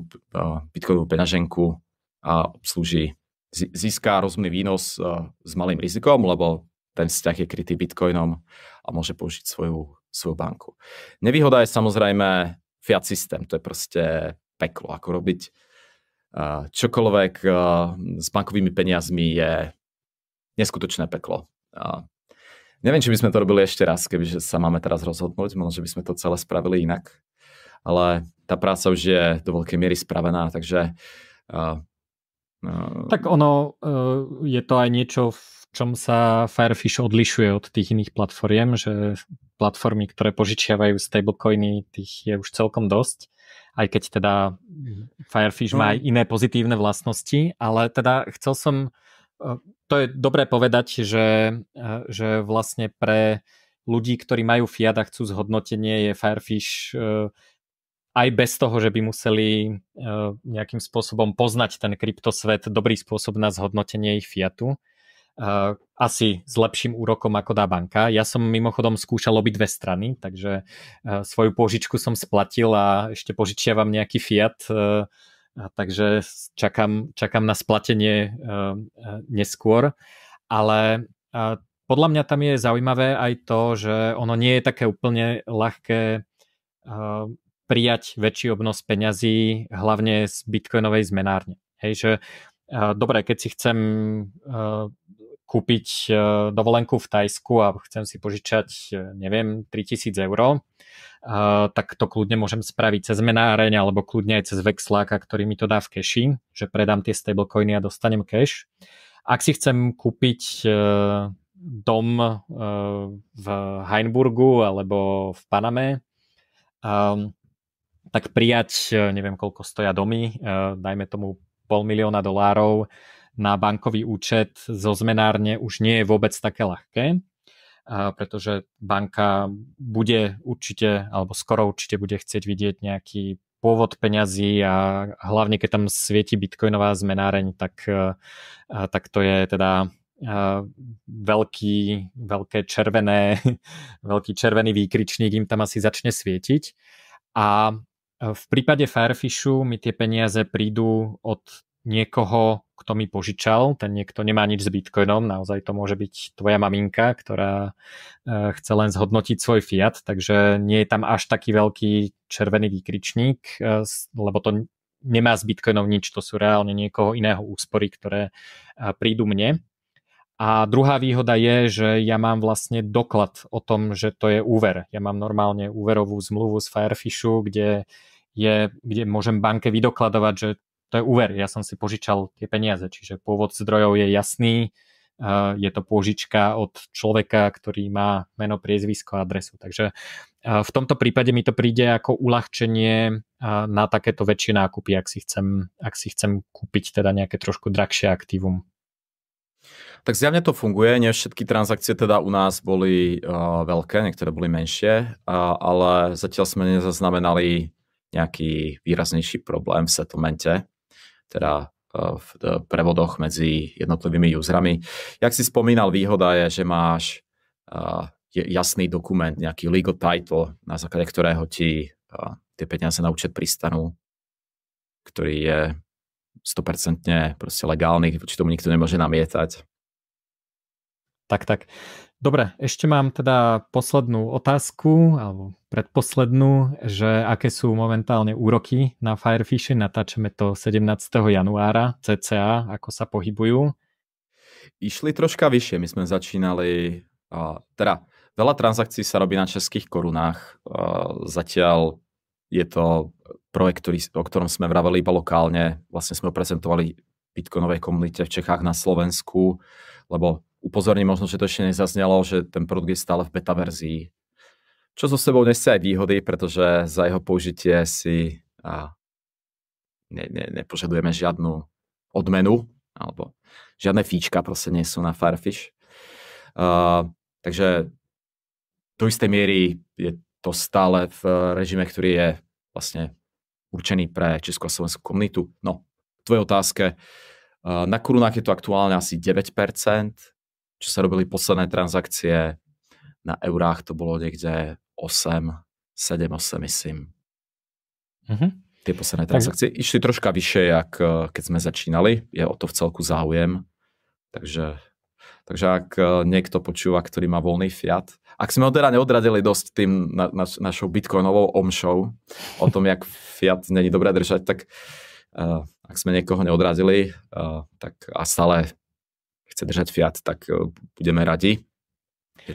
bitcoinovú peňaženku a obslúži, získa rozumný výnos s malým rizikom, lebo ten vzťah je krytý bitcoinom a môže použiť svoju svoju banku. Nevýhoda je samozrejme fiat systém, to je proste peklo, ako robiť čokoľvek s bankovými peniazmi je neskutočné peklo. Neviem, či by sme to robili ešte raz, kebyže sa máme teraz rozhodnúť, možno, že by sme to celé spravili inak, ale tá práca už je do veľkej miery spravená, takže tak ono, je to aj niečo, v čom sa Firefish odlišuje od tých iných platformiem, že platformy, ktoré požičiavajú stablecoiny, tých je už celkom dosť, aj keď teda Firefish má aj no. iné pozitívne vlastnosti, ale teda chcel som, e, to je dobré povedať, že, e, že vlastne pre ľudí, ktorí majú fiat a chcú zhodnotenie, je Firefish e, aj bez toho, že by museli nejakým spôsobom poznať ten kryptosvet, dobrý spôsob na zhodnotenie ich fiatu asi s lepším úrokom ako dá banka. Ja som mimochodom skúšal dve strany, takže uh, svoju požičku som splatil a ešte požičiavam nejaký fiat, uh, takže čakám, čakám na splatenie neskôr. Ale podľa mňa tam je zaujímavé aj to, že ono nie je také úplne ľahké prijať väčší obnos peňazí, hlavne z bitcoinovej zmenárne. Hej, že dobre, keď si chcem kúpiť e, dovolenku v Tajsku a chcem si požičať, e, neviem, 3000 eur, e, tak to kľudne môžem spraviť cez menáreň alebo kľudne aj cez Vexláka, ktorý mi to dá v keši, že predám tie stablecoiny a dostanem cash. Ak si chcem kúpiť dom v Heinburgu alebo v Paname, tak prijať, neviem koľko stoja domy, dajme tomu pol milióna dolárov, na bankový účet zo zmenárne už nie je vôbec také ľahké, pretože banka bude určite, alebo skoro určite bude chcieť vidieť nejaký pôvod peňazí a hlavne keď tam svieti bitcoinová zmenáreň, tak, tak to je teda veľký, veľké červené, veľký červený výkričník im tam asi začne svietiť. A v prípade Firefishu mi tie peniaze prídu od niekoho, kto mi požičal, ten niekto nemá nič s Bitcoinom, naozaj to môže byť tvoja maminka, ktorá chce len zhodnotiť svoj fiat, takže nie je tam až taký veľký červený výkričník, lebo to nemá s Bitcoinom nič, to sú reálne niekoho iného úspory, ktoré prídu mne. A druhá výhoda je, že ja mám vlastne doklad o tom, že to je úver. Ja mám normálne úverovú zmluvu z Firefishu, kde, je, kde môžem banke vydokladovať, že to je úver. Ja som si požičal tie peniaze, čiže pôvod zdrojov je jasný, je to pôžička od človeka, ktorý má meno, priezvisko a adresu. Takže v tomto prípade mi to príde ako uľahčenie na takéto väčšie nákupy, ak si chcem, ak si chcem kúpiť teda nejaké trošku drahšie aktívum. Tak zjavne to funguje, nie všetky transakcie teda u nás boli uh, veľké, niektoré boli menšie, uh, ale zatiaľ sme nezaznamenali nejaký výraznejší problém v settlemente, teda uh, v prevodoch medzi jednotlivými userami. Jak si spomínal, výhoda je, že máš uh, jasný dokument, nejaký legal title, na základe ktorého ti tie peniaze na účet pristanú, ktorý je 100% proste legálny, voči tomu nikto nemôže namietať. Tak, tak. Dobre, ešte mám teda poslednú otázku, alebo predposlednú, že aké sú momentálne úroky na Firefish, natáčame to 17. januára, cca, ako sa pohybujú? Išli troška vyššie, my sme začínali, teda veľa transakcií sa robí na českých korunách, zatiaľ je to projekt, ktorý, o ktorom sme vraveli iba lokálne, vlastne sme ho prezentovali bitcoinovej komunite v Čechách na Slovensku, lebo upozorním možno, že to ešte nezaznelo, že ten produkt je stále v beta verzii. Čo so sebou nesie aj výhody, pretože za jeho použitie si a, ne, ne, nepožadujeme žiadnu odmenu, alebo žiadne fíčka proste nie sú na Firefish. Uh, takže do istej miery je to stále v režime, ktorý je vlastne určený pre Českú a Slovenskú komunitu. No, tvoje otázke. Na korunách je to aktuálne asi 9%, čo sa robili posledné transakcie, na eurách to bolo niekde 8, 7, 8 myslím. Mm-hmm. Tie posledné transakcie tak... išli troška vyššie, jak eh, keď sme začínali. Je o to v celku záujem. Takže, takže ak eh, niekto počúva, ktorý má voľný fiat, ak sme ho teda neodradili dosť tým na, na, našou bitcoinovou omšou o tom, jak fiat není dobré držať, tak uh, ak sme niekoho neodradili uh, tak a stále chce držať fiat, tak e, budeme radi.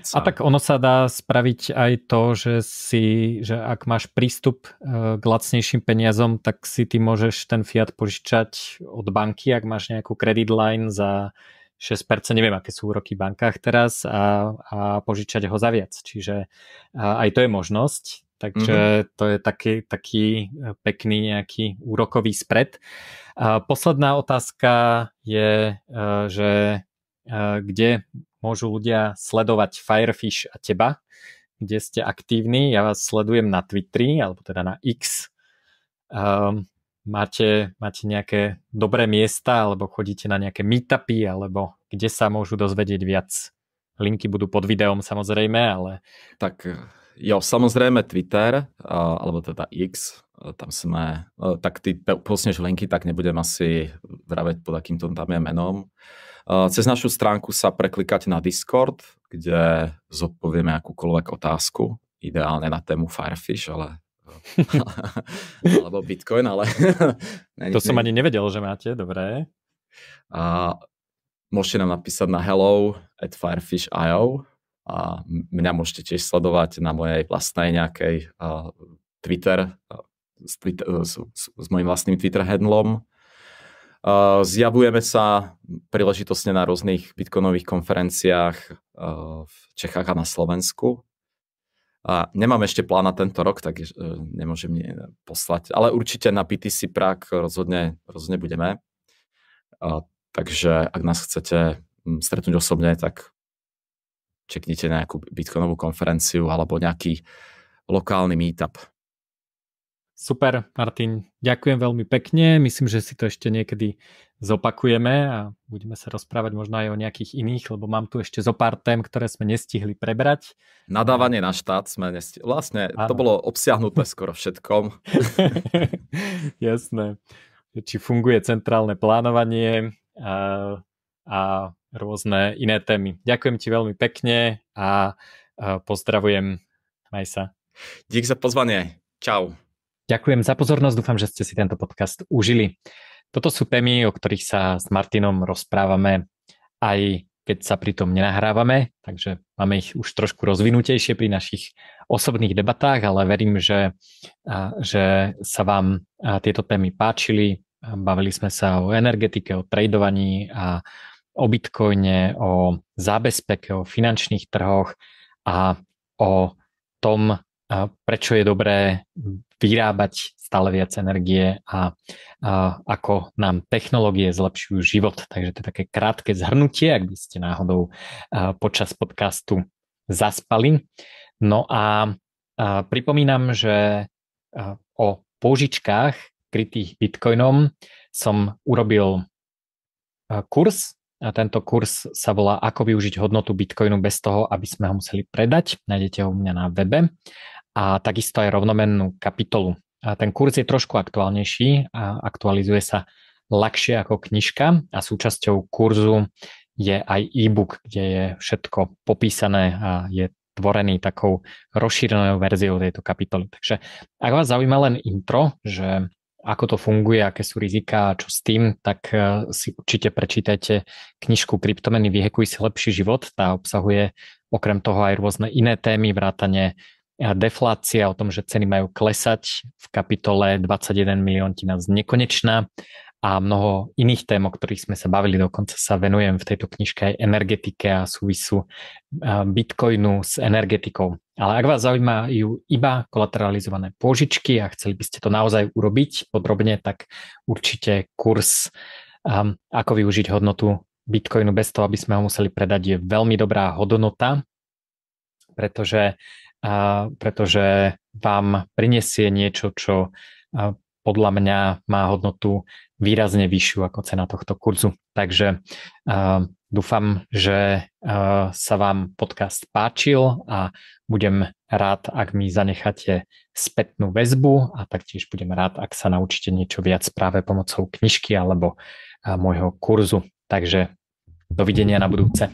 Sa... A tak ono sa dá spraviť aj to, že si, že ak máš prístup e, k lacnejším peniazom, tak si ty môžeš ten fiat požičať od banky, ak máš nejakú credit line za 6%, neviem aké sú úroky v bankách teraz a, a požičať ho za viac. Čiže aj to je možnosť. Takže mm-hmm. to je taký, taký e, pekný nejaký úrokový spred. A posledná otázka je, že kde môžu ľudia sledovať Firefish a teba, kde ste aktívni. Ja vás sledujem na Twitteri, alebo teda na X. Um, máte, máte nejaké dobré miesta, alebo chodíte na nejaké meetupy, alebo kde sa môžu dozvedieť viac. Linky budú pod videom samozrejme, ale... Tak jo, samozrejme Twitter, alebo teda X, tam sme, tak ty posneš linky, tak nebudem asi vraveť pod akým tam je menom. Cez našu stránku sa preklikať na Discord, kde zodpovieme akúkoľvek otázku, ideálne na tému Firefish, ale alebo Bitcoin, ale... to som ani nevedel, že máte, dobré. A môžete nám napísať na hello at firefish.io a mňa môžete tiež sledovať na mojej vlastnej nejakej uh, Twitter, uh, s, s, s, s mojim vlastným Twitter handlom Zjavujeme sa príležitosne na rôznych bitcoinových konferenciách v Čechách a na Slovensku. A nemám ešte plán na tento rok, tak e, nemôžem poslať. Ale určite na BTC Prague rozhodne, rozhodne budeme. A, takže ak nás chcete stretnúť osobne, tak čeknite nejakú bitcoinovú konferenciu alebo nejaký lokálny meetup. Super, Martin, ďakujem veľmi pekne. Myslím, že si to ešte niekedy zopakujeme a budeme sa rozprávať možno aj o nejakých iných, lebo mám tu ešte zo pár tém, ktoré sme nestihli prebrať. Nadávanie na štát sme nestihli. Vlastne ano. to bolo obsiahnuté skoro všetkom. Jasné. Či funguje centrálne plánovanie a, a rôzne iné témy. Ďakujem ti veľmi pekne a, a pozdravujem. Maj sa. Dík za pozvanie. Čau. Ďakujem za pozornosť, dúfam, že ste si tento podcast užili. Toto sú témy, o ktorých sa s Martinom rozprávame aj keď sa pritom nenahrávame, takže máme ich už trošku rozvinutejšie pri našich osobných debatách, ale verím, že, že sa vám tieto témy páčili. Bavili sme sa o energetike, o tradovaní a o bitcoine, o zábezpeke, o finančných trhoch a o tom, prečo je dobré vyrábať stále viac energie a, a ako nám technológie zlepšujú život. Takže to je také krátke zhrnutie, ak by ste náhodou počas podcastu zaspali. No a, a pripomínam, že o použičkách krytých bitcoinom som urobil kurz a tento kurz sa volá Ako využiť hodnotu Bitcoinu bez toho, aby sme ho museli predať. Nájdete ho u mňa na webe a takisto aj rovnomennú kapitolu. A ten kurz je trošku aktuálnejší a aktualizuje sa ľahšie ako knižka a súčasťou kurzu je aj e-book, kde je všetko popísané a je tvorený takou rozšírenou verziou tejto kapitoly. Takže ak vás zaujíma len intro, že ako to funguje, aké sú rizika a čo s tým, tak e, si určite prečítajte knižku Kryptomeny vyhekuj si lepší život. Tá obsahuje okrem toho aj rôzne iné témy, vrátane deflácia, o tom, že ceny majú klesať v kapitole 21 milióntina z nekonečná a mnoho iných tém, o ktorých sme sa bavili. Dokonca sa venujem v tejto knižke aj energetike a súvisu bitcoinu s energetikou. Ale ak vás zaujímajú iba kolateralizované pôžičky a chceli by ste to naozaj urobiť podrobne, tak určite kurz ako využiť hodnotu bitcoinu bez toho, aby sme ho museli predať, je veľmi dobrá hodnota, pretože pretože vám prinesie niečo, čo podľa mňa má hodnotu výrazne vyššiu ako cena tohto kurzu. Takže dúfam, že sa vám podcast páčil a budem rád, ak mi zanecháte spätnú väzbu a taktiež budem rád, ak sa naučíte niečo viac práve pomocou knižky alebo uh, môjho kurzu. Takže dovidenia na budúce.